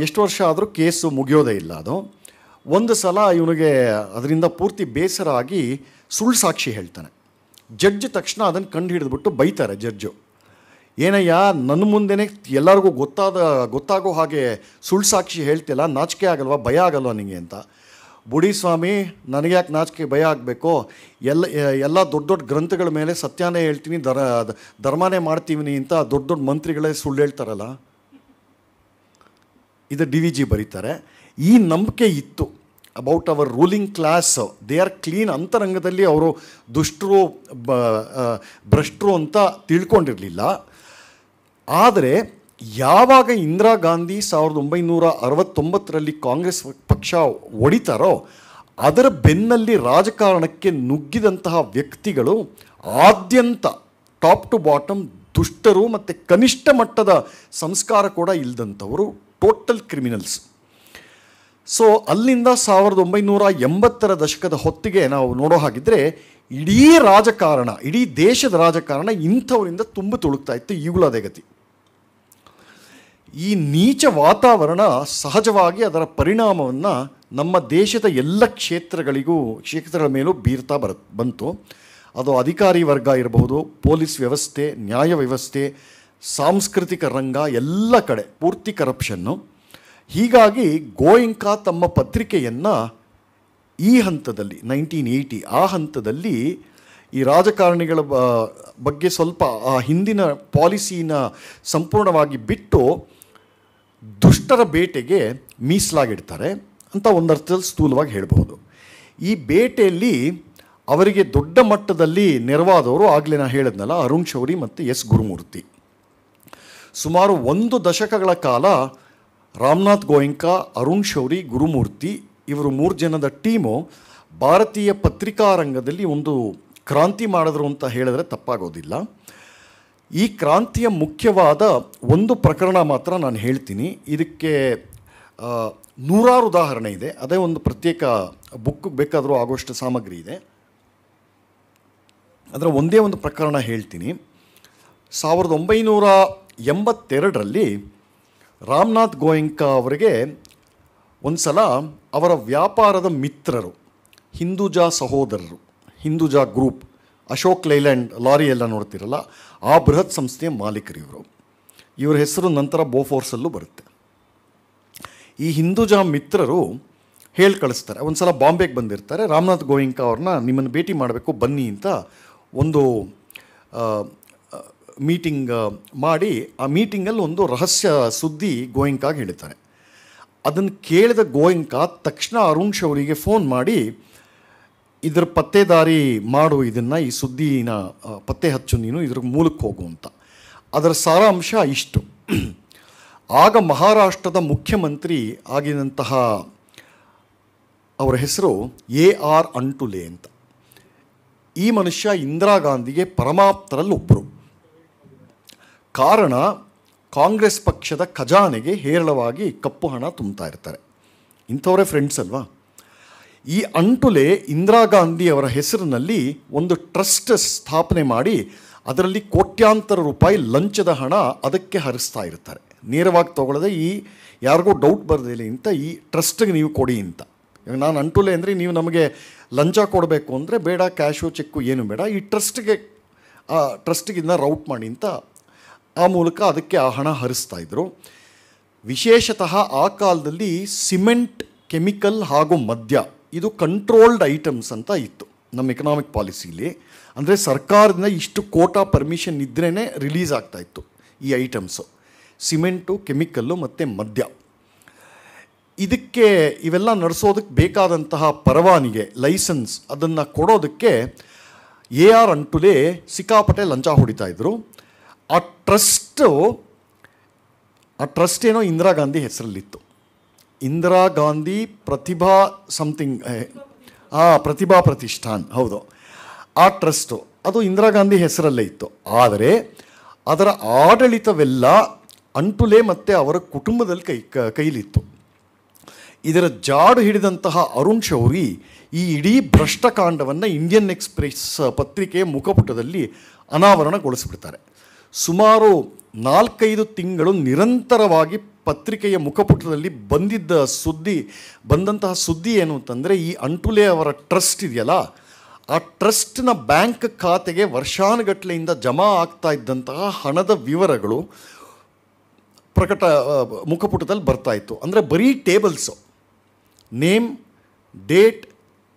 ಎಷ್ಟು ವರ್ಷ ಆದರೂ ಕೇಸು ಮುಗಿಯೋದೇ ಇಲ್ಲ ಅದು. ಒಂದು ಸಲ ಇವನಿಗೆ ಅದರಿಂದ ಪೂರ್ತಿ ಬೇಸರ ಆಗಿ ಸುಳ್ಳು ಸಾಕ್ಷಿ ಹೇಳ್ತಾನೆ. ಜಡ್ಜ್ ತಕ್ಷಣ ಅದನ್ನು ಕಂಡು ಹಿಡಿದ್ಬಿಟ್ಟು ಬೈತಾರೆ ಜಡ್ಜು. ಏನಯ್ಯ ನನ್ನ ಮುಂದೆನೇ ಎಲ್ಲರಿಗೂ ಗೊತ್ತಾದ, ಗೊತ್ತಾಗೋ ಹಾಗೆ ಸುಳ್ಳು ಸಾಕ್ಷಿ ಹೇಳ್ತಿಲ್ಲ ನಾಚಿಕೆ ಆಗಲ್ವಾ, ಭಯ ಆಗಲ್ವಾ ನಿಮಗೆ ಅಂತ. ಬುಡಿ ಸ್ವಾಮಿ ನನಗೆ ಯಾಕೆ ನಾಚಿಕೆ ಭಯ ಆಗಬೇಕು? ಎಲ್ಲ ಎಲ್ಲ ದೊಡ್ಡ ದೊಡ್ಡ ಗ್ರಂಥಗಳ ಮೇಲೆ ಸತ್ಯನೇ ಹೇಳ್ತೀನಿ, ದರ, ಧರ್ಮನೇ ಮಾಡ್ತೀವಿ ಅಂತ ದೊಡ್ಡ ದೊಡ್ಡ ಮಂತ್ರಿಗಳೇ ಸುಳ್ಳು ಹೇಳ್ತಾರಲ್ಲ? ಇದು ಡಿ ವಿ ಜಿ ಬರೀತಾರೆ. ಈ ನಂಬಿಕೆ ಇತ್ತು. About our ruling class, they are clean ಅಂತರಂಗದಲ್ಲಿ ಅವರು ದುಷ್ಟರು ಭ್ರಷ್ಟರು ಅಂತ ತಿಳ್ಕೊಂಡಿರಲಿಲ್ಲ. ಆದರೆ ಯಾವಾಗ ಇಂದಿರಾ ಗಾಂಧಿ ಸಾವಿರದ ಒಂಬೈನೂರ ಅರವತ್ತೊಂಬತ್ತರಲ್ಲಿ ಕಾಂಗ್ರೆಸ್ ಪಕ್ಷ ಒಡಿತಾರೋ, ಅದರ ಬೆನ್ನಲ್ಲಿ ರಾಜಕಾರಣಕ್ಕೆ ನುಗ್ಗಿದಂತಹ ವ್ಯಕ್ತಿಗಳು ಆದ್ಯಂತ ಟಾಪ್ ಟು ಬಾಟಮ್ ದುಷ್ಟರು ಮತ್ತು ಕನಿಷ್ಠ ಮಟ್ಟದ ಸಂಸ್ಕಾರ ಕೂಡ ಇಲ್ಲದಂಥವರು ಟೋಟಲ್ ಕ್ರಿಮಿನಲ್ಸ್. ಸೊ, ಅಲ್ಲಿಂದ ಸಾವಿರದ ಒಂಬೈನೂರ ಎಂಬತ್ತರ ದಶಕದ ಹೊತ್ತಿಗೆ ನಾವು ನೋಡೋ ಹಾಗಿದ್ರೆ, ಇಡೀ ರಾಜಕಾರಣ, ಇಡೀ ದೇಶದ ರಾಜಕಾರಣ ಇಂಥವರಿಂದ ತುಂಬ ತುಳುಕ್ತಾ ಇತ್ತು, ಈಗಲೂ ಅದೇ ಗತಿ. ಈ ನೀಚ ವಾತಾವರಣ ಸಹಜವಾಗಿ ಅದರ ಪರಿಣಾಮವನ್ನು ನಮ್ಮ ದೇಶದ ಎಲ್ಲ ಕ್ಷೇತ್ರಗಳಿಗೂ, ಕ್ಷೇತ್ರಗಳ ಮೇಲೂ ಬೀರ್ತಾ ಬರ, ಬಂತು. ಅದು ಅಧಿಕಾರಿ ವರ್ಗ ಇರಬಹುದು, ಪೊಲೀಸ್ ವ್ಯವಸ್ಥೆ, ನ್ಯಾಯ ವ್ಯವಸ್ಥೆ, ಸಾಂಸ್ಕೃತಿಕ ರಂಗ, ಎಲ್ಲ ಕಡೆ ಪೂರ್ತಿ ಕರಪ್ಷನ್ನು ಹೀಗಾಗಿ ಗೋಯಿಂಕ ತಮ್ಮ ಪತ್ರಿಕೆಯನ್ನು ಈ ಹಂತದಲ್ಲಿ ನೈನ್ಟೀನ್ ಏಯ್ಟಿ ಆ ಹಂತದಲ್ಲಿ ಈ ರಾಜಕಾರಣಿಗಳ ಬಗ್ಗೆ ಸ್ವಲ್ಪ ಆ ಹಿಂದಿನ ಪಾಲಿಸಿನ ಸಂಪೂರ್ಣವಾಗಿ ಬಿಟ್ಟು ದುಷ್ಟರ ಬೇಟೆಗೆ ಮೀಸಲಾಗಿಡ್ತಾರೆ ಅಂತ ಒಂದರ್ಥದಲ್ಲಿ ಸ್ಥೂಲವಾಗಿ ಹೇಳಬಹುದು. ಈ ಬೇಟೆಯಲ್ಲಿ ಅವರಿಗೆ ದೊಡ್ಡ ಮಟ್ಟದಲ್ಲಿ ನೆರವಾದವರು ಆಗಲೇ ನಾನು ಹೇಳಿದ್ನಲ್ಲ ಅರುಣ್ ಶೌರಿ ಮತ್ತು ಎಸ್ ಗುರುಮೂರ್ತಿ. ಸುಮಾರು ಒಂದು ದಶಕಗಳ ಕಾಲ ರಾಮನಾಥ್ ಗೋಯಂಕಾ, ಅರುಣ್ ಶೌರಿ, ಗುರುಮೂರ್ತಿ ಇವರು ಮೂರು ಜನದ ಟೀಮು ಭಾರತೀಯ ಪತ್ರಿಕಾ ರಂಗದಲ್ಲಿ ಒಂದು ಕ್ರಾಂತಿ ಮಾಡಿದ್ರು ಅಂತ ಹೇಳಿದ್ರೆ ತಪ್ಪಾಗೋದಿಲ್ಲ. ಈ ಕ್ರಾಂತಿಯ ಮುಖ್ಯವಾದ ಒಂದು ಪ್ರಕರಣ ಮಾತ್ರ ನಾನು ಹೇಳ್ತೀನಿ. ಇದಕ್ಕೆ ನೂರಾರು ಉದಾಹರಣೆ ಇದೆ. ಅದೇ ಒಂದು ಪ್ರತ್ಯೇಕ ಬುಕ್ ಬೇಕಾದರೂ ಆಗೋಷ್ಟು ಸಾಮಗ್ರಿ ಇದೆ. ಅದರ ಒಂದೇ ಒಂದು ಪ್ರಕರಣ ಹೇಳ್ತೀನಿ. ಸಾವಿರದ ಒಂಬೈನೂರ ಎಂಬತ್ತೆರಡರಲ್ಲಿ ರಾಮನಾಥ್ ಗೋಯಂಕಾ ಅವರಿಗೆ ಒಂದು ಸಲ ಅವರ ವ್ಯಾಪಾರದ ಮಿತ್ರರು, ಹಿಂದೂಜಾ ಸಹೋದರರು, Hinduja group Ashok Leyland lorry ಎಲ್ಲ ನೋಡ್ತಿರಲ್ಲ, ಆ ಬೃಹತ್ ಸಂಸ್ಥೆಯ ಮಾಲೀಕರು ಇವರು. ಇವರ ಹೆಸರು ನಂತರ ಬೋಫೋರ್ಸಲ್ಲೂ ಬರುತ್ತೆ. ಈ ಹಿಂದೂಜಾ ಮಿತ್ರರು ಹೇಳಿ ಕಳಿಸ್ತಾರೆ. ಒಂದು ಸಲ ಬಾಂಬೆಗೆ ಬಂದಿರ್ತಾರೆ. ರಾಮನಾಥ್ ಗೋಯಿಂಕಾ ಅವ್ರನ್ನ ನಿಮ್ಮನ್ನು ಭೇಟಿ ಮಾಡಬೇಕು, ಬನ್ನಿ ಅಂತ ಒಂದು ಮೀಟಿಂಗ್ ಮಾಡಿ ಆ ಮೀಟಿಂಗಲ್ಲಿ ಒಂದು ರಹಸ್ಯ ಸುದ್ದಿ ಗೋಯಿಂಕಾಗೆ ಹೇಳ್ತಾರೆ ಅದನ್ನು ಕೇಳಿದ ಗೋಯಿಂಕಾ ತಕ್ಷಣ ಅರುಣ್ ಶೌರಿಗೆ ಫೋನ್ ಮಾಡಿ ಇದ್ರ ಪತ್ತೆದಾರಿ ಮಾಡು, ಇದನ್ನು ಈ ಸುದ್ದಿನ ಪತ್ತೆ ಹಚ್ಚು, ನೀನು ಇದ್ರ ಮೂಲಕ್ಕೆ ಹೋಗು ಅಂತ. ಅದರ ಸಾರಾಂಶ ಇಷ್ಟು. ಆಗ ಮಹಾರಾಷ್ಟ್ರದ ಮುಖ್ಯಮಂತ್ರಿ ಆಗಿದಂತಹ ಅವರ ಹೆಸರು ಎ ಆರ್ ಅಂಟುಲೆ ಅಂತ. ಈ ಮನುಷ್ಯ ಇಂದಿರಾ ಗಾಂಧಿಗೆ ಪರಮಾಪ್ತರಲ್ಲಿ ಒಬ್ಬರು ಕಾರಣ, ಕಾಂಗ್ರೆಸ್ ಪಕ್ಷದ ಖಜಾನೆಗೆ ಹೇರಳವಾಗಿ ಕಪ್ಪು ಹಣ ತುಂಬ್ತಾ ಇರ್ತಾರೆ. ಇಂಥವರೇ ಫ್ರೆಂಡ್ಸ್ ಅಲ್ವಾ? ಈ ಅಂಟುಲೆ ಇಂದಿರಾ ಗಾಂಧಿ ಅವರ ಹೆಸರಿನಲ್ಲಿ ಒಂದು ಟ್ರಸ್ಟ್ ಸ್ಥಾಪನೆ ಮಾಡಿ ಅದರಲ್ಲಿ ಕೋಟ್ಯಾಂತರ ರೂಪಾಯಿ ಲಂಚದ ಹಣ ಅದಕ್ಕೆ ಹರಿಸ್ತಾ ಇರ್ತಾರೆ. ನೇರವಾಗಿ ತಗೊಳ್ಳದೆ ಈ ಯಾರಿಗೂ ಡೌಟ್ ಬರದಿಲ್ಲ ಅಂತ ಈ ಟ್ರಸ್ಟ್ಗೆ ನೀವು ಕೊಡಿ ಅಂತ. ನಾನು ಅಂಟುಲೆ ಅಂದರೆ ನೀವು ನಮಗೆ ಲಂಚ ಕೊಡಬೇಕು ಅಂದರೆ ಬೇಡ ಕ್ಯಾಶು ಚೆಕ್ಕು ಏನು ಬೇಡ, ಈ ಟ್ರಸ್ಟ್ಗೆ ಆ ಟ್ರಸ್ಟ್ಗೆ ಇದನ್ನ ರೌಟ್ ಮಾಡಿ ಅಂತ ಆ ಮೂಲಕ ಅದಕ್ಕೆ ಆ ಹಣ ಹರಿಸ್ತಾ ಇದ್ದರು ವಿಶೇಷತಃ ಆ ಕಾಲದಲ್ಲಿ ಸಿಮೆಂಟ್, ಕೆಮಿಕಲ್ ಹಾಗೂ ಮದ್ಯ ಇದು ಕಂಟ್ರೋಲ್ಡ್ ಐಟಮ್ಸ್ ಅಂತ ಇತ್ತು ನಮ್ಮ ಎಕನಾಮಿಕ್ ಪಾಲಿಸಿಲಿ ಅಂದರೆ ಸರ್ಕಾರದಿಂದ ಇಷ್ಟು ಕೋಟಾ ಪರ್ಮಿಷನ್ ಇದ್ರೇ ರಿಲೀಸ್ ಆಗ್ತಾ ಇತ್ತು ಈ ಐಟಮ್ಸು ಸಿಮೆಂಟು ಕೆಮಿಕಲ್ಲು ಮತ್ತು ಮದ್ಯ. ಇದಕ್ಕೆ ಇವೆಲ್ಲ ನಡೆಸೋದಕ್ಕೆ ಬೇಕಾದಂತಹ ಪರವಾನಿಗೆ ಲೈಸೆನ್ಸ್ ಅದನ್ನು ಕೊಡೋದಕ್ಕೆ ಎ ಆರ್ ಅಂಟುಲೆ ಸಿಕ್ಕಾಪಟ್ಟೆ ಲಂಚ ಇದ್ರು. ಆ ಟ್ರಸ್ಟು ಆ ಟ್ರಸ್ಟ್ ಏನೋ ಇಂದಿರಾ ಗಾಂಧಿ ಹೆಸರಲ್ಲಿತ್ತು. ಇಂದಿರಾ ಗಾಂಧಿ ಪ್ರತಿಭಾ ಸಮಥಿಂಗ್ ಆ ಪ್ರತಿಭಾ ಪ್ರತಿಷ್ಠಾನ್, ಹೌದು. ಆ ಟ್ರಸ್ಟು, ಅದು ಇಂದಿರಾ ಗಾಂಧಿ ಹೆಸರಲ್ಲೇ ಇತ್ತು. ಆದರೆ, ಅದರ ಆಡಳಿತವೆಲ್ಲ ಅಂಟುಲೆ ಮತ್ತು ಅವರ ಕುಟುಂಬದಲ್ಲಿ ಕೈ ಕೈಲಿತ್ತು. ಇದರ ಜಾಡು ಹಿಡಿದಂತಹ ಅರುಣ್ ಶೌರಿ ಈ ಇಡೀ ಭ್ರಷ್ಟಕಾಂಡವನ್ನು ಇಂಡಿಯನ್ ಎಕ್ಸ್ಪ್ರೆಸ್ ಪತ್ರಿಕೆಯ ಮುಖಪುಟದಲ್ಲಿ ಅನಾವರಣಗೊಳಿಸಿಬಿಡ್ತಾರೆ. ಸುಮಾರು ನಾಲ್ಕೈದು ತಿಂಗಳು ನಿರಂತರವಾಗಿ ಪತ್ರಿಕೆಯ ಮುಖಪುಟದಲ್ಲಿ ಬಂದಿದ್ದ ಸುದ್ದಿ, ಬಂದಂತಹ ಸುದ್ದಿ ಏನು ಅಂತಂದರೆ, ಈ ಅಂಟುಲೆ ಅವರ ಟ್ರಸ್ಟ್ ಇದೆಯಲ್ಲ, ಆ ಟ್ರಸ್ಟ್ನ ಬ್ಯಾಂಕ್ ಖಾತೆಗೆ ವರ್ಷಾನುಗಟ್ಟಲೆಯಿಂದ ಜಮಾ ಆಗ್ತಾ ಇದ್ದಂತಹ ಹಣದ ವಿವರಗಳು ಪ್ರಕಟ ಮುಖಪುಟದಲ್ಲಿ ಬರ್ತಾ ಇತ್ತು. ಅಂದರೆ ಬರೀ tables name date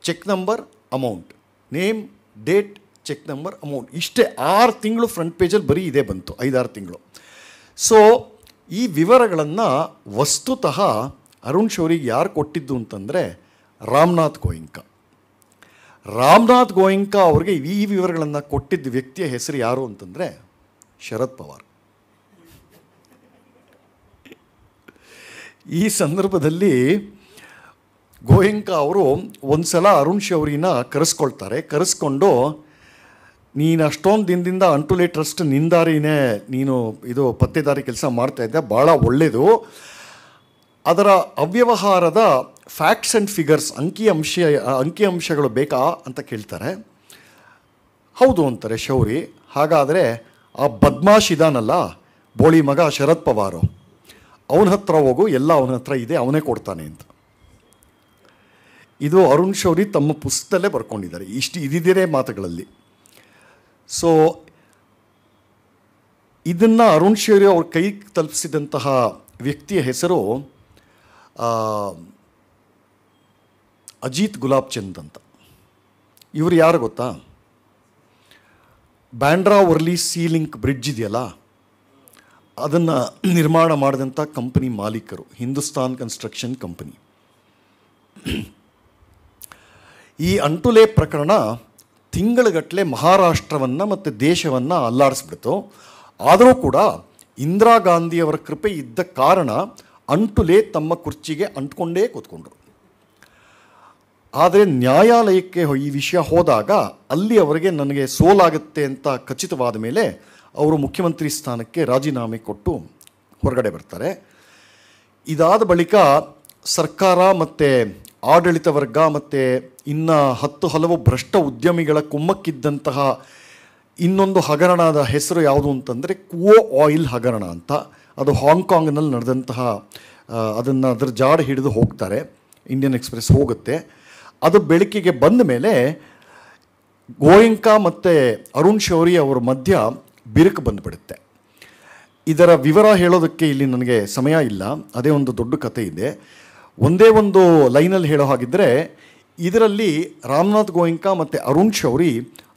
cheque number amount name date cheque number amount ಇಷ್ಟೇ ಆರು ತಿಂಗಳು ಫ್ರಂಟ್ ಪೇಜಲ್ಲಿ ಬರೀ ಇದೇ ಬಂತು. ಐದಾರು ತಿಂಗಳು. ಸೊ ಈ ವಿವರಗಳನ್ನು ವಸ್ತುತಃ ಅರುಣ್ ಶೌರಿಗೆ ಯಾರು ಕೊಟ್ಟಿದ್ದು ಅಂತಂದರೆ ರಾಮನಾಥ್ ಗೋಯಿಂಕ. ರಾಮನಾಥ್ ಗೋಯಿಂಕ ಅವ್ರಿಗೆ ಈ ವಿವರಗಳನ್ನು ಕೊಟ್ಟಿದ್ದ ವ್ಯಕ್ತಿಯ ಹೆಸರು ಯಾರು ಅಂತಂದರೆ ಶರದ್ ಪವಾರ್. ಈ ಸಂದರ್ಭದಲ್ಲಿ ಗೋಯಿಂಕ ಅವರು ಒಂದು ಸಲ ಅರುಣ್ ಶೌರಿನ ಕರೆಸ್ಕೊಳ್ತಾರೆ. ಕರೆಸ್ಕೊಂಡು ನೀನು ಅಷ್ಟೊಂದು ದಿನದಿಂದ ಅಂಟುಲೆ ಟ್ರಸ್ಟ್ ನಿಂದಾರಿನೇ ನೀನು ಇದು ಪತ್ತೆದಾರಿ ಕೆಲಸ ಮಾಡ್ತಾ ಇದ್ದೆ ಭಾಳ ಒಳ್ಳೆಯದು ಅದರ ಅವ್ಯವಹಾರದ ಫ್ಯಾಕ್ಟ್ಸ್ ಆ್ಯಂಡ್ ಫಿಗರ್ಸ್ ಅಂಕಿಅಂಶ ಅಂಕಿಅಂಶಗಳು ಬೇಕಾ ಅಂತ ಕೇಳ್ತಾರೆ. ಹೌದು ಅಂತಾರೆ ಶೌರಿ. ಹಾಗಾದರೆ ಆ ಬದ್ಮಾಶ್ ಇದಾನಲ್ಲ, ಬೋಳಿ ಮಗ ಶರದ್ ಪವಾರು. ಅವನ ಹತ್ರ ಹೋಗು, ಎಲ್ಲ ಅವನ ಹತ್ರ ಇದೆ, ಅವನೇ ಕೊಡ್ತಾನೆ ಅಂತ. ಇದು ಅರುಣ್ ಶೌರಿ ತಮ್ಮ ಪುಸ್ತಕದಲ್ಲೇ ಬರ್ಕೊಂಡಿದ್ದಾರೆ. ಇಷ್ಟು ಇದಿದಿರೇ ಮಾತುಗಳಲ್ಲಿ. ಸೊ ಇದನ್ನು ಅರುಣ್ ಶೇರಿ ಅವ್ರ ಕೈ ತಲುಪಿಸಿದಂತಹ ವ್ಯಕ್ತಿಯ ಹೆಸರು ಅಜಿತ್ ಗುಲಾಬ್ ಚಂದ್ ಅಂತ. ಇವರು ಯಾರು ಗೊತ್ತಾ? ಬ್ಯಾಂಡ್ರಾ ವರ್ಲಿ ಸೀಲಿಂಕ್ ಬ್ರಿಡ್ಜ್ ಇದೆಯಲ್ಲ, ಅದನ್ನು ನಿರ್ಮಾಣ ಮಾಡಿದಂಥ ಕಂಪನಿ ಮಾಲೀಕರು, ಹಿಂದೂಸ್ತಾನ್ ಕನ್ಸ್ಟ್ರಕ್ಷನ್ ಕಂಪನಿ. ಈ ಅಂಟುಲೆ ಪ್ರಕರಣ ತಿಂಗಳುಗಟ್ಟಲೆ ಮಹಾರಾಷ್ಟ್ರವನ್ನು ಮತ್ತು ದೇಶವನ್ನು ಅಲ್ಲಾಡಿಸ್ಬಿಡ್ತು. ಆದರೂ ಕೂಡ ಇಂದಿರಾ ಗಾಂಧಿಯವರ ಕೃಪೆ ಇದ್ದ ಕಾರಣ ಅಂಟುಲೇ ತಮ್ಮ ಕುರ್ಚಿಗೆ ಅಂಟ್ಕೊಂಡೇ ಕೂತ್ಕೊಂಡ್ರು. ಆದರೆ ನ್ಯಾಯಾಲಯಕ್ಕೆ ಈ ವಿಷಯ ಹೋದಾಗ ಅಲ್ಲಿ ಅವರಿಗೆ ನನಗೆ ಸೋಲಾಗುತ್ತೆ ಅಂತ ಖಚಿತವಾದ ಮೇಲೆ ಅವರು ಮುಖ್ಯಮಂತ್ರಿ ಸ್ಥಾನಕ್ಕೆ ರಾಜೀನಾಮೆ ಕೊಟ್ಟು ಹೊರಗಡೆ ಬರ್ತಾರೆ. ಇದಾದ ಬಳಿಕ ಸರ್ಕಾರ ಮತ್ತು ಆಡಳಿತ ವರ್ಗ ಮತ್ತು ಇನ್ನು ಹತ್ತು ಹಲವು ಭ್ರಷ್ಟ ಉದ್ಯಮಿಗಳ ಕುಮ್ಮಕ್ಕಿದ್ದಂತಹ ಇನ್ನೊಂದು ಹಗರಣದ ಹೆಸರು ಯಾವುದು ಅಂತಂದರೆ ಕುವೋ ಆಯಿಲ್ ಹಗರಣ ಅಂತ. ಅದು ಹಾಂಗ್ಕಾಂಗ್ನಲ್ಲಿ ನಡೆದಂತಹ ಅದನ್ನು ಅದರ ಜಾಡ ಹಿಡಿದು ಹೋಗ್ತಾರೆ. ಇಂಡಿಯನ್ ಎಕ್ಸ್ಪ್ರೆಸ್ ಹೋಗುತ್ತೆ. ಅದು ಬೆಳಕಿಗೆ ಬಂದ ಮೇಲೆ ಗೋಯಂಕಾ ಮತ್ತು ಅರುಣ್ ಶೌರಿ ಅವರ ಮಧ್ಯ ಬಿರುಕು ಬಂದುಬಿಡುತ್ತೆ. ಇದರ ವಿವರ ಹೇಳೋದಕ್ಕೆ ಇಲ್ಲಿ ನನಗೆ ಸಮಯ ಇಲ್ಲ. ಅದೇ ಒಂದು ದೊಡ್ಡ ಕತೆ ಇದೆ. ಒಂದೇ ಒಂದು ಲೈನಲ್ಲಿ ಹೇಳೋ ಹಾಗಿದ್ದರೆ ಇದರಲ್ಲಿ ರಾಮನಾಥ್ ಗೋಯಿಂಕಾ ಮತ್ತು ಅರುಣ್ ಶೌರಿ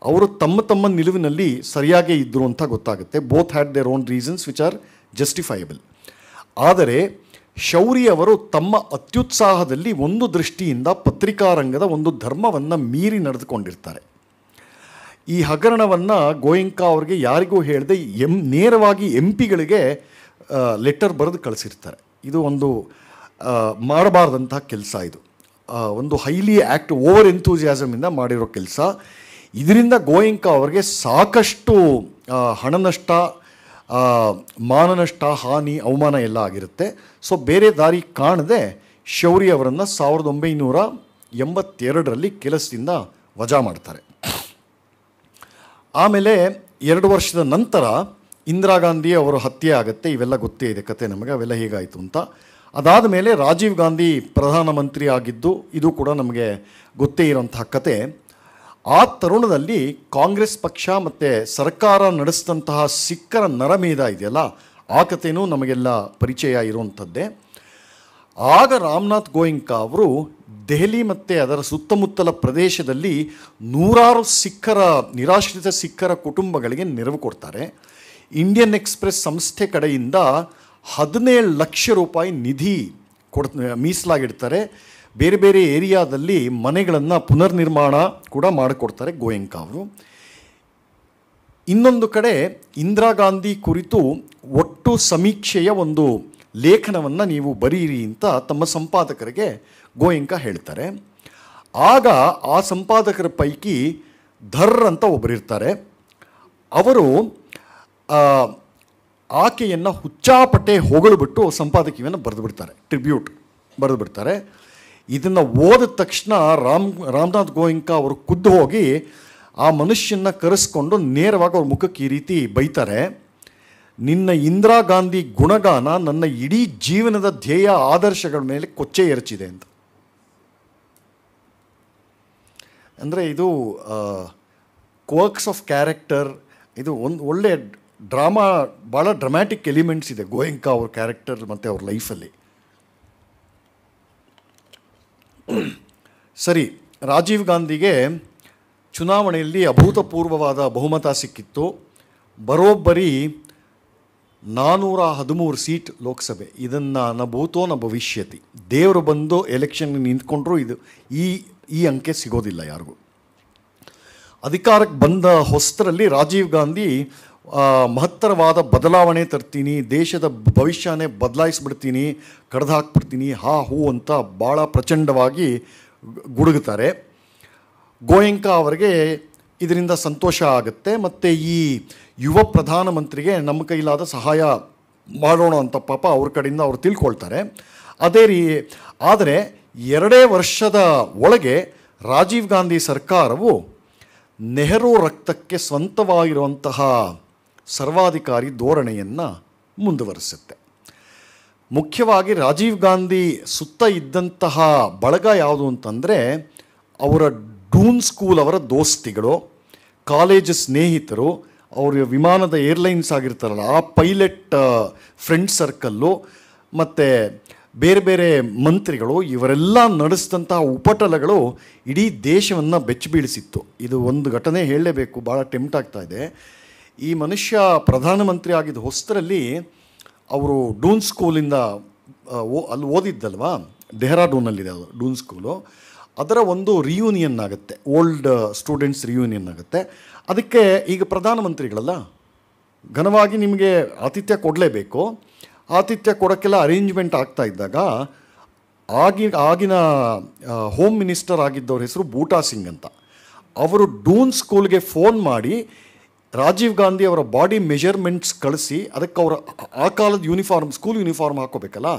ಅವರು ತಮ್ಮ ತಮ್ಮ ನಿಲುವಿನಲ್ಲಿ ಸರಿಯಾಗೇ ಇದ್ದರು ಅಂತ ಗೊತ್ತಾಗುತ್ತೆ. Both had their own reasons which are justifiable ಆದರೆ, ಶೌರಿ ಅವರು ತಮ್ಮ ಅತ್ಯುತ್ಸಾಹದಲ್ಲಿ ಒಂದು ದೃಷ್ಟಿಯಿಂದ ಪತ್ರಿಕಾರಂಗದ ಒಂದು ಧರ್ಮವನ್ನು ಮೀರಿ ನಡೆದುಕೊಂಡಿರ್ತಾರೆ. ಈ ಹಗರಣವನ್ನು ಗೋಯಿಂಕಾ ಅವರಿಗೆ ಯಾರಿಗೂ ಹೇಳದೆ ಎಂ, ನೇರವಾಗಿ ಎಂ, ಪಿಗಳಿಗೆ ಲೆಟರ್ ಬರೆದು ಕಳಿಸಿರ್ತಾರೆ. ಇದು ಒಂದು ಮಾಡಬಾರ್ದಂಥ ಕೆಲಸ ಇದು. ಒಂದು ಹೈಲಿ ಆ್ಯಕ್ಟ್ ಓವರ್ ಎಂಥೂಸಿಯಾಸಮಿಂದ ಮಾಡಿರೋ ಕೆಲಸ. ಇದರಿಂದ ಗೋಯಿಂಕಾ ಅವರಿಗೆ ಸಾಕಷ್ಟು ಹಣನಷ್ಟ ಮಾನನಷ್ಟ ಹಾನಿ, ಅವಮಾನ ಎಲ್ಲ ಆಗಿರುತ್ತೆ. ಸೊ ಬೇರೆ ದಾರಿ ಕಾಣದೆ ಶೌರಿ ಅವರನ್ನು ಸಾವಿರದ ಒಂಬೈನೂರ ಎಂಬತ್ತೆರಡರಲ್ಲಿ ಕೆಲಸದಿಂದ ವಜಾ ಮಾಡ್ತಾರೆ. ಆಮೇಲೆ ಎರಡು ವರ್ಷದ ನಂತರ ಇಂದಿರಾ ಗಾಂಧಿ ಅವರು ಹತ್ಯೆ ಆಗುತ್ತೆ. ಇವೆಲ್ಲ ಗೊತ್ತೇ ಇದೆ. ಕತೆ ನಮಗೆ ಅವೆಲ್ಲ ಹೇಗಾಯಿತು ಅಂತ. ಅದಾದ ಮೇಲೆ ರಾಜೀವ್ ಗಾಂಧಿ ಪ್ರಧಾನಮಂತ್ರಿ ಆಗಿದ್ದು ಇದು ಕೂಡ ನಮಗೆ ಗೊತ್ತೇ ಇರೋಂತಹ ಕತೆ. ಆ ತರುಣದಲ್ಲಿ ಕಾಂಗ್ರೆಸ್ ಪಕ್ಷ ಮತ್ತು ಸರ್ಕಾರ ನಡೆಸಿದಂತಹ ಸಿಕ್ಕರ ನರಮೇಧ ಇದೆಯಲ್ಲ, ಆ ಕಥೆನೂ ನಮಗೆಲ್ಲ ಪರಿಚಯ ಇರುವಂಥದ್ದೇ. ಆಗ ರಾಮನಾಥ್ ಗೋಯಿಂಕ ಅವರು ದೆಹಲಿ ಮತ್ತು ಅದರ ಸುತ್ತಮುತ್ತಲ ಪ್ರದೇಶದಲ್ಲಿ ನೂರಾರು ಸಿಖ್ಖರ, ನಿರಾಶ್ರಿತ ಸಿಖ್ಖರ ಕುಟುಂಬಗಳಿಗೆ ನೆರವು ಕೊಡ್ತಾರೆ. ಇಂಡಿಯನ್ ಎಕ್ಸ್ಪ್ರೆಸ್ ಸಂಸ್ಥೆ ಕಡೆಯಿಂದ ಹದಿನೇಳು ಲಕ್ಷ ರೂಪಾಯಿ ನಿಧಿ ಕೊಡ್, ಮೀಸಲಾಗಿಡ್ತಾರೆ. ಬೇರೆ ಬೇರೆ ಏರಿಯಾದಲ್ಲಿ ಮನೆಗಳನ್ನು ಪುನರ್ನಿರ್ಮಾಣ ಕೂಡ ಮಾಡಿಕೊಡ್ತಾರೆ ಗೋಯಂಕ ಅವರು. ಇನ್ನೊಂದು ಕಡೆ ಇಂದಿರಾ ಗಾಂಧಿ ಕುರಿತು ಒಟ್ಟು ಸಮೀಕ್ಷೆಯ ಒಂದು ಲೇಖನವನ್ನು ನೀವು ಬರೀರಿ ಅಂತ ತಮ್ಮ ಸಂಪಾದಕರಿಗೆ ಗೋಯಂಕ ಹೇಳ್ತಾರೆ. ಆಗ ಆ ಸಂಪಾದಕರ ಪೈಕಿ ಧರ್ ಅಂತ ಒಬ್ಬರಿರ್ತಾರೆ ಅವರು ಆಕೆಯನ್ನು ಹುಚ್ಚಾಪಟ್ಟೆ ಹೊಗಳ್ಬಿಟ್ಟು ಸಂಪಾದಕೀಯವನ್ನು ಬರೆದು ಬಿಡ್ತಾರೆ ಟ್ರಿಬ್ಯೂಟ್ ಬರೆದು ಬಿಡ್ತಾರೆ ಇದನ್ನು ಓದಿದ ತಕ್ಷಣ ರಾಮ್, ರಾಮನಾಥ್ ಗೋಯಿಂಕ ಅವರು ಖುದ್ದು ಹೋಗಿ ಆ ಮನುಷ್ಯನ ಕರೆಸ್ಕೊಂಡು ನೇರವಾಗಿ ಅವ್ರ ಮುಖಕ್ಕೆ ಈ ರೀತಿ ಬೈತಾರೆ, ನಿನ್ನ ಇಂದಿರಾ ಗಾಂಧಿ ಗುಣಗಾನ ನನ್ನ ಇಡೀ ಜೀವನದ ಧ್ಯೇಯ ಆದರ್ಶಗಳ ಮೇಲೆ ಕೊಚ್ಚೆ ಎರಚಿದೆ ಅಂತ. ಅಂದರೆ ಇದು ಕ್ವರ್ಕ್ಸ್ ಆಫ್ ಕ್ಯಾರೆಕ್ಟರ್ ಇದು ಒಂದು ಒಳ್ಳೆ ಡ್ರಾಮಾ ಭಾಳ ಡ್ರಮ್ಯಾಟಿಕ್ ಎಲಿಮೆಂಟ್ಸ್ ಇದೆ. ಗೋಯಿಂಕಾ ಅವ್ರ ಕ್ಯಾರೆಕ್ಟರ್ ಮತ್ತು ಅವ್ರ ಲೈಫಲ್ಲಿ. ಸರಿ, ರಾಜೀವ್ ಗಾಂಧಿಗೆ ಚುನಾವಣೆಯಲ್ಲಿ ಅಭೂತಪೂರ್ವವಾದ ಬಹುಮತ ಸಿಕ್ಕಿತ್ತು. ಬರೋಬ್ಬರಿ ನಾನ್ನೂರ ಹದಿಮೂರು ಸೀಟ್ ಲೋಕಸಭೆ. ಇದನ್ನು ನ ನ ಭವಿಷ್ಯತಿ. ದೇವರು ಬಂದು ಎಲೆಕ್ಷನ್ ನಿಂತ್ಕೊಂಡ್ರೂ ಇದು ಈ ಈ ಅಂಕೆ ಸಿಗೋದಿಲ್ಲ ಯಾರಿಗೂ. ಅಧಿಕಾರಕ್ಕೆ ಬಂದ ಹೊಸ್ತರಲ್ಲಿ ರಾಜೀವ್ ಗಾಂಧಿ ಮಹತ್ತರವಾದ ಬದಲಾವಣೆ ತರ್ತೀನಿ, ದೇಶದ ಭವಿಷ್ಯನೇ ಬದಲಾಯಿಸ್ಬಿಡ್ತೀನಿ ಕಡ್ದು ಹಾಕ್ಬಿಡ್ತೀನಿ ಹಾ, ಹೂ ಅಂತ ಭಾಳ ಪ್ರಚಂಡವಾಗಿ ಗುಡುಗುತ್ತಾರೆ. ಗೋಯಂಕ ಅವರಿಗೆ ಇದರಿಂದ ಸಂತೋಷ ಆಗುತ್ತೆ. ಮತ್ತು ಈ ಯುವ ಪ್ರಧಾನಮಂತ್ರಿಗೆ ನಮ್ಮ ಕೈಲಾದ ಸಹಾಯ ಮಾಡೋಣ ಅಂತ ಪಾಪ ಅವ್ರ ಕಡೆಯಿಂದ ಅವರು ತಿಳ್ಕೊಳ್ತಾರೆ. ಅದೇ ರೀ, ಆದರೆ ಎರಡೇ ವರ್ಷದ ಒಳಗೆ ರಾಜೀವ್ ಗಾಂಧಿ ಸರ್ಕಾರವು ನೆಹರು ರಕ್ತಕ್ಕೆ ಸ್ವಂತವಾಗಿರುವಂತಹ ಸರ್ವಾಧಿಕಾರಿ ಧೋರಣೆಯನ್ನು ಮುಂದುವರಿಸುತ್ತೆ. ಮುಖ್ಯವಾಗಿ ರಾಜೀವ್ ಗಾಂಧಿ ಸುತ್ತ ಇದ್ದಂತಹ ಬಳಗ ಯಾವುದು ಅಂತಂದರೆ ಅವರ ಡೂನ್ ಸ್ಕೂಲ್ ಅವರ ದೋಸ್ತಿಗಳು, ಕಾಲೇಜ್ ಸ್ನೇಹಿತರು, ಅವರ ವಿಮಾನದ ಏರ್ಲೈನ್ಸ್ ಆಗಿರ್ತಾರಲ್ಲ, ಆ ಪೈಲಟ್ ಫ್ರೆಂಡ್ ಸರ್ಕಲ್ಲು, ಮತ್ತು ಬೇರೆ ಬೇರೆ ಮಂತ್ರಿಗಳು, ಇವರೆಲ್ಲ ನಡೆಸಿದಂತಹ ಉಪಟಲಗಳು ಇಡೀ ದೇಶವನ್ನು ಬೆಚ್ಚಬೀಳಿಸಿತ್ತು ಇದು ಒಂದು ಘಟನೆ ಹೇಳಲೇಬೇಕು ಭಾಳ ಟೆಂಪ್ಟ್ ಆಗ್ತಾ ಇದೆ. ಈ ಮನುಷ್ಯ ಪ್ರಧಾನಮಂತ್ರಿ ಆಗಿದ್ದ ಹೊಸ್ತರಲ್ಲಿ ಅವರು ಡೂನ್ ಸ್ಕೂಲಿಂದ ಓ, ಅಲ್ಲಿ ಓದಿದ್ದಲ್ವಾ? ಡೆಹ್ರಾಡೂನಲ್ಲಿದೆ ಅದು, ಡೂನ್ ಸ್ಕೂಲು. ಅದರ ಒಂದು ರಿಯೂನಿಯನ್ ಆಗುತ್ತೆ ಓಲ್ಡ್ ಸ್ಟೂಡೆಂಟ್ಸ್ ರಿಯೂನಿಯನ್ ಆಗುತ್ತೆ. ಅದಕ್ಕೆ ಈಗ ಪ್ರಧಾನಮಂತ್ರಿಗಳಲ್ಲ, ಘನವಾಗಿ ನಿಮಗೆ ಆತಿಥ್ಯ ಕೊಡಲೇಬೇಕು. ಆತಿಥ್ಯ ಕೊಡೋಕ್ಕೆಲ್ಲ ಅರೇಂಜ್ಮೆಂಟ್ ಆಗ್ತಾ ಇದ್ದಾಗ ಆಗಿನ ಆಗಿನ ಹೋಮ್ ಮಿನಿಸ್ಟರ್ ಆಗಿದ್ದವ್ರ ಹೆಸರು ಬೂಟಾ ಸಿಂಗ್ ಅಂತ. ಅವರು ಡೂನ್ ಸ್ಕೂಲ್ಗೆ ಫೋನ್ ಮಾಡಿ ರಾಜೀವ್ ಗಾಂಧಿ ಅವರ ಬಾಡಿ ಮೆಜರ್ಮೆಂಟ್ಸ್ ಕಳಿಸಿ ಅದಕ್ಕೆ ಅವರ ಆ ಕಾಲದ ಯೂನಿಫಾರ್ಮ್, ಸ್ಕೂಲ್ ಯೂನಿಫಾರ್ಮ್ ಹಾಕೋಬೇಕಲ್ಲ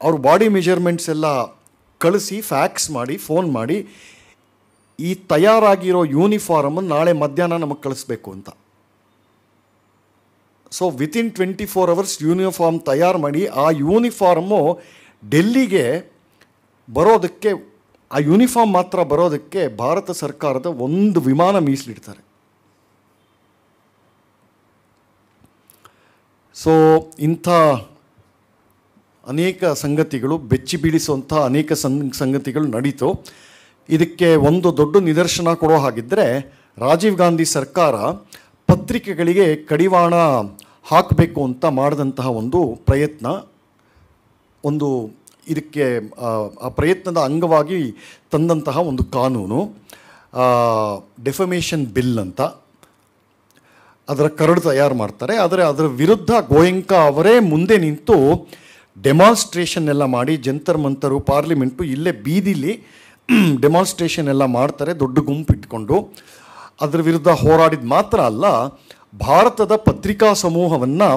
ಅವ್ರ ಬಾಡಿ ಮೆಜರ್ಮೆಂಟ್ಸ್ ಎಲ್ಲ ಕಳಿಸಿ, ಫ್ಯಾಕ್ಸ್ ಮಾಡಿ, ಫೋನ್ ಮಾಡಿ, ಈ ತಯಾರಾಗಿರೋ ಯೂನಿಫಾರ್ಮ್ ನಾಳೆ ಮಧ್ಯಾಹ್ನ ನಮಗೆ ಕಳಿಸ್ಬೇಕು ಅಂತ. So within twenty four hours uniform ತಯಾರು ಮಾಡಿ, ಆ ಯೂನಿಫಾರ್ಮು ಡೆಲ್ಲಿಗೆ ಬರೋದಕ್ಕೆ, ಆ ಯೂನಿಫಾರ್ಮ್ ಮಾತ್ರ ಬರೋದಕ್ಕೆ ಭಾರತ ಸರ್ಕಾರದ ಒಂದು ವಿಮಾನ ಮೀಸಲಿಡ್ತಾರೆ. ಸೊ ಇಂಥ ಅನೇಕ ಸಂಗತಿಗಳು, ಬೆಚ್ಚಿ ಬೀಳಿಸುವಂಥ ಅನೇಕ ಸಂಗತಿಗಳು ನಡೀತು. ಇದಕ್ಕೆ ಒಂದು ದೊಡ್ಡ ನಿದರ್ಶನ ಕೊಡೋ ಹಾಗಿದ್ದರೆ ರಾಜೀವ್ ಗಾಂಧಿ ಸರ್ಕಾರ ಪತ್ರಿಕೆಗಳಿಗೆ ಕಡಿವಾಣ ಹಾಕಬೇಕು ಅಂತ ಮಾಡಿದಂತಹ ಒಂದು ಪ್ರಯತ್ನ, ಒಂದು ಇದಕ್ಕೆ, ಆ ಪ್ರಯತ್ನದ ಅಂಗವಾಗಿ ತಂದಂತಹ ಒಂದು ಕಾನೂನು ಡೆಫಮೇಷನ್ ಬಿಲ್ ಅಂತ. ಅದರ ಕರಡು ತಯಾರು ಮಾಡ್ತಾರೆ. ಆದರೆ ಅದರ ವಿರುದ್ಧ ಗೋಯಂಕ ಅವರೇ ಮುಂದೆ ನಿಂತು ಡೆಮಾನ್ಸ್ಟ್ರೇಷನ್ ಎಲ್ಲ ಮಾಡಿ, ಜಂತರ್ ಮಂತರು ಪಾರ್ಲಿಮೆಂಟು ಇಲ್ಲೇ ಬೀದಿಲಿ ಡೆಮಾನ್ಸ್ಟ್ರೇಷನ್ ಎಲ್ಲ ಮಾಡ್ತಾರೆ, ದೊಡ್ಡ ಗುಂಪು ಇಟ್ಕೊಂಡು. ಅದರ ವಿರುದ್ಧ ಹೋರಾಡಿದ ಮಾತ್ರ ಅಲ್ಲ, ಭಾರತದ ಪತ್ರಿಕಾ ಸಮೂಹವನ್ನು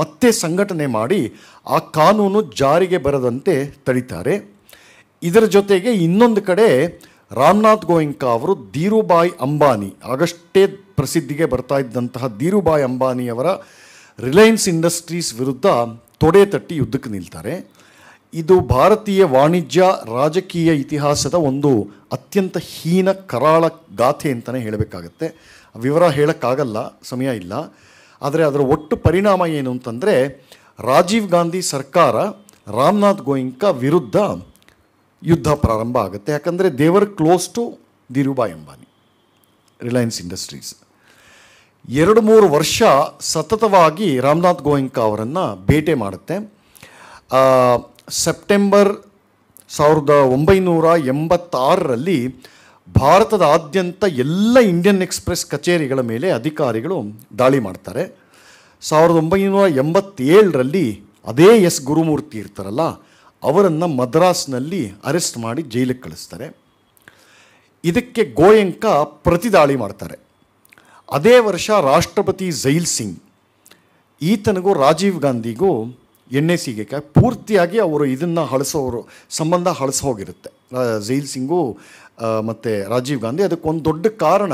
ಮತ್ತೆ ಸಂಘಟನೆ ಮಾಡಿ ಆ ಕಾನೂನು ಜಾರಿಗೆ ಬರದಂತೆ ತಡಿತಾರೆ. ಇದರ ಜೊತೆಗೆ ಇನ್ನೊಂದು ಕಡೆ ರಾಮನಾಥ್ ಗೋಯಂಕ ಅವರು ಧೀರುಬಾಯಿ ಅಂಬಾನಿ, ಆಗಷ್ಟೇ ಪ್ರಸಿದ್ಧಿಗೆ ಬರ್ತಾ ಇದ್ದಂತಹ ಧೀರುಬಾಯಿ ಅಂಬಾನಿಯವರ ರಿಲಯನ್ಸ್ ಇಂಡಸ್ಟ್ರೀಸ್ ವಿರುದ್ಧ ತೊಡೆ ತಟ್ಟಿ ಯುದ್ಧಕ್ಕೆ ನಿಲ್ತಾರೆ. ಇದು ಭಾರತೀಯ ವಾಣಿಜ್ಯ, ರಾಜಕೀಯ ಇತಿಹಾಸದ ಒಂದು ಅತ್ಯಂತ ಹೀನ ಕರಾಳ ಗಾಥೆ ಅಂತಲೇ ಹೇಳಬೇಕಾಗತ್ತೆ. ವಿವರ ಹೇಳೋಕ್ಕಾಗಲ್ಲ, ಸಮಯ ಇಲ್ಲ. ಆದರೆ ಅದರ ಒಟ್ಟು ಪರಿಣಾಮ ಏನು ಅಂತಂದರೆ, ರಾಜೀವ್ ಗಾಂಧಿ ಸರ್ಕಾರ ರಾಮನಾಥ್ ಗೋಯಿಂಕ ವಿರುದ್ಧ ಯುದ್ಧ ಪ್ರಾರಂಭ ಆಗುತ್ತೆ. ಯಾಕಂದರೆ they were close to Dhirubhai Ambani, Reliance Industries. ಎರಡು ಮೂರು ವರ್ಷ ಸತತವಾಗಿ ರಾಮನಾಥ್ ಗೋಯಿಂಕಾ ಅವರನ್ನು ಭೇಟಿ ಮಾಡುತ್ತೆ. ಸೆಪ್ಟೆಂಬರ್ ಸಾವಿರದ ಒಂಬೈನೂರ ಎಂಬತ್ತಾರರಲ್ಲಿ ಭಾರತದಾದ್ಯಂತ ಎಲ್ಲ ಇಂಡಿಯನ್ ಎಕ್ಸ್ಪ್ರೆಸ್ ಕಚೇರಿಗಳ ಮೇಲೆ ಅಧಿಕಾರಿಗಳು ದಾಳಿ ಮಾಡ್ತಾರೆ. ಸಾವಿರದ ಒಂಬೈನೂರ ಎಂಬತ್ತೇಳರಲ್ಲಿ ಅದೇ ಎಸ್ ಗುರುಮೂರ್ತಿ ಇರ್ತಾರಲ್ಲ, ಅವರನ್ನು ಮದ್ರಾಸ್ನಲ್ಲಿ ಅರೆಸ್ಟ್ ಮಾಡಿ ಜೈಲಿಗೆ ಕಳಿಸ್ತಾರೆ. ಇದಕ್ಕೆ ಗೋಯಂಕ ಪ್ರತಿದಾಳಿ ಮಾಡ್ತಾರೆ. ಅದೇ ವರ್ಷ ರಾಷ್ಟ್ರಪತಿ ಜೈಲ್ ಸಿಂಗ್. ಈತನಿಗೂ ರಾಜೀವ್ ಗಾಂಧಿಗೂ ಎಣ್ಣೆ ಸಿಗಕ್ಕೆ ಪೂರ್ತಿಯಾಗಿ ಅವರು ಇದನ್ನು ಹಳಸೋರು, ಸಂಬಂಧ ಹಳಸೋ ಹೋಗಿರುತ್ತೆ ಜೈಲ್ ಸಿಂಗು ಮತ್ತು ರಾಜೀವ್ ಗಾಂಧಿ ಅದಕ್ಕೊಂದು ದೊಡ್ಡ ಕಾರಣ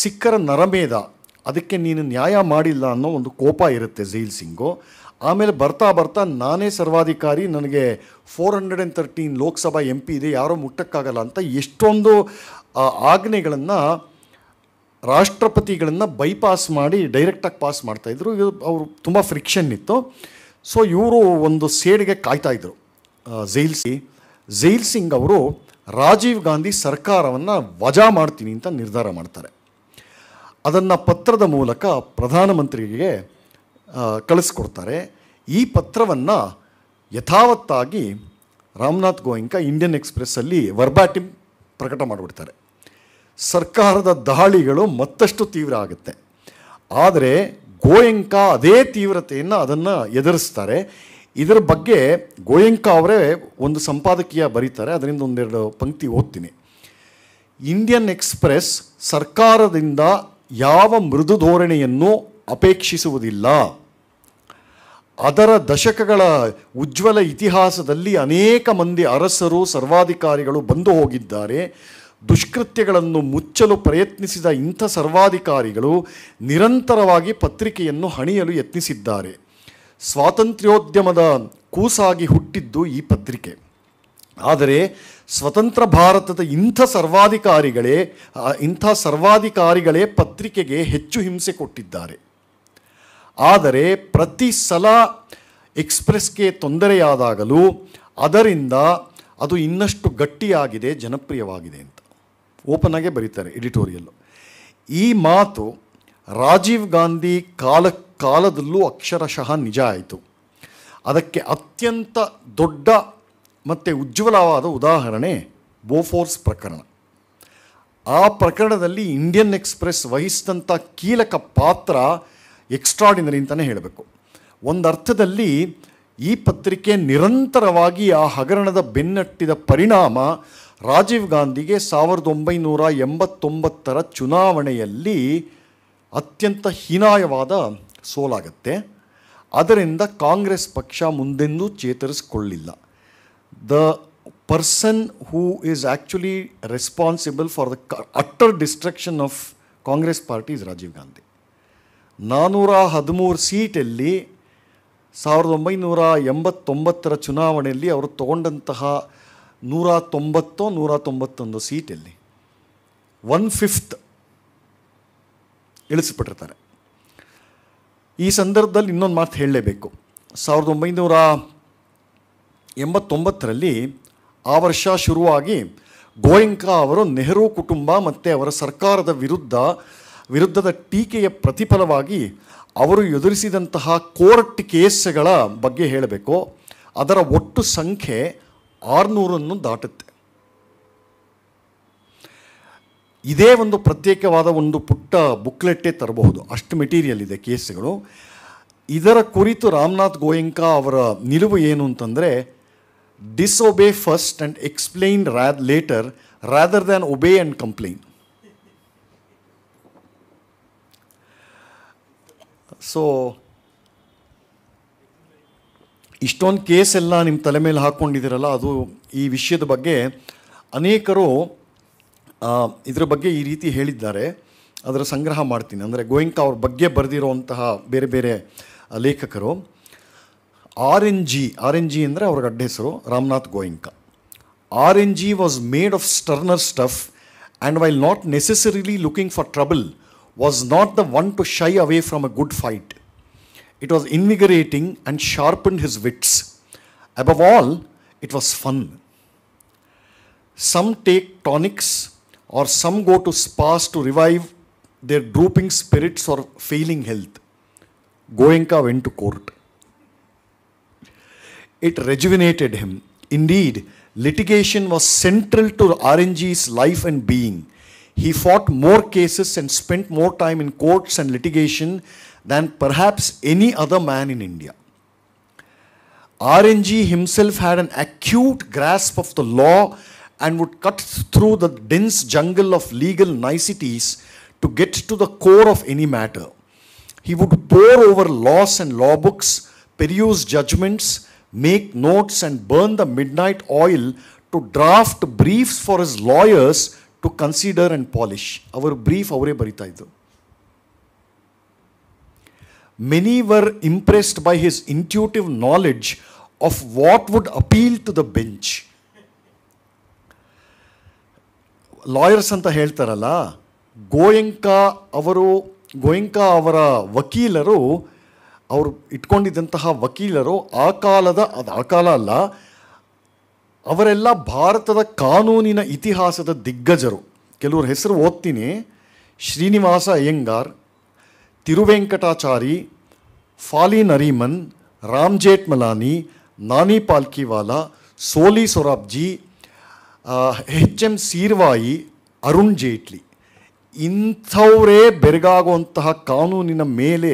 ಸಿಕ್ಕರ ನರಮೇಧ, ಅದಕ್ಕೆ ನೀನು ನ್ಯಾಯ ಮಾಡಿಲ್ಲ ಅನ್ನೋ ಒಂದು ಕೋಪ ಇರುತ್ತೆ ಜೈಲ್ ಸಿಂಗು. ಆಮೇಲೆ ಬರ್ತಾ ಬರ್ತಾ ನಾನೇ ಸರ್ವಾಧಿಕಾರಿ, ನನಗೆ four hundred and thirteen Lok Sabha M P ಇದೆ, ಯಾರೋ ಮುಟ್ಟಕ್ಕಾಗಲ್ಲ ಅಂತ ಎಷ್ಟೊಂದು ಆಜ್ಞೆಗಳನ್ನು ರಾಷ್ಟ್ರಪತಿಗಳನ್ನು ಬೈಪಾಸ್ ಮಾಡಿ ಡೈರೆಕ್ಟಾಗಿ ಪಾಸ್ ಮಾಡ್ತಾಯಿದ್ರು ಇವರು ಅವರು ತುಂಬ ಫ್ರಿಕ್ಷನ್ ಇತ್ತು. ಸೊ ಇವರು ಒಂದು ಸೇಡಿಗೆ ಕಾಯ್ತಾಯಿದ್ರು ಜೈಲ್ ಸಿ, ಜೈಲ್ ಸಿಂಗ್ ಅವರು ರಾಜೀವ್ ಗಾಂಧಿ ಸರ್ಕಾರವನ್ನು ವಜಾ ಮಾಡ್ತೀನಿ ಅಂತ ನಿರ್ಧಾರ ಮಾಡ್ತಾರೆ. ಅದನ್ನು ಪತ್ರದ ಮೂಲಕ ಪ್ರಧಾನಮಂತ್ರಿಗೆ ಕಳಿಸ್ಕೊಡ್ತಾರೆ. ಈ ಪತ್ರವನ್ನು ಯಥಾವತ್ತಾಗಿ ರಾಮನಾಥ್ ಗೋಯಿಂಕ ಇಂಡಿಯನ್ ಎಕ್ಸ್ಪ್ರೆಸ್ಸಲ್ಲಿ ವರ್ಬ್ಯಾಟಿಮ್ ಪ್ರಕಟ ಮಾಡಿಬಿಡ್ತಾರೆ. ಸರ್ಕಾರದ ದಾಳಿಗಳು ಮತ್ತಷ್ಟು ತೀವ್ರ ಆಗುತ್ತೆ. ಆದರೆ ಗೋಯಂಕ ಅದೇ ತೀವ್ರತೆಯನ್ನು ಅದನ್ನು ಎದುರಿಸ್ತಾರೆ. ಇದರ ಬಗ್ಗೆ ಗೋಯಂಕ ಅವರೇ ಒಂದು ಸಂಪಾದಕೀಯ ಬರೀತಾರೆ. ಅದರಿಂದ ಒಂದೆರಡು ಪಂಕ್ತಿ ಓದ್ತೀನಿ. ಇಂಡಿಯನ್ ಎಕ್ಸ್ಪ್ರೆಸ್ ಸರ್ಕಾರದಿಂದ ಯಾವ ಮೃದು ಧೋರಣೆಯನ್ನು ಅಪೇಕ್ಷಿಸುವುದಿಲ್ಲ. ಅದರ ದಶಕಗಳ ಉಜ್ವಲ ಇತಿಹಾಸದಲ್ಲಿ ಅನೇಕ ಮಂದಿ ಅರಸರು, ಸರ್ವಾಧಿಕಾರಿಗಳು ಬಂದು ಹೋಗಿದ್ದಾರೆ. ದುಷ್ಕೃತ್ಯಗಳನ್ನು ಮುಚ್ಚಲು ಪ್ರಯತ್ನಿಸಿದ ಇಂಥ ಸರ್ವಾಧಿಕಾರಿಗಳು ನಿರಂತರವಾಗಿ ಪತ್ರಿಕೆಯನ್ನು ಹಣಿಯಲು ಯತ್ನಿಸಿದ್ದಾರೆ. ಸ್ವಾತಂತ್ರ್ಯೋದ್ಯಮದ ಕೂಸಾಗಿ ಹುಟ್ಟಿದ್ದು ಈ ಪತ್ರಿಕೆ. ಆದರೆ ಸ್ವತಂತ್ರ ಭಾರತದ ಇಂಥ ಸರ್ವಾಧಿಕಾರಿಗಳೇ ಇಂಥ ಸರ್ವಾಧಿಕಾರಿಗಳೇ ಪತ್ರಿಕೆಗೆ ಹೆಚ್ಚು ಹಿಂಸೆ ಕೊಟ್ಟಿದ್ದಾರೆ. ಆದರೆ ಪ್ರತಿ ಸಲ ಎಕ್ಸ್ಪ್ರೆಸ್ಗೆ ತೊಂದರೆಯಾದಾಗಲೂ ಅದರಿಂದ ಅದು ಇನ್ನಷ್ಟು ಗಟ್ಟಿಯಾಗಿದೆ, ಜನಪ್ರಿಯವಾಗಿದೆ ಅಂತ. ಓಪನ್ ಆಗೇ ಬರೀತಾರೆ ಎಡಿಟೋರಿಯಲ್ಲು ಈ ಮಾತು ರಾಜೀವ್ ಗಾಂಧಿ ಕಾಲ, ಕಾಲದಲ್ಲೂ ಅಕ್ಷರಶಃ ನಿಜ ಆಯಿತು. ಅದಕ್ಕೆ ಅತ್ಯಂತ ದೊಡ್ಡ ಮತ್ತು ಉಜ್ವಲವಾದ ಉದಾಹರಣೆ ಬೋಫೋರ್ಸ್ ಪ್ರಕರಣ. ಆ ಪ್ರಕರಣದಲ್ಲಿ ಇಂಡಿಯನ್ ಎಕ್ಸ್ಪ್ರೆಸ್ ವಹಿಸಿದಂಥ ಕೀಲಕ ಪಾತ್ರ ಎಕ್ಸ್ಟ್ರಾಡಿನರಿ ಅಂತಲೇ ಹೇಳಬೇಕು. ಒಂದು ಅರ್ಥದಲ್ಲಿ ಈ ಪತ್ರಿಕೆ ನಿರಂತರವಾಗಿ ಆ ಹಗರಣದ ಬೆನ್ನಟ್ಟಿದ ಪರಿಣಾಮ ರಾಜೀವ್ ಗಾಂಧಿಗೆ ಸಾವಿರದ ಒಂಬೈನೂರ ಎಂಬತ್ತೊಂಬತ್ತರ ಚುನಾವಣೆಯಲ್ಲಿ ಅತ್ಯಂತ ಹೀನಾಯವಾದ ಸೋಲಾಗತ್ತೆ. ಅದರಿಂದ ಕಾಂಗ್ರೆಸ್ ಪಕ್ಷ ಮುಂದೆಂದೂ ಚೇತರಿಸಿಕೊಳ್ಳಿಲ್ಲ. The person who is actually responsible for the utter destruction of Congress party is Rajiv Gandhi. ನಾನ್ನೂರ ಹದಿಮೂರು ಸೀಟಲ್ಲಿ ಸಾವಿರದ ಒಂಬೈನೂರ ಎಂಬತ್ತೊಂಬತ್ತರ ಚುನಾವಣೆಯಲ್ಲಿ ಅವರು ತಗೊಂಡಂತಹ ನೂರ ತೊಂಬತ್ತೋ ನೂರ ತೊಂಬತ್ತೊಂದು ಸೀಟಲ್ಲಿ ಒನ್ ಫಿಫ್ತ್ ಇಳಿಸಿಬಿಟ್ಟಿರ್ತಾರೆ. ಈ ಸಂದರ್ಭದಲ್ಲಿ ಇನ್ನೊಂದು ಮಾತು ಹೇಳಲೇಬೇಕು. ಸಾವಿರದ ಒಂಬೈನೂರ ಎಂಬತ್ತೊಂಬತ್ತರಲ್ಲಿ ಆ ವರ್ಷ ಶುರುವಾಗಿ ಗೋಯಂಕಾ ಅವರು ನೆಹರು ಕುಟುಂಬ ಮತ್ತು ಅವರ ಸರ್ಕಾರದ ವಿರುದ್ಧ, ವಿರುದ್ಧದ ಟೀಕೆಯ ಪ್ರತಿಫಲವಾಗಿ ಅವರು ಎದುರಿಸಿದಂತಹ ಕೋರ್ಟ್ ಕೇಸ್ಗಳ ಬಗ್ಗೆ ಹೇಳಬೇಕು. ಅದರ ಒಟ್ಟು ಸಂಖ್ಯೆ ಆರುನೂರನ್ನು ದಾಟುತ್ತೆ. ಇದೇ ಒಂದು ಪ್ರತ್ಯೇಕವಾದ ಒಂದು ಪುಟ್ಟ ಬುಕ್ಲೆಟ್ಟೇ ತರಬಹುದು. ಅಷ್ಟು ಮೆಟೀರಿಯಲ್ ಇದೆ ಕೇಸ್ಗಳು. ಇದರ ಕುರಿತು ರಾಮನಾಥ್ ಗೋಯಂಕಾ ಅವರ ನಿಲುವು ಏನು ಅಂತಂದರೆ disobey first and explain ರ್ಯಾ later rather than obey and complain so ಇಷ್ಟೊಂದು ಕೇಸ್ ಎಲ್ಲ ನಿಮ್ಮ ತಲೆ ಮೇಲೆ ಹಾಕ್ಕೊಂಡಿದ್ದೀರಲ್ಲ ಅದು ಈ ವಿಷಯದ ಬಗ್ಗೆ ಅನೇಕರು ಇದರ ಬಗ್ಗೆ ಈ ರೀತಿ ಹೇಳಿದ್ದಾರೆ. ಅದರ ಸಂಗ್ರಹ ಮಾಡ್ತೀನಿ. ಅಂದರೆ ಗೋಯಿಂಕ ಅವ್ರ ಬಗ್ಗೆ ಬರೆದಿರುವಂತಹ ಬೇರೆ ಬೇರೆ ಲೇಖಕರು. R N G R N G ಅಂದರೆ ಅವ್ರ ಅಡ್ಡ ಹೆಸರು, Ramnath Goenka. R N G was made of sterner stuff and while not necessarily looking for trouble was not the one to shy away from a good fight It was invigorating and sharpened his wits. Above all, it was fun. Some take tonics or some go to spas to revive their drooping spirits or failing health. Goenka went to court. It rejuvenated him. Indeed, litigation was central to RNG's life and being. He fought more cases and spent more time in courts and litigation than perhaps any other man in India. RNG himself had an acute grasp of the law and would cut through the dense jungle of legal niceties to get to the core of any matter. He would pore over laws and law books, peruse judgments, make notes, and burn the midnight oil to draft briefs for his lawyers to consider and polish. Our brief ಅವರೇ ಬರಿತಾ ಇದ್ದು Many were impressed by his intuitive knowledge of what would appeal to the bench. Lawyers ಅಂತ ಹೇಳ್ತಾರಲ್ಲ, ಗೋಯಂಕಾ ಅವರು, ಗೋಯಂಕಾ ಅವರ ವಕೀಲರು, ಅವರು ಇಟ್ಕೊಂಡಿದ್ದಂತಹ ವಕೀಲರು ಆ ಕಾಲದ, ಅದು ಆ ಕಾಲ ಅಲ್ಲ, ಅವರೆಲ್ಲ ಭಾರತದ ಕಾನೂನಿನ ಇತಿಹಾಸದ ದಿಗ್ಗಜರು ಕೆಲವ್ರ ಹೆಸರು ಓದ್ತೀನಿ ಶ್ರೀನಿವಾಸ ಅಯ್ಯಂಗಾರ್ ತಿರುವೆಂಕಟಾಚಾರಿ, ಫಾಲಿ ನರೀಮನ್, ರಾಮ್ ಜೇಠ್ಮಲಾನಿ, ನಾನಿ ಪಾಲ್ಕಿವಾಲಾ, ಸೋಲಿ ಸೊರಾಬ್ಜಿ ಎಚ್ ಎಂ ಸೀರ್ವಾಯಿ, ಅರುಣ್ ಜೇಟ್ಲಿ. ಇಂಥವರೇ ಬೆರಗಾಗುವಂತಹ ಕಾನೂನಿನ ಮೇಲೆ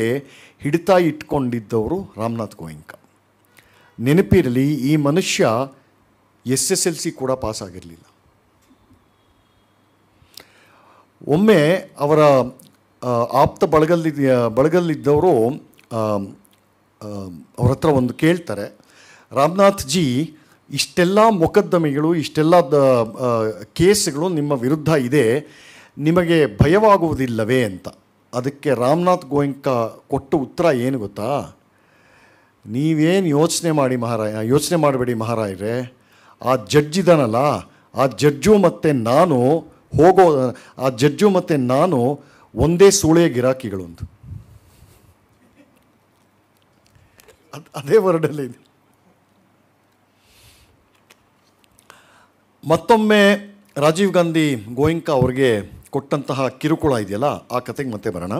ಹಿಡಿತ ಇಟ್ಕೊಂಡಿದ್ದವರು ರಾಮನಾಥ್ ಗೋಯಿಂಕ. ನೆನಪಿರಲಿ, ಈ ಮನುಷ್ಯ ಎಸ್ ಎಸ್ ಎಲ್ ಸಿ ಕೂಡ ಪಾಸ್ ಆಗಿರಲಿಲ್ಲ ಒಮ್ಮೆ ಅವರ ಆಪ್ತ ಬಳಗಲ್ಲಿ ಬಳಗಲ್ಲಿದ್ದವರು ಅವ್ರ ಹತ್ರ ಒಂದು ಕೇಳ್ತಾರೆ, ರಾಮನಾಥ್ ಜಿ, ಇಷ್ಟೆಲ್ಲ ಮೊಕದ್ದಮೆಗಳು, ಇಷ್ಟೆಲ್ಲ ದ ಕೇಸ್ಗಳು ನಿಮ್ಮ ವಿರುದ್ಧ ಇದೆ, ನಿಮಗೆ ಭಯವಾಗುವುದಿಲ್ಲವೇ? ಅಂತ. ಅದಕ್ಕೆ ರಾಮನಾಥ್ ಗೋಯಂಕ ಕೊಟ್ಟ ಉತ್ತರ ಏನು ಗೊತ್ತಾ? ನೀವೇನು ಯೋಚನೆ ಮಾಡಿ ಮಹಾರಾಯ, ಯೋಚನೆ ಮಾಡಬೇಡಿ ಮಹಾರಾಯರೆ, ಆ ಜಡ್ಜ್ ಇದಾನಲ್ಲ, ಆ ಜಡ್ಜು ಮತ್ತು ನಾನು ಹೋಗೋ, ಆ ಜಡ್ಜು ಮತ್ತು ನಾನು ಒಂದೇ ಸೂಳೆಯ ಗಿರಾಕಿಗಳು ಅಂತ ಅದ್- ವರ್ಡಲ್ಲಿ ಮತ್ತೊಮ್ಮೆ ರಾಜೀವ್ ಗಾಂಧಿ ಗೋಯಿಂಕಾ ಅವ್ರಿಗೆ ಕೊಟ್ಟಂತಹ ಕಿರುಕುಳ ಇದೆಯಲ್ಲ, ಆ ಕತೆಗೆ ಮತ್ತೆ ಬರೋಣ.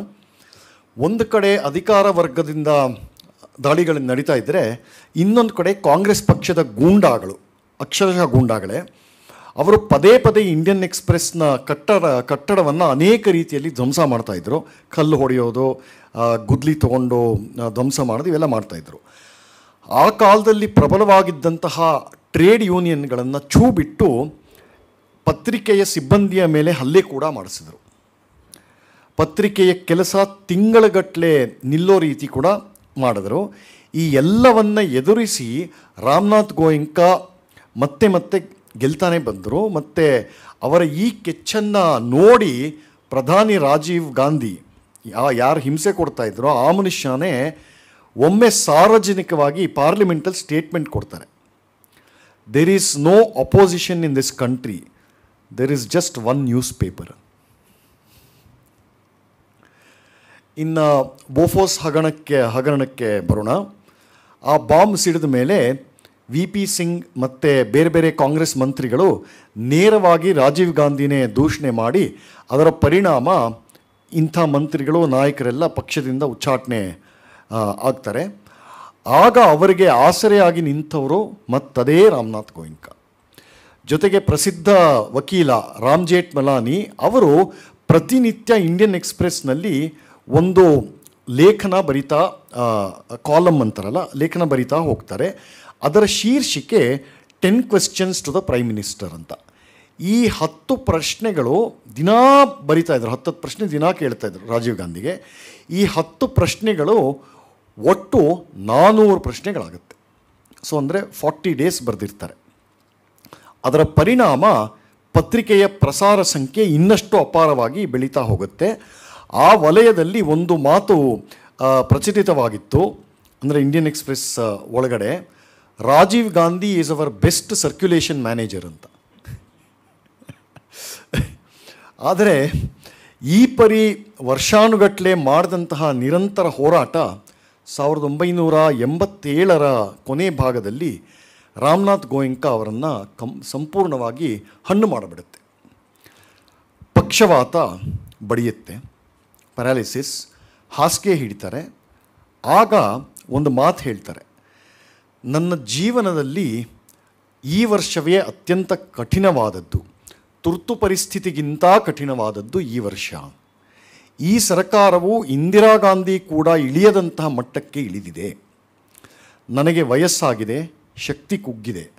ಒಂದು ಕಡೆ ಅಧಿಕಾರ ವರ್ಗದಿಂದ ದಾಳಿಗಳನ್ನು ನಡೀತಾ ಇದ್ದರೆ ಇನ್ನೊಂದು ಕಡೆ ಕಾಂಗ್ರೆಸ್ ಪಕ್ಷದ ಗೂಂಡಾಗಳು, ಅಕ್ಷರಶಃ ಗೂಂಡಾಗಳೇ ಅವರು ಪದೇ ಪದೇ ಇಂಡಿಯನ್ ಎಕ್ಸ್ಪ್ರೆಸ್ನ ಕಟ್ಟಡ, ಕಟ್ಟಡವನ್ನು ಅನೇಕ ರೀತಿಯಲ್ಲಿ ಧ್ವಂಸ ಮಾಡ್ತಾಯಿದ್ರು ಕಲ್ಲು ಹೊಡೆಯೋದು ಗುದ್ಲಿ ತೊಗೊಂಡು ಧ್ವಂಸ ಮಾಡೋದು ಇವೆಲ್ಲ ಮಾಡ್ತಾಯಿದ್ರು ಆ ಕಾಲದಲ್ಲಿ ಪ್ರಬಲವಾಗಿದ್ದಂತಹ ಟ್ರೇಡ್ ಯೂನಿಯನ್ಗಳನ್ನು ಛೂ ಬಿಟ್ಟು ಪತ್ರಿಕೆಯ ಸಿಬ್ಬಂದಿಯ ಮೇಲೆ ಹಲ್ಲೆ ಕೂಡ ಮಾಡಿಸಿದರು. ಪತ್ರಿಕೆಯ ಕೆಲಸ ತಿಂಗಳಗಟ್ಟಲೆ ನಿಲ್ಲೋ ರೀತಿ ಕೂಡ ಮಾಡಿದರು. ಈ ಎಲ್ಲವನ್ನು ಎದುರಿಸಿ ರಾಮನಾಥ್ ಗೋಯಂಕ ಮತ್ತೆ ಮತ್ತೆ ಗೆಲ್ತಾನೆ ಬಂದರು. ಮತ್ತು ಅವರ ಈ ಕೆಚ್ಚನ್ನು ನೋಡಿ ಪ್ರಧಾನಿ ರಾಜೀವ್ ಗಾಂಧಿ ಯಾರು ಹಿಂಸೆ ಕೊಡ್ತಾ ಇದ್ರೋ ಆ ಮನುಷ್ಯನೇ ಒಮ್ಮೆ ಸಾರ್ವಜನಿಕವಾಗಿ ಪಾರ್ಲಿಮೆಂಟಲ್ಲಿ ಸ್ಟೇಟ್ಮೆಂಟ್ ಕೊಡ್ತಾರೆ. There is no opposition in this country there is just one newspaper ಇನ್ನು ಬೋಫೋಸ್ ಹಗರಣಕ್ಕೆ ಹಗರಣಕ್ಕೆ ಬರೋಣ. ಆ ಬಾಂಬ್ ಸಿಡಿದ ಮೇಲೆ ವಿ ಪಿ ಸಿಂಗ್ ಮತ್ತು ಬೇರೆ ಬೇರೆ ಕಾಂಗ್ರೆಸ್ ಮಂತ್ರಿಗಳು ನೇರವಾಗಿ ರಾಜೀವ್ ಗಾಂಧಿನೇ ದೂಷಣೆ ಮಾಡಿ ಅದರ ಪರಿಣಾಮ ಇಂಥ ಮಂತ್ರಿಗಳು, ನಾಯಕರೆಲ್ಲ ಪಕ್ಷದಿಂದ ಉಚ್ಚಾಟನೆ ಆಗ್ತಾರೆ. ಆಗ ಅವರಿಗೆ ಆಸರೆಯಾಗಿ ನಿಂತವರು ಮತ್ತದೇ ರಾಮನಾಥ್ ಗೋಯಿಂಕಾ ಜೊತೆಗೆ ಪ್ರಸಿದ್ಧ ವಕೀಲ ರಾಮ್ ಜೇಠ್ ಮಲಾನಿ ಅವರು ಪ್ರತಿನಿತ್ಯ ಇಂಡಿಯನ್ ಎಕ್ಸ್ಪ್ರೆಸ್ನಲ್ಲಿ ಒಂದು ಲೇಖನ ಬರಿತಾ ಕಾಲಮ್ ಅಂತಾರಲ್ಲ, ಲೇಖನ ಬರಿತಾ ಹೋಗ್ತಾರೆ. ಅದರ ಶೀರ್ಷಿಕೆ ten questions to the prime minister ಅಂತ. ಈ ಹತ್ತು ಪ್ರಶ್ನೆಗಳು ದಿನಾ ಬರಿತಾ ಇದ್ರು, ಹತ್ತತ್ತು ಪ್ರಶ್ನೆ ದಿನಾ ಕೇಳ್ತಾ ಇದ್ರು ರಾಜೀವ್ ಗಾಂಧಿಗೆ. ಈ ಹತ್ತು ಪ್ರಶ್ನೆಗಳು ಒಟ್ಟು ನಾನ್ನೂರು ಪ್ರಶ್ನೆಗಳಾಗುತ್ತೆ. ಸೊ ಅಂದರೆ ಫಾರ್ಟಿ ಡೇಸ್ ಬರೆದಿರ್ತಾರೆ. ಅದರ ಪರಿಣಾಮ ಪತ್ರಿಕೆಯ ಪ್ರಸಾರ ಸಂಖ್ಯೆ ಇನ್ನಷ್ಟು ಅಪಾರವಾಗಿ ಬೆಳೀತಾ ಹೋಗುತ್ತೆ. ಆ ವಲಯದಲ್ಲಿ ಒಂದು ಮಾತು ಪ್ರಚಲಿತವಾಗಿತ್ತು. ಅಂದರೆ ಇಂಡಿಯನ್ ಎಕ್ಸ್ಪ್ರೆಸ್ ಒಳಗಡೆ. Rajiv Gandhi is our best circulation manager ಅಂತ. ಆದರೆ, ಈ ಪರಿ ವರ್ಷಾನುಗಟ್ಟಲೆ ಮಾಡಿದಂತಹ ನಿರಂತರ ಹೋರಾಟ ಸಾವಿರದ ಒಂಬೈನೂರ ಎಂಬತ್ತೇಳರ ಕೊನೆ ಭಾಗದಲ್ಲಿ ರಾಮನಾಥ್ ಗೋಯಿಂಕಾ ಅವರನ್ನು ಕಂ, ಸಂಪೂರ್ಣವಾಗಿ ಹಣ್ಣು ಮಾಡಿಬಿಡುತ್ತೆ. ಪಕ್ಷವಾತ ಬಡಿಯುತ್ತೆ ಪ್ಯಾರಾಲಿಸಿಸ್ ಹಾಸಿಗೆ ಹಿಡಿತಾರೆ. ಆಗ ಒಂದು ಮಾತು ಹೇಳ್ತಾರೆ. ನನ್ನ ಜೀವನದಲ್ಲಿ ಈ ವರ್ಷವೇ ಅತ್ಯಂತ ಕಠಿಣವಾದದ್ದು. ತುರ್ತು ಪರಿಸ್ಥಿತಿಗಿಂತ ಕಠಿಣವಾದದ್ದು ಈ ವರ್ಷ. ಈ ಸರ್ಕಾರವು ಇಂದಿರಾ ಗಾಂಧಿ ಕೂಡ ಇಳಿಯದಂತಹ ಮಟ್ಟಕ್ಕೆ ಇಳಿದಿದೆ. ನನಗೆ ವಯಸ್ಸಾಗಿದೆ, ಶಕ್ತಿ ಕುಗ್ಗಿದೆ.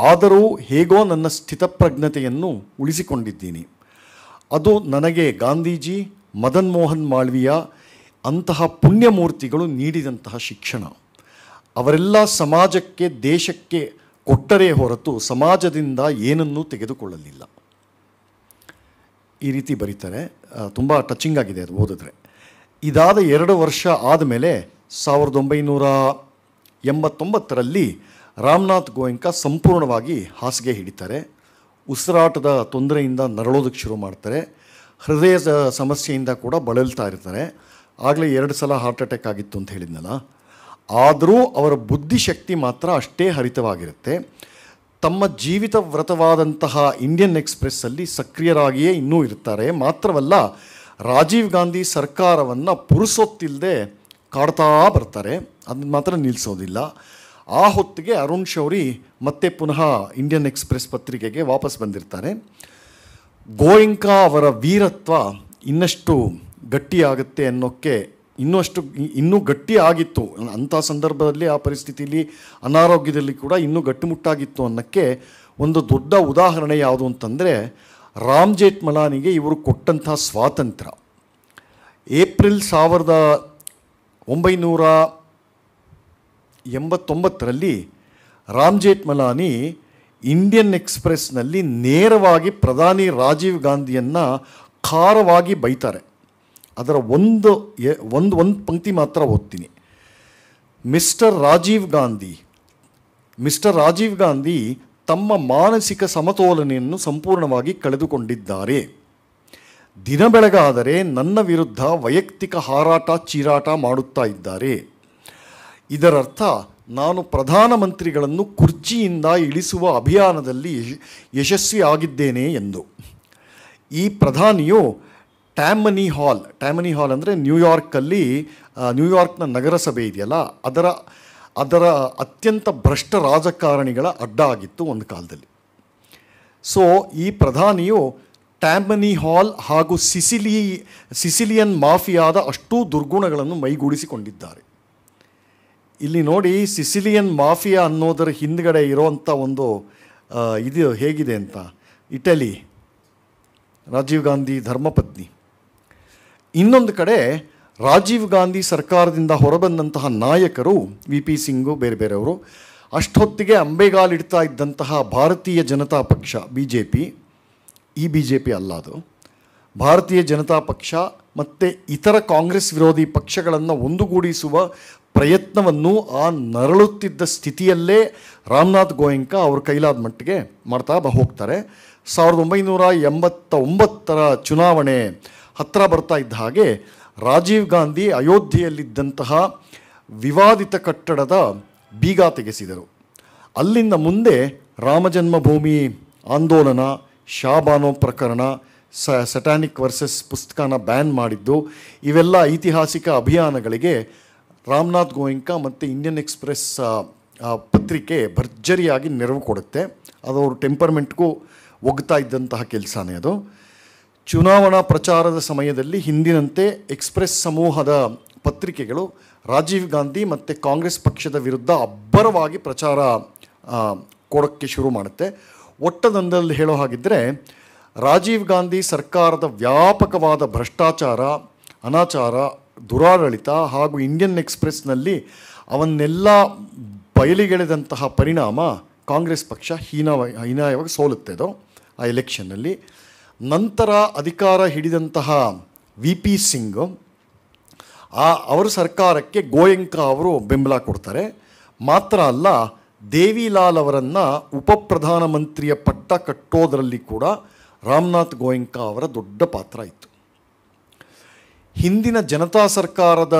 ಆದರೂ ಹೇಗೋ ನನ್ನ ಸ್ಥಿತಪ್ರಜ್ಞತೆಯನ್ನು ಉಳಿಸಿಕೊಂಡಿದ್ದೀನಿ. ಅದು ನನಗೆ ಗಾಂಧೀಜಿ, ಮದನ್ ಮೋಹನ್ ಮಾಳ್ವಿಯ ಅಂತಹ ಪುಣ್ಯಮೂರ್ತಿಗಳು ನೀಡಿದಂತಹ ಶಿಕ್ಷಣ. ಅವರೆಲ್ಲ ಸಮಾಜಕ್ಕೆ, ದೇಶಕ್ಕೆ ಕೊಟ್ಟರೆ ಹೊರತು ಸಮಾಜದಿಂದ ಏನನ್ನೂ ತೆಗೆದುಕೊಳ್ಳಲಿಲ್ಲ. ಈ ರೀತಿ ಬರೀತಾರೆ. ತುಂಬ ಟಚಿಂಗ್ ಆಗಿದೆ ಅದು ಓದಿದ್ರೆ. ಇದಾದ ಎರಡು ವರ್ಷ ಆದಮೇಲೆ ಸಾವಿರದ ಒಂಬೈನೂರ ಎಂಬತ್ತೊಂಬತ್ತರಲ್ಲಿ ರಾಮನಾಥ್ ಗೋಯಂಕ ಸಂಪೂರ್ಣವಾಗಿ ಹಾಸಿಗೆ ಹಿಡಿತಾರೆ. ಉಸಿರಾಟದ ತೊಂದರೆಯಿಂದ ನರಳೋದಕ್ಕೆ ಶುರು ಮಾಡ್ತಾರೆ. ಹೃದಯದ ಸಮಸ್ಯೆಯಿಂದ ಕೂಡ ಬಳಲ್ತಾ ಇರ್ತಾರೆ. ಆಗಲೇ ಎರಡು ಸಲ ಹಾರ್ಟ್ ಅಟ್ಯಾಕ್ ಆಗಿತ್ತು ಅಂತ ಹೇಳಿದ್ನಲ್ಲ. ಆದರೂ ಅವರ ಬುದ್ಧಿಶಕ್ತಿ ಮಾತ್ರ ಅಷ್ಟೇ ಹರಿತವಾಗಿರುತ್ತೆ. ತಮ್ಮ ಜೀವಿತ ವ್ರತವಾದಂತಹ ಇಂಡಿಯನ್ ಎಕ್ಸ್ಪ್ರೆಸ್ಸಲ್ಲಿ ಸಕ್ರಿಯರಾಗಿಯೇ ಇನ್ನೂ ಇರ್ತಾರೆ. ಮಾತ್ರವಲ್ಲ, ರಾಜೀವ್ ಗಾಂಧಿ ಸರ್ಕಾರವನ್ನು ಪುರುಸೊತ್ತಿಲ್ಲದೆ ಕಾಡ್ತಾ ಬರ್ತಾರೆ. ಅದನ್ನ ಮಾತ್ರ ನಿಲ್ಲಿಸೋದಿಲ್ಲ ಆ ಹೊತ್ತಿಗೆ ಅರುಣ್ ಶೌರಿ ಮತ್ತೆ ಪುನಃ ಇಂಡಿಯನ್ ಎಕ್ಸ್ಪ್ರೆಸ್ ಪತ್ರಿಕೆಗೆ ವಾಪಸ್ ಬಂದಿರ್ತಾರೆ. ಗೋಯಿಂಕಾ ಅವರ ವೀರತ್ವ ಇನ್ನಷ್ಟು ಗಟ್ಟಿಯಾಗುತ್ತೆ ಅನ್ನೋಕ್ಕೆ ಇನ್ನಷ್ಟು ಇನ್ನೂ ಗಟ್ಟಿ ಆಗಿತ್ತು. ಅಂಥ ಸಂದರ್ಭದಲ್ಲಿ ಆ ಪರಿಸ್ಥಿತಿಯಲ್ಲಿ ಅನಾರೋಗ್ಯದಲ್ಲಿ ಕೂಡ ಇನ್ನೂ ಗಟ್ಟಿಮುಟ್ಟಾಗಿತ್ತು ಅನ್ನೋಕ್ಕೆ ಒಂದು ದೊಡ್ಡ ಉದಾಹರಣೆ ಯಾವುದು ಅಂತಂದರೆ, ರಾಮ್ ಜೇಠ್ ಮಲಾನಿಗೆ ಇವರು ಕೊಟ್ಟಂಥ ಸ್ವಾತಂತ್ರ್ಯ ಏಪ್ರಿಲ್ ಸಾವಿರದ ಒಂಬೈನೂರ ಎಂಬತ್ತೊಂಬತ್ತರಲ್ಲಿ ರಾಮ್ ಜೇಠ್ ಮಲಾನಿ ಇಂಡಿಯನ್ ಎಕ್ಸ್ಪ್ರೆಸ್ನಲ್ಲಿ ನೇರವಾಗಿ ಪ್ರಧಾನಿ ರಾಜೀವ್ ಗಾಂಧಿಯನ್ನು ಖಾರವಾಗಿ ಬೈತಾರೆ. ಅದರ ಒಂದು ಒಂದು ಒಂದು ಪಂಕ್ತಿ ಮಾತ್ರ ಓದ್ತೀನಿ. ಮಿಸ್ಟರ್ ರಾಜೀವ್ ಗಾಂಧಿ, ಮಿಸ್ಟರ್ ರಾಜೀವ್ ಗಾಂಧಿ ತಮ್ಮ ಮಾನಸಿಕ ಸಮತೋಲನೆಯನ್ನು ಸಂಪೂರ್ಣವಾಗಿ ಕಳೆದುಕೊಂಡಿದ್ದಾರೆ. ದಿನ ಬೆಳಗಾದರೆ ನನ್ನ ವಿರುದ್ಧ ವೈಯಕ್ತಿಕ ಹಾರಾಟ, ಚೀರಾಟ ಮಾಡುತ್ತಾ ಇದ್ದಾರೆ. ಇದರರ್ಥ, ನಾನು ಪ್ರಧಾನಮಂತ್ರಿಗಳನ್ನು ಕುರ್ಚಿಯಿಂದ ಇಳಿಸುವ ಅಭಿಯಾನದಲ್ಲಿ ಯಶ- ಯಶಸ್ವಿಯಾಗಿದ್ದೇನೆ ಎಂದು. ಈ ಪ್ರಧಾನಿಯು ಟ್ಯಾಮನಿ ಹಾಲ್ ಟ್ಯಾಮನಿ ಹಾಲ್ ಅಂದರೆ ನ್ಯೂಯಾರ್ಕಲ್ಲಿ ನ್ಯೂಯಾರ್ಕ್ನ ನಗರಸಭೆ ಇದೆಯಲ್ಲ, ಅದರ ಅದರ ಅತ್ಯಂತ ಭ್ರಷ್ಟ ರಾಜಕಾರಣಿಗಳ ಅಡ್ಡ ಆಗಿತ್ತು ಒಂದು ಕಾಲದಲ್ಲಿ. ಸೊ ಈ ಪ್ರಧಾನಿಯು ಟ್ಯಾಮನಿ ಹಾಲ್ ಹಾಗೂ ಸಿಸಿಲಿ ಸಿಸಿಲಿಯನ್ ಮಾಫಿಯಾದ ಅಷ್ಟೂ ದುರ್ಗುಣಗಳನ್ನು ಮೈಗೂಡಿಸಿಕೊಂಡಿದ್ದಾರೆ. ಇಲ್ಲಿ ನೋಡಿ ಸಿಸಿಲಿಯನ್ ಮಾಫಿಯಾ ಅನ್ನೋದರ ಹಿಂದ್ಗಡೆ ಇರೋವಂಥ ಒಂದು ಇದು ಹೇಗಿದೆ ಅಂತ? ಇಟಲಿ ರಾಜೀವ್ ಗಾಂಧಿ ಧರ್ಮಪತ್ನಿ. ಇನ್ನೊಂದು ಕಡೆ ರಾಜೀವ್ ಗಾಂಧಿ ಸರ್ಕಾರದಿಂದ ಹೊರಬಂದಂತಹ ನಾಯಕರು ವಿ ಪಿ ಸಿಂಗು, ಬೇರೆ ಬೇರೆಯವರು, ಅಷ್ಟೊತ್ತಿಗೆ ಅಂಬೆಗಾಲಿಡ್ತಾ ಇದ್ದಂತಹ ಭಾರತೀಯ ಜನತಾ ಪಕ್ಷ ಬಿ ಜೆ ಪಿ ಈ ಬಿ ಜೆ ಪಿ ಅಲ್ಲ ಅದು. ಭಾರತೀಯ ಜನತಾ ಪಕ್ಷ ಮತ್ತು ಇತರ ಕಾಂಗ್ರೆಸ್ ವಿರೋಧಿ ಪಕ್ಷಗಳನ್ನು ಒಂದುಗೂಡಿಸುವ ಪ್ರಯತ್ನವನ್ನು ಆ ನರಳುತ್ತಿದ್ದ ಸ್ಥಿತಿಯಲ್ಲೇ ರಾಮನಾಥ್ ಗೋಯಂಕ ಅವರು ಕೈಲಾದ ಮಟ್ಟಿಗೆ ಮಾಡ್ತಾ ಹೋಗ್ತಾರೆ. ಸಾವಿರದ ಒಂಬೈನೂರ ಎಂಬತ್ತ ಒಂಬತ್ತರ ಚುನಾವಣೆ ಹತ್ತಿರ ಬರ್ತಾ ಇದ್ದ ಹಾಗೆ ರಾಜೀವ್ ಗಾಂಧಿ ಅಯೋಧ್ಯೆಯಲ್ಲಿದ್ದಂತಹ ವಿವಾದಿತ ಕಟ್ಟಡದ ಬೀಗ ತೆಗೆಸಿದರು. ಅಲ್ಲಿಂದ ಮುಂದೆ ರಾಮಜನ್ಮಭೂಮಿ ಆಂದೋಲನ, ಶಾಬಾನೋ ಪ್ರಕರಣ, ಸ, ಸಟಾನಿಕ್ ವರ್ಸಸ್ ಪುಸ್ತಕನ ಬ್ಯಾನ್ ಮಾಡಿದ್ದು ಇವೆಲ್ಲ ಐತಿಹಾಸಿಕ ಅಭಿಯಾನಗಳಿಗೆ ರಾಮನಾಥ್ ಗೋಯಿಂಕ ಮತ್ತು ಇಂಡಿಯನ್ ಎಕ್ಸ್ಪ್ರೆಸ್ ಪತ್ರಿಕೆ ಭರ್ಜರಿಯಾಗಿ ನೆರವು ಕೊಡುತ್ತೆ. ಅದು ಅವ್ರ ಟೆಂಪರ್ಮೆಂಟ್ಗೂ ಒಗ್ತಾ ಇದ್ದಂತಹ ಕೆಲಸನೇ ಅದು. ಚುನಾವಣಾ ಪ್ರಚಾರದ ಸಮಯದಲ್ಲಿ ಹಿಂದಿನಂತೆ ಎಕ್ಸ್ಪ್ರೆಸ್ ಸಮೂಹದ ಪತ್ರಿಕೆಗಳು ರಾಜೀವ್ ಗಾಂಧಿ ಮತ್ತು ಕಾಂಗ್ರೆಸ್ ಪಕ್ಷದ ವಿರುದ್ಧ ಅಬ್ಬರವಾಗಿ ಪ್ರಚಾರ ಕೊಡೋಕ್ಕೆ ಶುರು ಮಾಡುತ್ತೆ. ಒಟ್ಟದೊಂದಲ್ಲಿ ಹೇಳೋ ಹಾಗಿದ್ದರೆ ರಾಜೀವ್ ಗಾಂಧಿ ಸರ್ಕಾರದ ವ್ಯಾಪಕವಾದ ಭ್ರಷ್ಟಾಚಾರ, ಅನಾಚಾರ, ದುರಾಡಳಿತ ಹಾಗೂ ಇಂಡಿಯನ್ ಎಕ್ಸ್ಪ್ರೆಸ್ನಲ್ಲಿ ಅವನ್ನೆಲ್ಲ ಬಯಲಿಗೆಳೆದಂತಹ ಪರಿಣಾಮ ಕಾಂಗ್ರೆಸ್ ಪಕ್ಷ ಹೀನ ಹೀನಾಯವಾಗಿ ಸೋಲುತ್ತೆ ಅದು ಆ ಎಲೆಕ್ಷನ್ನಲ್ಲಿ. ನಂತರ ಅಧಿಕಾರ ಹಿಡಿದಂತಹ ವಿ ಪಿ ಸಿಂಗ್, ಆ ಅವರ ಸರ್ಕಾರಕ್ಕೆ ಗೋಯಂಕ ಅವರು ಬೆಂಬಲ ಕೊಡ್ತಾರೆ. ಮಾತ್ರ ಅಲ್ಲ, ದೇವಿಲಾಲ್ ಅವರನ್ನು ಉಪ ಪ್ರಧಾನಮಂತ್ರಿಯ ಪಟ್ಟ ಕಟ್ಟೋದರಲ್ಲಿ ಕೂಡ ರಾಮನಾಥ್ ಗೋಯಂಕ ಅವರ ದೊಡ್ಡ ಪಾತ್ರ ಇತ್ತು. ಹಿಂದಿನ ಜನತಾ ಸರ್ಕಾರದ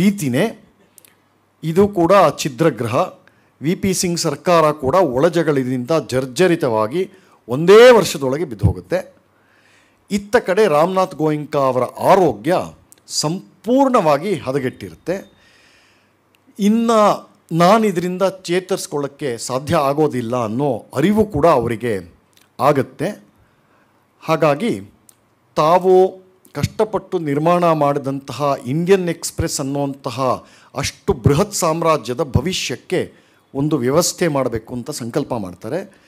ರೀತಿನೇ ಇದು ಕೂಡ ಛಿದ್ರಗ್ರಹ. ವಿ ಪಿ ಸಿಂಗ್ ಸರ್ಕಾರ ಕೂಡ ಒಳಜಗಳಿಂದ ಜರ್ಜರಿತವಾಗಿ ಒಂದೇ ವರ್ಷದೊಳಗೆ ಬಿದ್ದು ಹೋಗುತ್ತೆ. ಇತ್ತ ಕಡೆ ರಾಮನಾಥ್ ಗೋಯಿಂಕಾ ಅವರ ಆರೋಗ್ಯ ಸಂಪೂರ್ಣವಾಗಿ ಹದಗೆಟ್ಟಿರುತ್ತೆ. ಇನ್ನು ನಾನು ಇದರಿಂದ ಚೇತರಿಸ್ಕೊಳ್ಳೋಕ್ಕೆ ಸಾಧ್ಯ ಆಗೋದಿಲ್ಲ ಅನ್ನೋ ಅರಿವು ಕೂಡ ಅವರಿಗೆ ಆಗತ್ತೆ. ಹಾಗಾಗಿ ತಾವು ಕಷ್ಟಪಟ್ಟು ನಿರ್ಮಾಣ ಮಾಡಿದಂತಹ ಇಂಡಿಯನ್ ಎಕ್ಸ್ಪ್ರೆಸ್ ಅನ್ನುವಂತಹ ಅಷ್ಟು ಬೃಹತ್ ಸಾಮ್ರಾಜ್ಯದ ಭವಿಷ್ಯಕ್ಕೆ ಒಂದು ವ್ಯವಸ್ಥೆ ಮಾಡಬೇಕು ಅಂತ ಸಂಕಲ್ಪ ಮಾಡ್ತಾರೆ.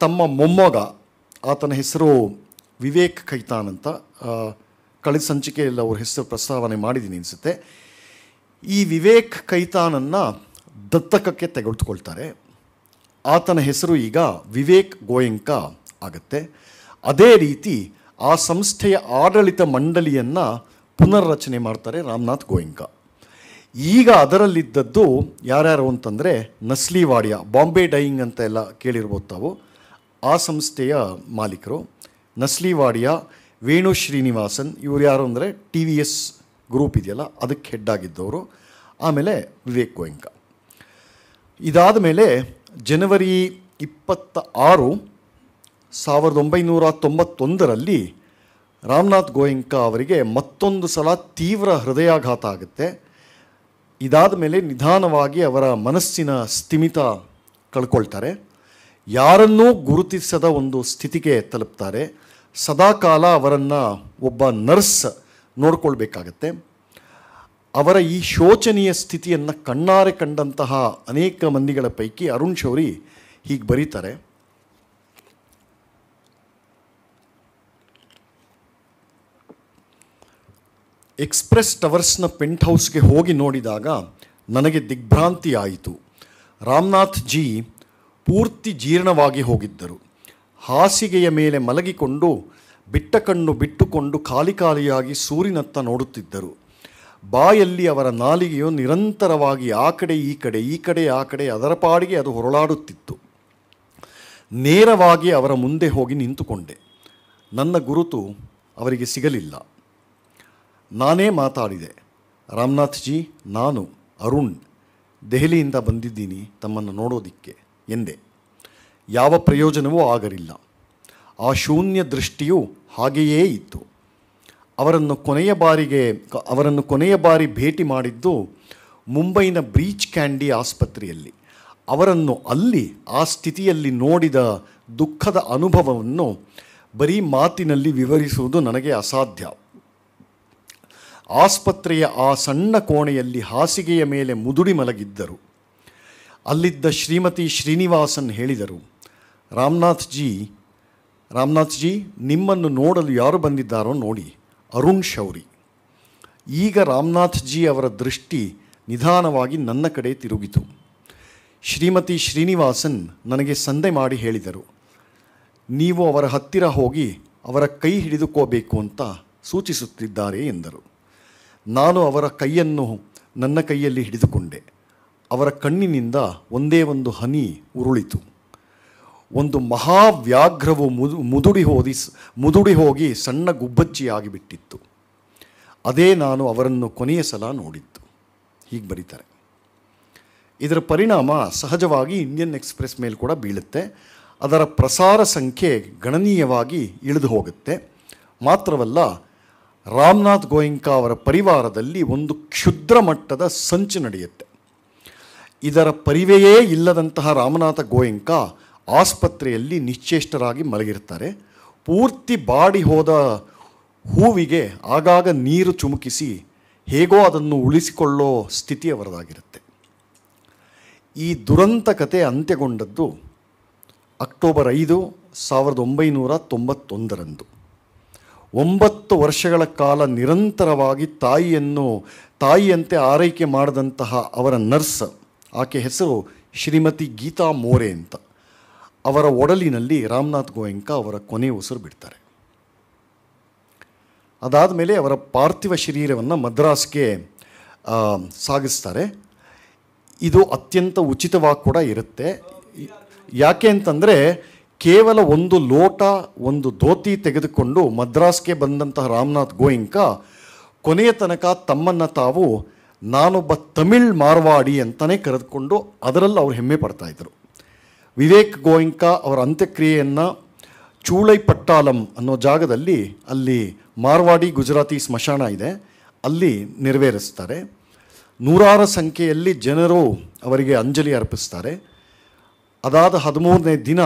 ತಮ್ಮ ಮೊಮ್ಮಗ, ಆತನ ಹೆಸರು ವಿವೇಕ್ ಖೈತಾನ್ ಅಂತ ಕಳೆದ ಸಂಚಿಕೆಯಲ್ಲಿ ಅವ್ರ ಹೆಸರು ಪ್ರಸ್ತಾವನೆ ಮಾಡಿದ್ದೀನಿ ಅನಿಸುತ್ತೆ. ಈ ವಿವೇಕ್ ಕೈತಾನನ್ನು ದತ್ತಕಕ್ಕೆ ತೆಗೆದುಕೊಳ್ತಾರೆ. ಆತನ ಹೆಸರು ಈಗ ವಿವೇಕ್ ಗೋಯಂಕ ಆಗುತ್ತೆ. ಅದೇ ರೀತಿ ಆ ಸಂಸ್ಥೆಯ ಆಡಳಿತ ಮಂಡಳಿಯನ್ನು ಪುನರ್ರಚನೆ ಮಾಡ್ತಾರೆ ರಾಮನಾಥ್ ಗೋಯಂಕ. ಈಗ ಅದರಲ್ಲಿದ್ದದ್ದು ಯಾರ್ಯಾರು ಅಂತಂದರೆ ನಸ್ಲಿವಾಡಿಯ ಬಾಂಬೆ ಡೈಯಿಂಗ್ ಅಂತ ಎಲ್ಲ ಕೇಳಿರ್ಬೋದು ತಾವು. ಆ ಸಂಸ್ಥೆಯ ಮಾಲೀಕರು. ನಸ್ಲಿವಾಡಿಯ ವೇಣು ಶ್ರೀನಿವಾಸನ್, ಇವ್ರು ಯಾರು ಅಂದರೆ ಟಿ ವಿ ಎಸ್ ಗ್ರೂಪ್ ಇದೆಯಲ್ಲ, ಅದಕ್ಕೆ ಹೆಡ್ ಆಗಿದ್ದವರು. ಆಮೇಲೆ ವಿವೇಕ್ ಗೋಯಂಕ. ಇದಾದ ಮೇಲೆ ಜನವರಿ ಇಪ್ಪತ್ತ ಆರು ಸಾವಿರದ ಒಂಬೈನೂರ ತೊಂಬತ್ತೊಂದರಲ್ಲಿ ರಾಮನಾಥ್ ಗೋಯಂಕ ಅವರಿಗೆ ಮತ್ತೊಂದು ಸಲ ತೀವ್ರ ಹೃದಯಾಘಾತ ಆಗುತ್ತೆ. ಇದಾದ ಮೇಲೆ ನಿಧಾನವಾಗಿ ಅವರ ಮನಸ್ಸಿನ ಸ್ಥಿಮಿತ ಕಳ್ಕೊಳ್ತಾರೆ. ಯಾರನ್ನೂ ಗುರುತಿಸದ ಒಂದು ಸ್ಥಿತಿಗೆ ತಲುಪ್ತಾರೆ. ಸದಾಕಾಲ ಅವರನ್ನು ಒಬ್ಬ ನರ್ಸ್ ನೋಡ್ಕೊಳ್ಬೇಕಾಗತ್ತೆ. ಅವರ ಈ ಶೋಚನೀಯ ಸ್ಥಿತಿಯನ್ನು ಕಣ್ಣಾರೆ ಕಂಡಂತಹ ಅನೇಕ ಮಂದಿಗಳ ಪೈಕಿ ಅರುಣ್ ಶೌರಿ ಹೀಗೆ ಬರೀತಾರೆ. ಎಕ್ಸ್ಪ್ರೆಸ್ ಟವರ್ಸ್ನ ಪೆಂಟ್ ಹೌಸ್ಗೆ ಹೋಗಿ ನೋಡಿದಾಗ ನನಗೆ ದಿಗ್ಭ್ರಾಂತಿ ಆಯಿತು. ರಾಮನಾಥ್ ಜಿ ಪೂರ್ತಿ ಜೀರ್ಣವಾಗಿ ಹೋಗಿದ್ದರು. ಹಾಸಿಗೆಯ ಮೇಲೆ ಮಲಗಿಕೊಂಡು ಬಿಟ್ಟ ಕಣ್ಣು ಬಿಟ್ಟುಕೊಂಡು ಖಾಲಿ ಖಾಲಿಯಾಗಿ ಸೂರಿನತ್ತ ನೋಡುತ್ತಿದ್ದರು. ಬಾಯಲ್ಲಿ ಅವರ ನಾಲಿಗೆಯು ನಿರಂತರವಾಗಿ ಆ ಕಡೆ, ಈ ಕಡೆ ಈ ಕಡೆ, ಆ ಕಡೆ, ಅದರ ಪಾಡಿಗೆ ಅದು ಹೊರಳಾಡುತ್ತಿತ್ತು. ನೇರವಾಗಿ ಅವರ ಮುಂದೆ ಹೋಗಿ ನಿಂತುಕೊಂಡೆ. ನನ್ನ ಗುರುತು ಅವರಿಗೆ ಸಿಗಲಿಲ್ಲ. ನಾನೇ ಮಾತಾಡಿದೆ. ರಾಮನಾಥ್ ಜಿ ನಾನು ಅರುಣ್, ದೆಹಲಿಯಿಂದ ಬಂದಿದ್ದೀನಿ ತಮ್ಮನ್ನು ನೋಡೋದಿಕ್ಕೆ, ಎಂದೆ. ಯಾವ ಪ್ರಯೋಜನವೂ ಆಗಲಿಲ್ಲ. ಆ ಶೂನ್ಯ ದೃಷ್ಟಿಯು ಹಾಗೆಯೇ ಇತ್ತು. ಅವರನ್ನು ಕೊನೆಯ ಬಾರಿಗೆ, ಅವರನ್ನು ಕೊನೆಯ ಬಾರಿ ಭೇಟಿ ಮಾಡಿದ್ದು ಮುಂಬೈನ ಬ್ರೀಚ್ ಕ್ಯಾಂಡಿ ಆಸ್ಪತ್ರೆಯಲ್ಲಿ. ಅವರನ್ನು ಅಲ್ಲಿ, ಆ ಸ್ಥಿತಿಯಲ್ಲಿ ನೋಡಿದ ದುಃಖದ ಅನುಭವವನ್ನು ಬರೀ ಮಾತಿನಲ್ಲಿ ವಿವರಿಸುವುದು ನನಗೆ ಅಸಾಧ್ಯ. ಆಸ್ಪತ್ರೆಯ ಆ ಸಣ್ಣ ಕೋಣೆಯಲ್ಲಿ ಹಾಸಿಗೆಯ ಮೇಲೆ ಮುದುಡಿ ಮಲಗಿದ್ದರು. ಅಲ್ಲಿದ್ದ ಶ್ರೀಮತಿ ಶ್ರೀನಿವಾಸನ್ ಹೇಳಿದರು ರಾಮನಾಥ್ ಜಿ ರಾಮನಾಥ್ ಜಿ ನಿಮ್ಮನ್ನು ನೋಡಲು ಯಾರು ಬಂದಿದ್ದಾರೋ ನೋಡಿ, ಅರುಣ್ ಶೌರಿ. ಈಗ ರಾಮನಾಥ್ ಜಿ ಅವರ ದೃಷ್ಟಿ ನಿಧಾನವಾಗಿ ನನ್ನ ಕಡೆ ತಿರುಗಿತು. ಶ್ರೀಮತಿ ಶ್ರೀನಿವಾಸನ್ ನನಗೆ ಸಂದೆ ಮಾಡಿ ಹೇಳಿದರು, ನೀವು ಅವರ ಹತ್ತಿರ ಹೋಗಿ ಅವರ ಕೈ ಹಿಡಿದುಕೋಬೇಕು ಅಂತ ಸೂಚಿಸುತ್ತಿದ್ದಾರೆ ಎಂದರು. ನಾನು ಅವರ ಕೈಯನ್ನು ನನ್ನ ಕೈಯಲ್ಲಿ ಹಿಡಿದುಕೊಂಡೆ. ಅವರ ಕಣ್ಣಿನಿಂದ ಒಂದೇ ಒಂದು ಹನಿ ಉರುಳಿತು. ಒಂದು ಮಹಾವ್ಯಾಘ್ರವು ಮುದು, ಮುದುಡಿ ಹೋದಿ ಮುದುಡಿ ಹೋಗಿ ಸಣ್ಣ ಗುಬ್ಬಚ್ಚಿಯಾಗಿಬಿಟ್ಟಿತ್ತು ಅದೇ ನಾನು ಅವರನ್ನು ಕೊನೆಯ ಸಲ ನೋಡಿದ್ದು. ಹೀಗೆ ಬರೀತಾರೆ. ಇದರ ಪರಿಣಾಮ ಸಹಜವಾಗಿ ಇಂಡಿಯನ್ ಎಕ್ಸ್ಪ್ರೆಸ್ ಮೇಲೆ ಕೂಡ ಬೀಳುತ್ತೆ. ಅದರ ಪ್ರಸಾರ ಸಂಖ್ಯೆ ಗಣನೀಯವಾಗಿ ಇಳಿದು ಹೋಗುತ್ತೆ. ಮಾತ್ರವಲ್ಲ, ರಾಮನಾಥ್ ಗೋಯಿಂಕಾ ಅವರ ಪರಿವಾರದಲ್ಲಿ ಒಂದು ಕ್ಷುದ್ರ ಮಟ್ಟದ ಸಂಚು ನಡೆಯುತ್ತೆ. ಇದರ ಪರಿವೆಯೇ ಇಲ್ಲದಂತಹ ರಾಮನಾಥ ಗೋಯಿಂಕ ಆಸ್ಪತ್ರೆಯಲ್ಲಿ ನಿಶ್ಚೇಷ್ಟರಾಗಿ ಮಲಗಿರ್ತಾರೆ. ಪೂರ್ತಿ ಬಾಡಿ ಹೋದ ಹೂವಿಗೆ ಆಗಾಗ ನೀರು ಚುಮುಕಿಸಿ ಹೇಗೋ ಅದನ್ನು ಉಳಿಸಿಕೊಳ್ಳೋ ಸ್ಥಿತಿ ಅವರದಾಗಿರುತ್ತೆ. ಈ ದುರಂತ ಕತೆ ಅಂತ್ಯಗೊಂಡದ್ದು ಅಕ್ಟೋಬರ್ ಐದು ಸಾವಿರದ ಒಂಬೈನೂರ ತೊಂಬತ್ತೊಂದರಂದು. ಒಂಬತ್ತು ವರ್ಷಗಳ ಕಾಲ ನಿರಂತರವಾಗಿ ತಾಯಿಯನ್ನು, ತಾಯಿಯಂತೆ ಆರೈಕೆ ಮಾಡಿದಂತಹ ಅವರ ನರ್ಸ್, ಆಕೆ ಹೆಸರು ಶ್ರೀಮತಿ ಗೀತಾ ಮೋರೆ ಅಂತ. ಅವರ ಒಡಲಿನಲ್ಲಿ ರಾಮನಾಥ್ ಗೋಯಂಕ ಅವರ ಕೊನೆ ಉಸಿರು ಬಿಡ್ತಾರೆ. ಅದಾದ ಮೇಲೆ ಅವರ ಪಾರ್ಥಿವ ಶರೀರವನ್ನು ಮದ್ರಾಸ್ಗೆ ಸಾಗಿಸ್ತಾರೆ. ಇದು ಅತ್ಯಂತ ಉಚಿತವಾಗಿ ಕೂಡ ಇರುತ್ತೆ. ಯಾಕೆ ಅಂತಂದರೆ ಕೇವಲ ಒಂದು ಲೋಟ, ಒಂದು ಧೋತಿ ತೆಗೆದುಕೊಂಡು ಮದ್ರಾಸ್ಗೆ ಬಂದಂತಹ ರಾಮನಾಥ್ ಗೋಯಿಂಕ ಕೊನೆಯ ತನಕ ತಮ್ಮನ್ನು ತಾವು ನಾನೊಬ್ಬ ತಮಿಳ್ ಮಾರ್ವಾಡಿ ಅಂತಲೇ ಕರೆದುಕೊಂಡು ಅದರಲ್ಲಿ ಅವ್ರು ಹೆಮ್ಮೆ ಪಡ್ತಾಯಿದ್ರು ವಿವೇಕ್ ಗೋಯಿಂಕ ಅವರ ಅಂತ್ಯಕ್ರಿಯೆಯನ್ನು ಚೂಳೈ ಪಟ್ಟಾಲಂ ಅನ್ನೋ ಜಾಗದಲ್ಲಿ ಅಲ್ಲಿ ಮಾರ್ವಾಡಿ ಗುಜರಾತಿ ಸ್ಮಶಾನ ಇದೆ. ಅಲ್ಲಿ ನೆರವೇರಿಸ್ತಾರೆ. ನೂರಾರು ಸಂಖ್ಯೆಯಲ್ಲಿ ಜನರು ಅವರಿಗೆ ಅಂಜಲಿ ಅರ್ಪಿಸ್ತಾರೆ. ಅದಾದ ಹದಿಮೂರನೇ ದಿನ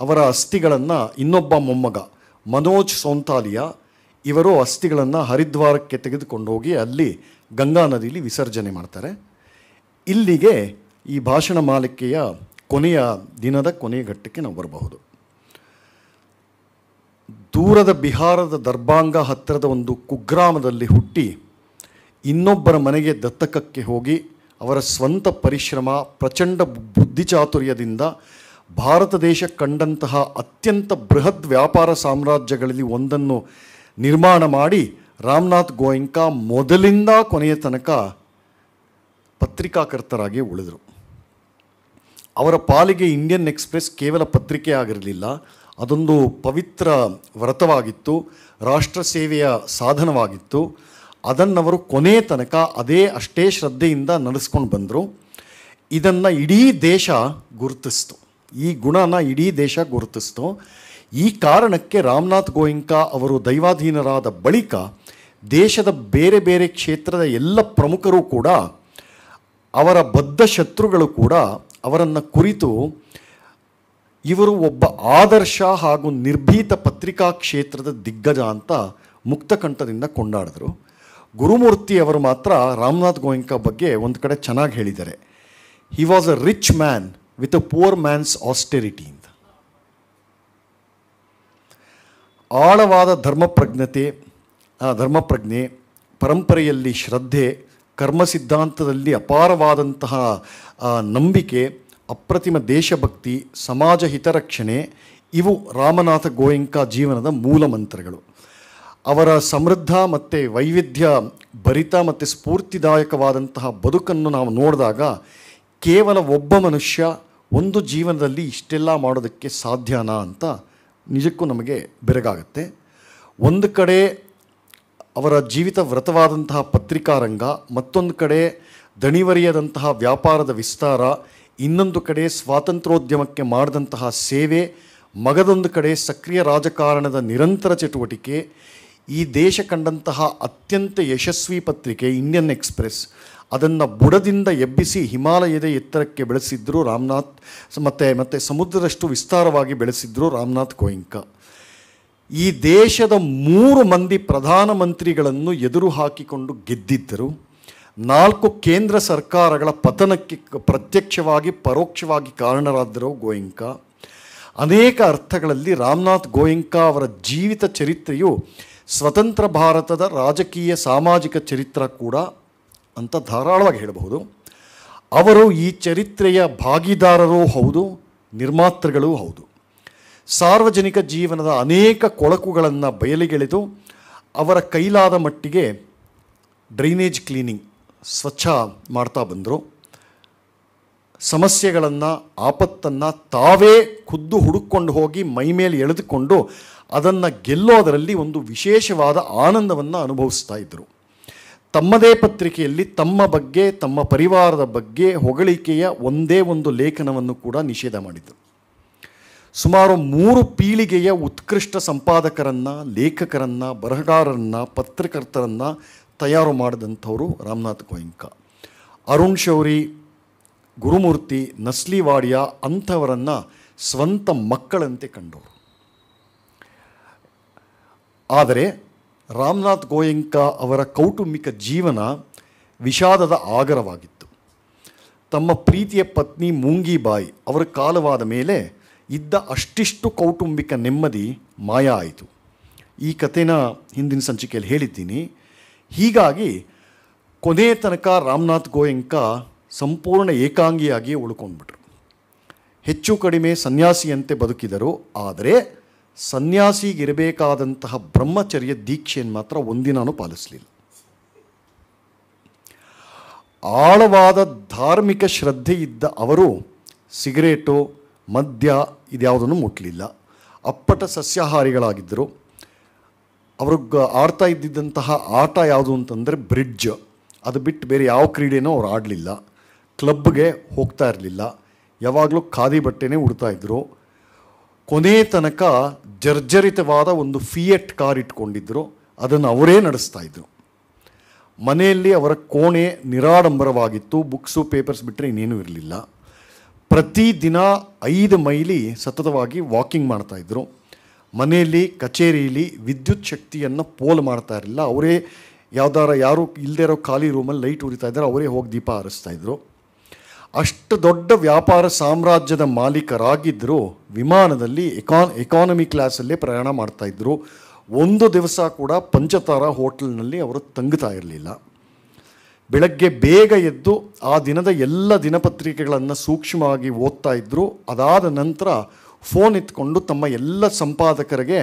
ಅವರ ಅಸ್ಥಿಗಳನ್ನು ಇನ್ನೊಬ್ಬ ಮೊಮ್ಮಗ ಮನೋಜ್ ಸೋಂತಾಲಿಯಾ, ಇವರು ಅಸ್ಥಿಗಳನ್ನು ಹರಿದ್ವಾರಕ್ಕೆ ತೆಗೆದುಕೊಂಡು ಹೋಗಿ ಅಲ್ಲಿ ಗಂಗಾ ನದಿಯಲ್ಲಿ ವಿಸರ್ಜನೆ ಮಾಡ್ತಾರೆ. ಇಲ್ಲಿಗೆ ಈ ಭಾಷಣ ಮಾಲಿಕೆಯ ಕೊನೆಯ ದಿನದ ಕೊನೆಯ ಘಟ್ಟಕ್ಕೆ ನಾವು ಬರಬಹುದು. ದೂರದ ಬಿಹಾರದ ದರ್ಬಾಂಗ ಹತ್ತಿರದ ಒಂದು ಕುಗ್ರಾಮದಲ್ಲಿ ಹುಟ್ಟಿ ಇನ್ನೊಬ್ಬರ ಮನೆಗೆ ದತ್ತಕಕ್ಕೆ ಹೋಗಿ ಅವರ ಸ್ವಂತ ಪರಿಶ್ರಮ, ಪ್ರಚಂಡ ಬುದ್ಧಿಚಾತುರ್ಯದಿಂದ ಭಾರತ ದೇಶ ಕಂಡಂತಹ ಅತ್ಯಂತ ಬೃಹತ್ ವ್ಯಾಪಾರ ಸಾಮ್ರಾಜ್ಯಗಳಲ್ಲಿ ಒಂದನ್ನು ನಿರ್ಮಾಣ ಮಾಡಿ ರಾಮನಾಥ್ ಗೋಯಿಂಕ ಮೊದಲಿಂದ ಕೊನೆಯ ತನಕ ಪತ್ರಿಕಾಕರ್ತರಾಗಿ ಉಳಿದರು. ಅವರ ಪಾಲಿಗೆ ಇಂಡಿಯನ್ ಎಕ್ಸ್ಪ್ರೆಸ್ ಕೇವಲ ಪತ್ರಿಕೆ ಆಗಿರಲಿಲ್ಲ, ಅದೊಂದು ಪವಿತ್ರ ವ್ರತವಾಗಿತ್ತು, ರಾಷ್ಟ್ರ ಸೇವೆಯ ಸಾಧನವಾಗಿತ್ತು. ಅದನ್ನವರು ಕೊನೆ ತನಕ ಅದೇ ಅಷ್ಟೇ ಶ್ರದ್ಧೆಯಿಂದ ನಡೆಸ್ಕೊಂಡು ಬಂದರು. ಇದನ್ನು ಇಡೀ ದೇಶ ಗುರುತಿಸ್ತು. ಈ ಗುಣನ ಇಡೀ ದೇಶ ಗುರುತಿಸ್ತು. ಈ ಕಾರಣಕ್ಕೆ ರಾಮನಾಥ್ ಗೋಯಿಂಕ ಅವರು ದೈವಾಧೀನರಾದ ಬಳಿಕ ದೇಶದ ಬೇರೆ ಬೇರೆ ಕ್ಷೇತ್ರದ ಎಲ್ಲ ಪ್ರಮುಖರು ಕೂಡ, ಅವರ ಬದ್ಧ ಶತ್ರುಗಳು ಕೂಡ ಅವರನ್ನು ಕುರಿತು ಇವರು ಒಬ್ಬ ಆದರ್ಶ ಹಾಗೂ ನಿರ್ಭೀತ ಪತ್ರಿಕಾ ಕ್ಷೇತ್ರದ ದಿಗ್ಗಜ ಅಂತ ಮುಕ್ತಕಂಠದಿಂದ ಕೊಂಡಾಡಿದ್ರು. ಗುರುಮೂರ್ತಿ ಅವರು ಮಾತ್ರ ರಾಮನಾಥ್ ಗೋಯಂಕ ಬಗ್ಗೆ ಒಂದು ಕಡೆ ಚೆನ್ನಾಗಿ ಹೇಳಿದ್ದಾರೆ. He was a rich man with a poor man's austerity ಅಂತ ಆಳವಾದ ಧರ್ಮಪ್ರಜ್ಞತೆ ಧರ್ಮಪ್ರಜ್ಞೆ, ಪರಂಪರೆಯಲ್ಲಿ ಶ್ರದ್ಧೆ ಕರ್ಮ ಸಿದ್ಧಾಂತದಲ್ಲಿ ಅಪಾರವಾದಂತಹ ನಂಬಿಕೆ, ಅಪ್ರತಿಮ ದೇಶಭಕ್ತಿ, ಸಮಾಜ ಹಿತರಕ್ಷಣೆ, ಇವು ರಾಮನಾಥ ಗೋಯಂಕ ಜೀವನದ ಮೂಲ ಮಂತ್ರಗಳು. ಅವರ ಸಮೃದ್ಧ ಮತ್ತು ವೈವಿಧ್ಯ, ಭರಿತ ಮತ್ತು ಸ್ಫೂರ್ತಿದಾಯಕವಾದಂತಹ ಬದುಕನ್ನು ನಾವು ನೋಡಿದಾಗ ಕೇವಲ ಒಬ್ಬ ಮನುಷ್ಯ ಒಂದು ಜೀವನದಲ್ಲಿ ಇಷ್ಟೆಲ್ಲ ಮಾಡೋದಕ್ಕೆ ಸಾಧ್ಯನಾ ಅಂತ ನಿಜಕ್ಕೂ ನಮಗೆ ಬೆರಗಾಗುತ್ತೆ. ಒಂದು ಕಡೆ ಅವರ ಜೀವಿತ ವ್ರತವಾದಂತಹ ಪತ್ರಿಕಾರಂಗ, ಮತ್ತೊಂದು ಕಡೆ ದಣಿವರಿಯದಂತಹ ವ್ಯಾಪಾರದ ವಿಸ್ತಾರ, ಇನ್ನೊಂದು ಕಡೆ ಸ್ವಾತಂತ್ರ್ಯೋದ್ಯಮಕ್ಕೆ ಮಾಡಿದಂತಹ ಸೇವೆ, ಮಗದೊಂದು ಕಡೆ ಸಕ್ರಿಯ ರಾಜಕಾರಣದ ನಿರಂತರ ಚಟುವಟಿಕೆ, ಈ ದೇಶ ಕಂಡಂತಹ ಅತ್ಯಂತ ಯಶಸ್ವಿ ಪತ್ರಿಕೆ ಇಂಡಿಯನ್ ಎಕ್ಸ್ಪ್ರೆಸ್. ಅದನ್ನು ಬುಡದಿಂದ ಎಬ್ಬಿಸಿ ಹಿಮಾಲಯದ ಎತ್ತರಕ್ಕೆ ಬೆಳೆಸಿದ್ರು ರಾಮನಾಥ್, ಮತ್ತು ಮತ್ತು ಸಮುದ್ರದಷ್ಟು ವಿಸ್ತಾರವಾಗಿ ಬೆಳೆಸಿದ್ರು ರಾಮನಾಥ್ ಗೋಯಿಂಕ ಈ ದೇಶದ ಮೂರು ಮಂದಿ ಪ್ರಧಾನಮಂತ್ರಿಗಳನ್ನು ಎದುರು ಹಾಕಿಕೊಂಡು ಗೆದ್ದಿದ್ದರು. ನಾಲ್ಕು ಕೇಂದ್ರ ಸರ್ಕಾರಗಳ ಪತನಕ್ಕೆ ಪ್ರತ್ಯಕ್ಷವಾಗಿ, ಪರೋಕ್ಷವಾಗಿ ಕಾರಣರಾದರು ಗೋಯಿಂಕ. ಅನೇಕ ಅರ್ಥಗಳಲ್ಲಿ ರಾಮನಾಥ್ ಗೋಯಿಂಕ ಅವರ ಜೀವಿತ ಚರಿತ್ರೆಯು ಸ್ವತಂತ್ರ ಭಾರತದ ರಾಜಕೀಯ ಸಾಮಾಜಿಕ ಚರಿತ್ರ ಕೂಡ ಅಂತ ಧಾರಾಳವಾಗಿ ಹೇಳಬಹುದು. ಅವರು ಈ ಚರಿತ್ರೆಯ ಭಾಗಿದಾರರೂ ಹೌದು, ನಿರ್ಮಾತೃಗಳೂ ಹೌದು. ಸಾರ್ವಜನಿಕ ಜೀವನದ ಅನೇಕ ಕೊಳಕುಗಳನ್ನು ಬಯಲಿಗೆಳೆದು ಅವರ ಕೈಲಾದ ಮಟ್ಟಿಗೆ ಡ್ರೈನೇಜ್ ಕ್ಲೀನಿಂಗ್ ಸ್ವಚ್ಛ ಮಾಡ್ತಾ ಬಂದರು. ಸಮಸ್ಯೆಗಳನ್ನು, ಆಪತ್ತನ್ನು ತಾವೇ ಖುದ್ದು ಹುಡುಕೊಂಡು ಹೋಗಿ ಮೈಮೇಲೆ ಎಳೆದುಕೊಂಡು ಅದನ್ನು ಗೆಲ್ಲೋದರಲ್ಲಿ ಒಂದು ವಿಶೇಷವಾದ ಆನಂದವನ್ನು ಅನುಭವಿಸ್ತಾ ಇದ್ದರು ತಮ್ಮದೇ ಪತ್ರಿಕೆಯಲ್ಲಿ ತಮ್ಮ ಬಗ್ಗೆ, ತಮ್ಮ ಪರಿವಾರದ ಬಗ್ಗೆ ಹೊಗಳಿಕೆಯ ಒಂದೇ ಒಂದು ಲೇಖನವನ್ನು ಕೂಡ ನಿಷೇಧ ಮಾಡಿದರು. ಸುಮಾರು ಮೂರು ಪೀಳಿಗೆಯ ಉತ್ಕೃಷ್ಟ ಸಂಪಾದಕರನ್ನು, ಲೇಖಕರನ್ನು, ಬರಹಗಾರರನ್ನು, ಪತ್ರಕರ್ತರನ್ನು ತಯಾರು ಮಾಡಿದಂಥವರು ರಾಮನಾಥ್ ಗೋಯಿಂಕ. ಅರುಣ್ ಶೌರಿ, ಗುರುಮೂರ್ತಿ ನಸ್ಲಿವಾಡಿಯ ಅಂಥವರನ್ನು ಸ್ವಂತ ಮಕ್ಕಳಂತೆ ಕಂಡವರು. ಆದರೆ ರಾಮನಾಥ್ ಗೋಯಂಕ ಅವರ ಕೌಟುಂಬಿಕ ಜೀವನ ವಿಷಾದದ ಆಗರವಾಗಿತ್ತು. ತಮ್ಮ ಪ್ರೀತಿಯ ಪತ್ನಿ ಮೂಂಗಿಬಾಯಿ ಅವರ ಕಾಲವಾದ ಮೇಲೆ ಇದ್ದ ಅಷ್ಟಿಷ್ಟು ಕೌಟುಂಬಿಕ ನೆಮ್ಮದಿ ಮಾಯ ಆಯಿತು. ಈ ಕಥೆನ ಹಿಂದಿನ ಸಂಚಿಕೆಯಲ್ಲಿ ಹೇಳಿದ್ದೀನಿ. ಹೀಗಾಗಿ ಕೊನೆಯ ತನಕ ರಾಮನಾಥ್ ಗೋಯಂಕ ಸಂಪೂರ್ಣ ಏಕಾಂಗಿಯಾಗಿ ಉಳ್ಕೊಂಡ್ಬಿಟ್ರು. ಹೆಚ್ಚು ಕಡಿಮೆ ಸನ್ಯಾಸಿಯಂತೆ ಬದುಕಿದರು. ಆದರೆ ಸನ್ಯಾಸಿಗಿರಬೇಕಾದಂತಹ ಬ್ರಹ್ಮಚರ್ಯ ದೀಕ್ಷೆಯನ್ನು ಮಾತ್ರ ಒಂದಿನಾನು ಪಾಲಿಸಲಿಲ್ಲ. ಆಳವಾದ ಧಾರ್ಮಿಕ ಶ್ರದ್ಧೆ ಇದ್ದ ಅವರು ಸಿಗರೇಟು, ಮದ್ಯ ಇದ್ಯಾವುದನ್ನು ಮುಟ್ಟಲಿಲ್ಲ ಅಪ್ಪಟ ಸಸ್ಯಾಹಾರಿಗಳಾಗಿದ್ದರು. ಅವ್ರಿಗೆ ಆಡ್ತಾ ಇದ್ದಿದ್ದಂತಹ ಆಟ ಯಾವುದು ಅಂತಂದರೆ ಬ್ರಿಡ್ಜ್. ಅದು ಬಿಟ್ಟು ಬೇರೆ ಯಾವ ಕ್ರೀಡೆನೂ ಅವ್ರು ಆಡಲಿಲ್ಲ. ಕ್ಲಬ್ಗೆ ಹೋಗ್ತಾ ಇರಲಿಲ್ಲ. ಯಾವಾಗಲೂ ಖಾದಿ ಬಟ್ಟೆನೇ ಉಡ್ತಾ ಇದ್ದರು ಕೊನೆ ತನಕ ಜರ್ಜರಿತವಾದ ಒಂದು ಫಿಯೆಟ್ ಕಾರ್ ಇಟ್ಕೊಂಡಿದ್ದರು ಅದನ್ನು ಅವರೇ ನಡೆಸ್ತಾ ಇದ್ದರು ಮನೆಯಲ್ಲಿ ಅವರ ಕೋಣೆ ನಿರಾಡಂಬರವಾಗಿತ್ತು. ಬುಕ್ಸು, ಪೇಪರ್ಸ್ ಬಿಟ್ಟರೆ ಇನ್ನೇನೂ ಇರಲಿಲ್ಲ. ಪ್ರತಿದಿನ ಐದು ಮೈಲಿ ಸತತವಾಗಿ ವಾಕಿಂಗ್ ಮಾಡ್ತಾಯಿದ್ರು ಮನೆಯಲ್ಲಿ ಕಚೇರಿಯಲ್ಲಿ ವಿದ್ಯುತ್ ಶಕ್ತಿಯನ್ನು ಪೋಲ್ ಮಾಡ್ತಾ ಇರಲಿಲ್ಲ. ಅವರೇ ಯಾವ್ದಾರ ಯಾರು ಇಲ್ಲದೆ ಇರೋ ಖಾಲಿ ರೂಮಲ್ಲಿ ಲೈಟ್ ಉರಿತಾ ಇದ್ದಾರೆ ಅವರೇ ಹೋಗಿ ದೀಪ ಇದ್ದರು ಅಷ್ಟು ದೊಡ್ಡ ವ್ಯಾಪಾರ ಸಾಮ್ರಾಜ್ಯದ ಮಾಲೀಕರಾಗಿದ್ದರೂ ವಿಮಾನದಲ್ಲಿ ಎಕಾನ್ ಎಕಾನಮಿ ಕ್ಲಾಸಲ್ಲೇ ಪ್ರಯಾಣ ಮಾಡ್ತಾಯಿದ್ರು ಒಂದು ದಿವಸ ಕೂಡ ಪಂಚತಾರ ಹೋಟೆಲ್ನಲ್ಲಿ ಅವರು ತಂಗುತ್ತಾ ಇರಲಿಲ್ಲ. ಬೆಳಗ್ಗೆ ಬೇಗ ಎದ್ದು ಆ ದಿನದ ಎಲ್ಲ ದಿನಪತ್ರಿಕೆಗಳನ್ನು ಸೂಕ್ಷ್ಮವಾಗಿ ಓದ್ತಾ ಇದ್ದರು ಅದಾದ ನಂತರ ಫೋನ್ ಇತ್ಕೊಂಡು ತಮ್ಮ ಎಲ್ಲ ಸಂಪಾದಕರಿಗೆ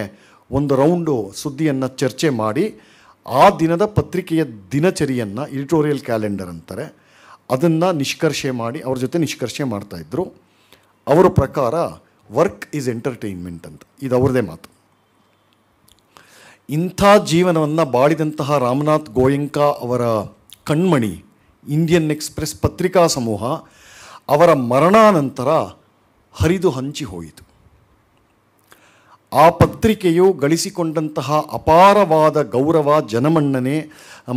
ಒಂದು ರೌಂಡು ಸುದ್ದಿಯನ್ನು ಚರ್ಚೆ ಮಾಡಿ, ಆ ದಿನದ ಪತ್ರಿಕೆಯ ದಿನಚರಿಯನ್ನು ಎಡಿಟೋರಿಯಲ್ ಕ್ಯಾಲೆಂಡರ್ ಅಂತಾರೆ, ಅದನ್ನು ನಿಷ್ಕರ್ಷೆ ಮಾಡಿ ಅವ್ರ ಜೊತೆ ನಿಷ್ಕರ್ಷೆ ಮಾಡ್ತಾಯಿದ್ರು ಅವರ ಪ್ರಕಾರ ವರ್ಕ್ ಈಸ್ ಎಂಟರ್ಟೈನ್ಮೆಂಟ್ ಅಂತ. ಇದು ಅವ್ರದೇ ಮಾತು. ಇಂಥ ಜೀವನವನ್ನು ಬಾಳಿದಂತಹ ರಾಮನಾಥ್ ಗೋಯಂಕ ಅವರ ಕಣ್ಮಣಿ ಇಂಡಿಯನ್ ಎಕ್ಸ್ಪ್ರೆಸ್ ಪತ್ರಿಕಾ ಸಮೂಹ, ಅವರ ಮರಣಾನಂತರ ಹರಿದು ಹಂಚಿ ಹೋಯಿತು. ಆ ಪತ್ರಿಕೆಯು ಗಳಿಸಿಕೊಂಡಂತಹ ಅಪಾರವಾದ ಗೌರವ ಜನಮನ್ನಣೆ,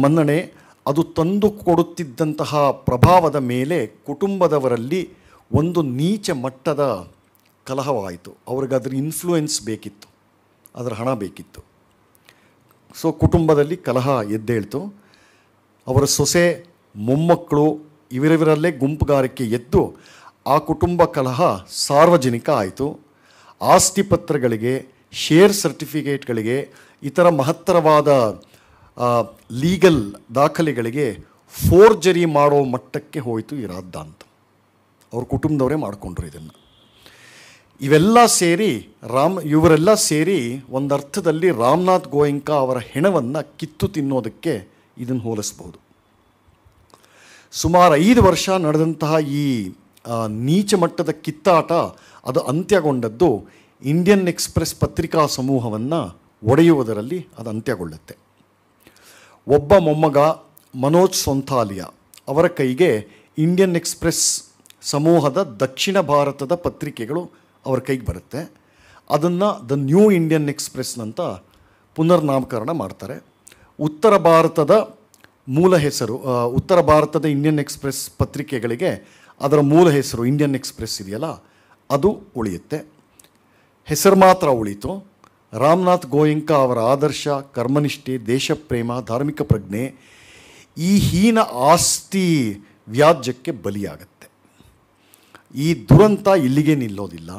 ಮನ್ನಣೆ, ಅದು ತಂದು ಕೊಡುತ್ತಿದ್ದಂತಹ ಪ್ರಭಾವದ ಮೇಲೆ ಕುಟುಂಬದವರಲ್ಲಿ ಒಂದು ನೀಚ ಮಟ್ಟದ ಕಲಹವಾಯಿತು. ಅವ್ರಿಗೆ ಅದರ ಇನ್ಫ್ಲೂಯೆನ್ಸ್ ಬೇಕಿತ್ತು. ಅದರ ಹಣ ಬೇಕಿತ್ತು. ಸೊ ಕುಟುಂಬದಲ್ಲಿ ಕಲಹ ಎದ್ದೇಳ್ತು. ಅವರ ಸೊಸೆ, ಮೊಮ್ಮಕ್ಕಳು ಇವರಿವರಲ್ಲೇ ಗುಂಪುಗಾರಿಕೆ ಎದ್ದು ಆ ಕುಟುಂಬ ಕಲಹ ಸಾರ್ವಜನಿಕ ಆಯಿತು. ಆಸ್ತಿ ಪತ್ರಗಳಿಗೆ, ಶೇರ್ ಸರ್ಟಿಫಿಕೇಟ್ಗಳಿಗೆ, ಇತರ ಮಹತ್ತರವಾದ ಲೀಗಲ್ ದಾಖಲೆಗಳಿಗೆ ಫೋರ್ಜರಿ ಮಾಡೋ ಮಟ್ಟಕ್ಕೆ ಹೋಯಿತು ಈ ರಾದ್ದಾಂತ ಅವ್ರ ಕುಟುಂಬದವರೇ ಮಾಡಿಕೊಂಡ್ರು ಇದನ್ನು. ಇವೆಲ್ಲ ಸೇರಿ ರಾಮ್, ಇವರೆಲ್ಲ ಸೇರಿ ಒಂದರ್ಥದಲ್ಲಿ ರಾಮನಾಥ್ ಗೋಯಿಂಕಾ ಅವರ ಹೆಣವನ್ನು ಕಿತ್ತು ತಿನ್ನೋದಕ್ಕೆ ಇದನ್ನು ಹೋಲಿಸ್ಬೋದು ಸುಮಾರು ಐದು ವರ್ಷ ನಡೆದಂತಹ ಈ ನೀಚ ಮಟ್ಟದ ಕಿತ್ತಾಟ ಅದು ಅಂತ್ಯಗೊಂಡದ್ದು ಇಂಡಿಯನ್ ಎಕ್ಸ್ಪ್ರೆಸ್ ಪತ್ರಿಕಾ ಸಮೂಹವನ್ನು ಒಡೆಯುವುದರಲ್ಲಿ ಅದು ಅಂತ್ಯಗೊಳ್ಳುತ್ತೆ. ಒಬ್ಬ ಮೊಮ್ಮಗ ಮನೋಜ್ ಸೊಂಥಾಲಿಯಾ ಅವರ ಕೈಗೆ ಇಂಡಿಯನ್ ಎಕ್ಸ್ಪ್ರೆಸ್ ಸಮೂಹದ ದಕ್ಷಿಣ ಭಾರತದ ಪತ್ರಿಕೆಗಳು ಅವರ ಕೈಗೆ ಬರುತ್ತೆ. ಅದನ್ನು ದ ನ್ಯೂ ಇಂಡಿಯನ್ ಎಕ್ಸ್ಪ್ರೆಸ್ನಂತ ಪುನರ್ನಾಮಕರಣ ಮಾಡ್ತಾರೆ. ಉತ್ತರ ಭಾರತದ ಮೂಲ ಹೆಸರು ಉತ್ತರ ಭಾರತದ ಇಂಡಿಯನ್ ಎಕ್ಸ್ಪ್ರೆಸ್ ಪತ್ರಿಕೆಗಳಿಗೆ ಅದರ ಮೂಲ ಹೆಸರು ಇಂಡಿಯನ್ ಎಕ್ಸ್ಪ್ರೆಸ್ ಇದೆಯಲ್ಲ, ಅದು ಉಳಿಯುತ್ತೆ. ಹೆಸರು ಮಾತ್ರ ಉಳಿತು. ರಾಮನಾಥ್ ಗೋಯಿಂಕ ಅವರ ಆದರ್ಶ, ಕರ್ಮನಿಷ್ಠೆ, ದೇಶಪ್ರೇಮ, ಧಾರ್ಮಿಕ ಪ್ರಜ್ಞೆ, ಈ ಹೀನ ಆಸ್ತಿ ವ್ಯಾಜ್ಯಕ್ಕೆ ಬಲಿಯಾಗತ್ತೆ. ಈ ದುರಂತ ಇಲ್ಲಿಗೆ ನಿಲ್ಲೋದಿಲ್ಲ.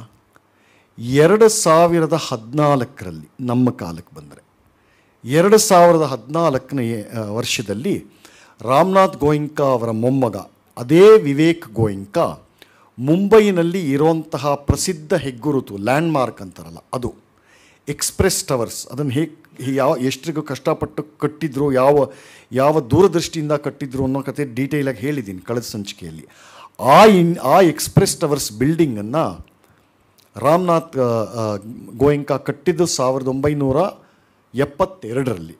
ಎರಡು ಸಾವಿರದ ಹದಿನಾಲ್ಕರಲ್ಲಿ ನಮ್ಮ ಕಾಲಕ್ಕೆ ಬಂದರೆ ಎರಡು ಸಾವಿರದ ಹದಿನಾಲ್ಕನೇ ವರ್ಷದಲ್ಲಿ ರಾಮನಾಥ್ ಗೋಯಿಂಕ ಅವರ ಮೊಮ್ಮಗ ಅದೇ ವಿವೇಕ್ ಗೋಯಿಂಕ ಮುಂಬೈನಲ್ಲಿ ಇರುವಂತಹ ಪ್ರಸಿದ್ಧ ಹೆಗ್ಗುರುತು, ಲ್ಯಾಂಡ್ಮಾರ್ಕ್ ಅಂತಾರಲ್ಲ, ಅದು ಎಕ್ಸ್ಪ್ರೆಸ್ ಟವರ್ಸ್. ಅದನ್ನು ಹೇಗೆ ಯಾವ, ಎಷ್ಟರಿಗೂ ಕಷ್ಟಪಟ್ಟು ಕಟ್ಟಿದ್ರು, ಯಾವ ಯಾವ ದೂರದೃಷ್ಟಿಯಿಂದ ಕಟ್ಟಿದ್ರು ಅನ್ನೋ ಕತೆ ಡೀಟೇಲಾಗಿ ಹೇಳಿದ್ದೀನಿ ಕಳೆದ ಸಂಚಿಕೆಯಲ್ಲಿ. ಆ ಇನ್, ಆ ಎಕ್ಸ್ಪ್ರೆಸ್ ಟವರ್ಸ್ ಬಿಲ್ಡಿಂಗನ್ನು ರಾಮನಾಥ್ ಗೋಯಂಕ ಕಟ್ಟಿದ್ದು ಸಾವಿರದ ಒಂಬೈನೂರ ಎಪ್ಪತ್ತೆರಡರಲ್ಲಿ.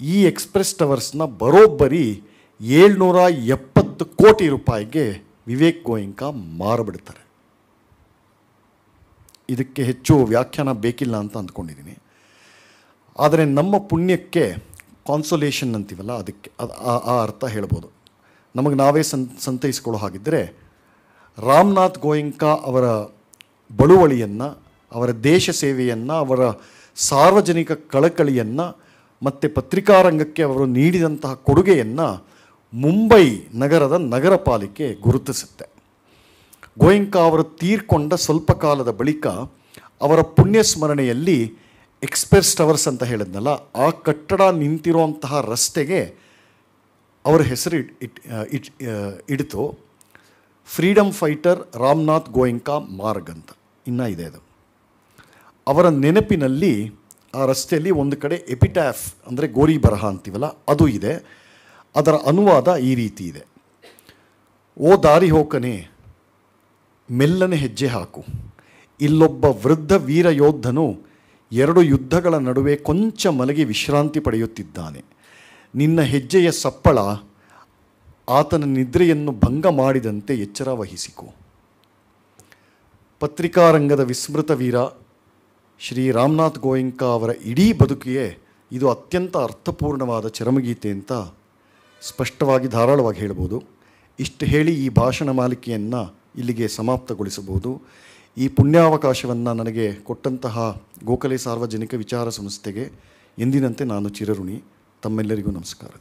ಈ ಎಕ್ಸ್ಪ್ರೆಸ್ ಟವರ್ಸ್ನ ಬರೋಬ್ಬರಿ ಏಳ್ನೂರ ಎಪ್ಪತ್ತು ಕೋಟಿ ರೂಪಾಯಿಗೆ ವಿವೇಕ್ ಗೋಯಂಕ ಮಾರಿಬಿಡ್ತಾರೆ. ಇದಕ್ಕೆ ಹೆಚ್ಚು ವ್ಯಾಖ್ಯಾನ ಬೇಕಿಲ್ಲ ಅಂತ ಅಂದ್ಕೊಂಡಿದ್ದೀನಿ. ಆದರೆ ನಮ್ಮ ಪುಣ್ಯಕ್ಕೆ ಕಾನ್ಸೋಲೇಷನ್ ಅಂತೀವಲ್ಲ, ಅದಕ್ಕೆ ಅದು ಆ- ಅರ್ಥ ಹೇಳ್ಬೋದು. ನಮಗೆ ನಾವೇ ಸಂ, ಸಂತೈಸ್ಕೊಳ್ಳೋ ಹಾಗಿದ್ದರೆ ರಾಮನಾಥ್ ಗೋಯಿಂಕ ಅವರ ಬಳುವಳಿಯನ್ನು, ಅವರ ದೇಶ ಸೇವೆಯನ್ನು, ಅವರ ಸಾರ್ವಜನಿಕ ಕಳಕಳಿಯನ್ನು ಮತ್ತು ಪತ್ರಿಕಾರಂಗಕ್ಕೆ ಅವರು ನೀಡಿದಂತಹ ಕೊಡುಗೆಯನ್ನು ಮುಂಬೈ ನಗರದ ನಗರ ಪಾಲಿಕೆ ಗುರುತಿಸುತ್ತೆ. ಗೋಯಂಕಾ ಅವರು ತೀರ್ಕೊಂಡ ಸ್ವಲ್ಪ ಕಾಲದ ಬಳಿಕ ಅವರ ಪುಣ್ಯ ಸ್ಮರಣೆಯಲ್ಲಿ ಎಕ್ಸ್ಪ್ರೆಸ್ ಟವರ್ಸ್ ಅಂತ ಹೇಳಿದ್ನಲ್ಲ, ಆ ಕಟ್ಟಡ ನಿಂತಿರುವಂತಹ ರಸ್ತೆಗೆ ಅವರ ಹೆಸರು ಇಟ್ ಇಟ್ ಇಡ್ತು. ಫ್ರೀಡಮ್ ಫೈಟರ್ ರಾಮನಾಥ್ ಗೋಯಿಂಕ ಮಾರ್ಗ್ ಅಂತ. ಇನ್ನೂ ಇದೆ ಅದು. ಅವರ ನೆನಪಿನಲ್ಲಿ ಆ ರಸ್ತೆಯಲ್ಲಿ ಒಂದು ಕಡೆ ಎಪಿಟ್ಯಾಫ್ ಅಂದರೆ ಗೋರಿ ಬರಹ ಅಂತೀವಲ್ಲ, ಅದು ಇದೆ. ಅದರ ಅನುವಾದ ಈ ರೀತಿ ಇದೆ. ಓ ದಾರಿ ಹೋಕನೆ, ಮೆಲ್ಲನೆ ಹೆಜ್ಜೆ ಹಾಕು. ಇಲ್ಲೊಬ್ಬ ವೃದ್ಧ ವೀರ ಯೋಧನು ಎರಡು ಯುದ್ಧಗಳ ನಡುವೆ ಕೊಂಚ ಮಲಗಿ ವಿಶ್ರಾಂತಿ ಪಡೆಯುತ್ತಿದ್ದಾನೆ. ನಿನ್ನ ಹೆಜ್ಜೆಯ ಸಪ್ಪಳ ಆತನ ನಿದ್ರೆಯನ್ನು ಭಂಗ ಮಾಡಿದಂತೆ ಎಚ್ಚರ ವಹಿಸಿಕೊ. ಪತ್ರಿಕಾರಂಗದ ವಿಸ್ಮೃತ ವೀರ ಶ್ರೀ ರಾಮನಾಥ್ ಗೋಯಿಂಕ ಅವರ ಇಡೀ ಬದುಕಿಗೆ ಇದು ಅತ್ಯಂತ ಅರ್ಥಪೂರ್ಣವಾದ ಚರಮಗೀತೆ ಅಂತ ಸ್ಪಷ್ಟವಾಗಿ ಧಾರಾಳವಾಗಿ ಹೇಳ್ಬೋದು. ಇಷ್ಟು ಹೇಳಿ ಈ ಭಾಷಣ ಮಾಲಿಕೆಯನ್ನು ಇಲ್ಲಿಗೆ ಸಮಾಪ್ತಗೊಳಿಸಬಹುದು. ಈ ಪುಣ್ಯಾವಕಾಶವನ್ನು ನನಗೆ ಕೊಟ್ಟಂತಹ ಗೋಖಲೆ ಸಾರ್ವಜನಿಕ ವಿಚಾರ ಸಂಸ್ಥೆಗೆ ಎಂದಿನಂತೆ ನಾನು ಚಿರಋಣಿ. ತಮ್ಮೆಲ್ಲರಿಗೂ ನಮಸ್ಕಾರ.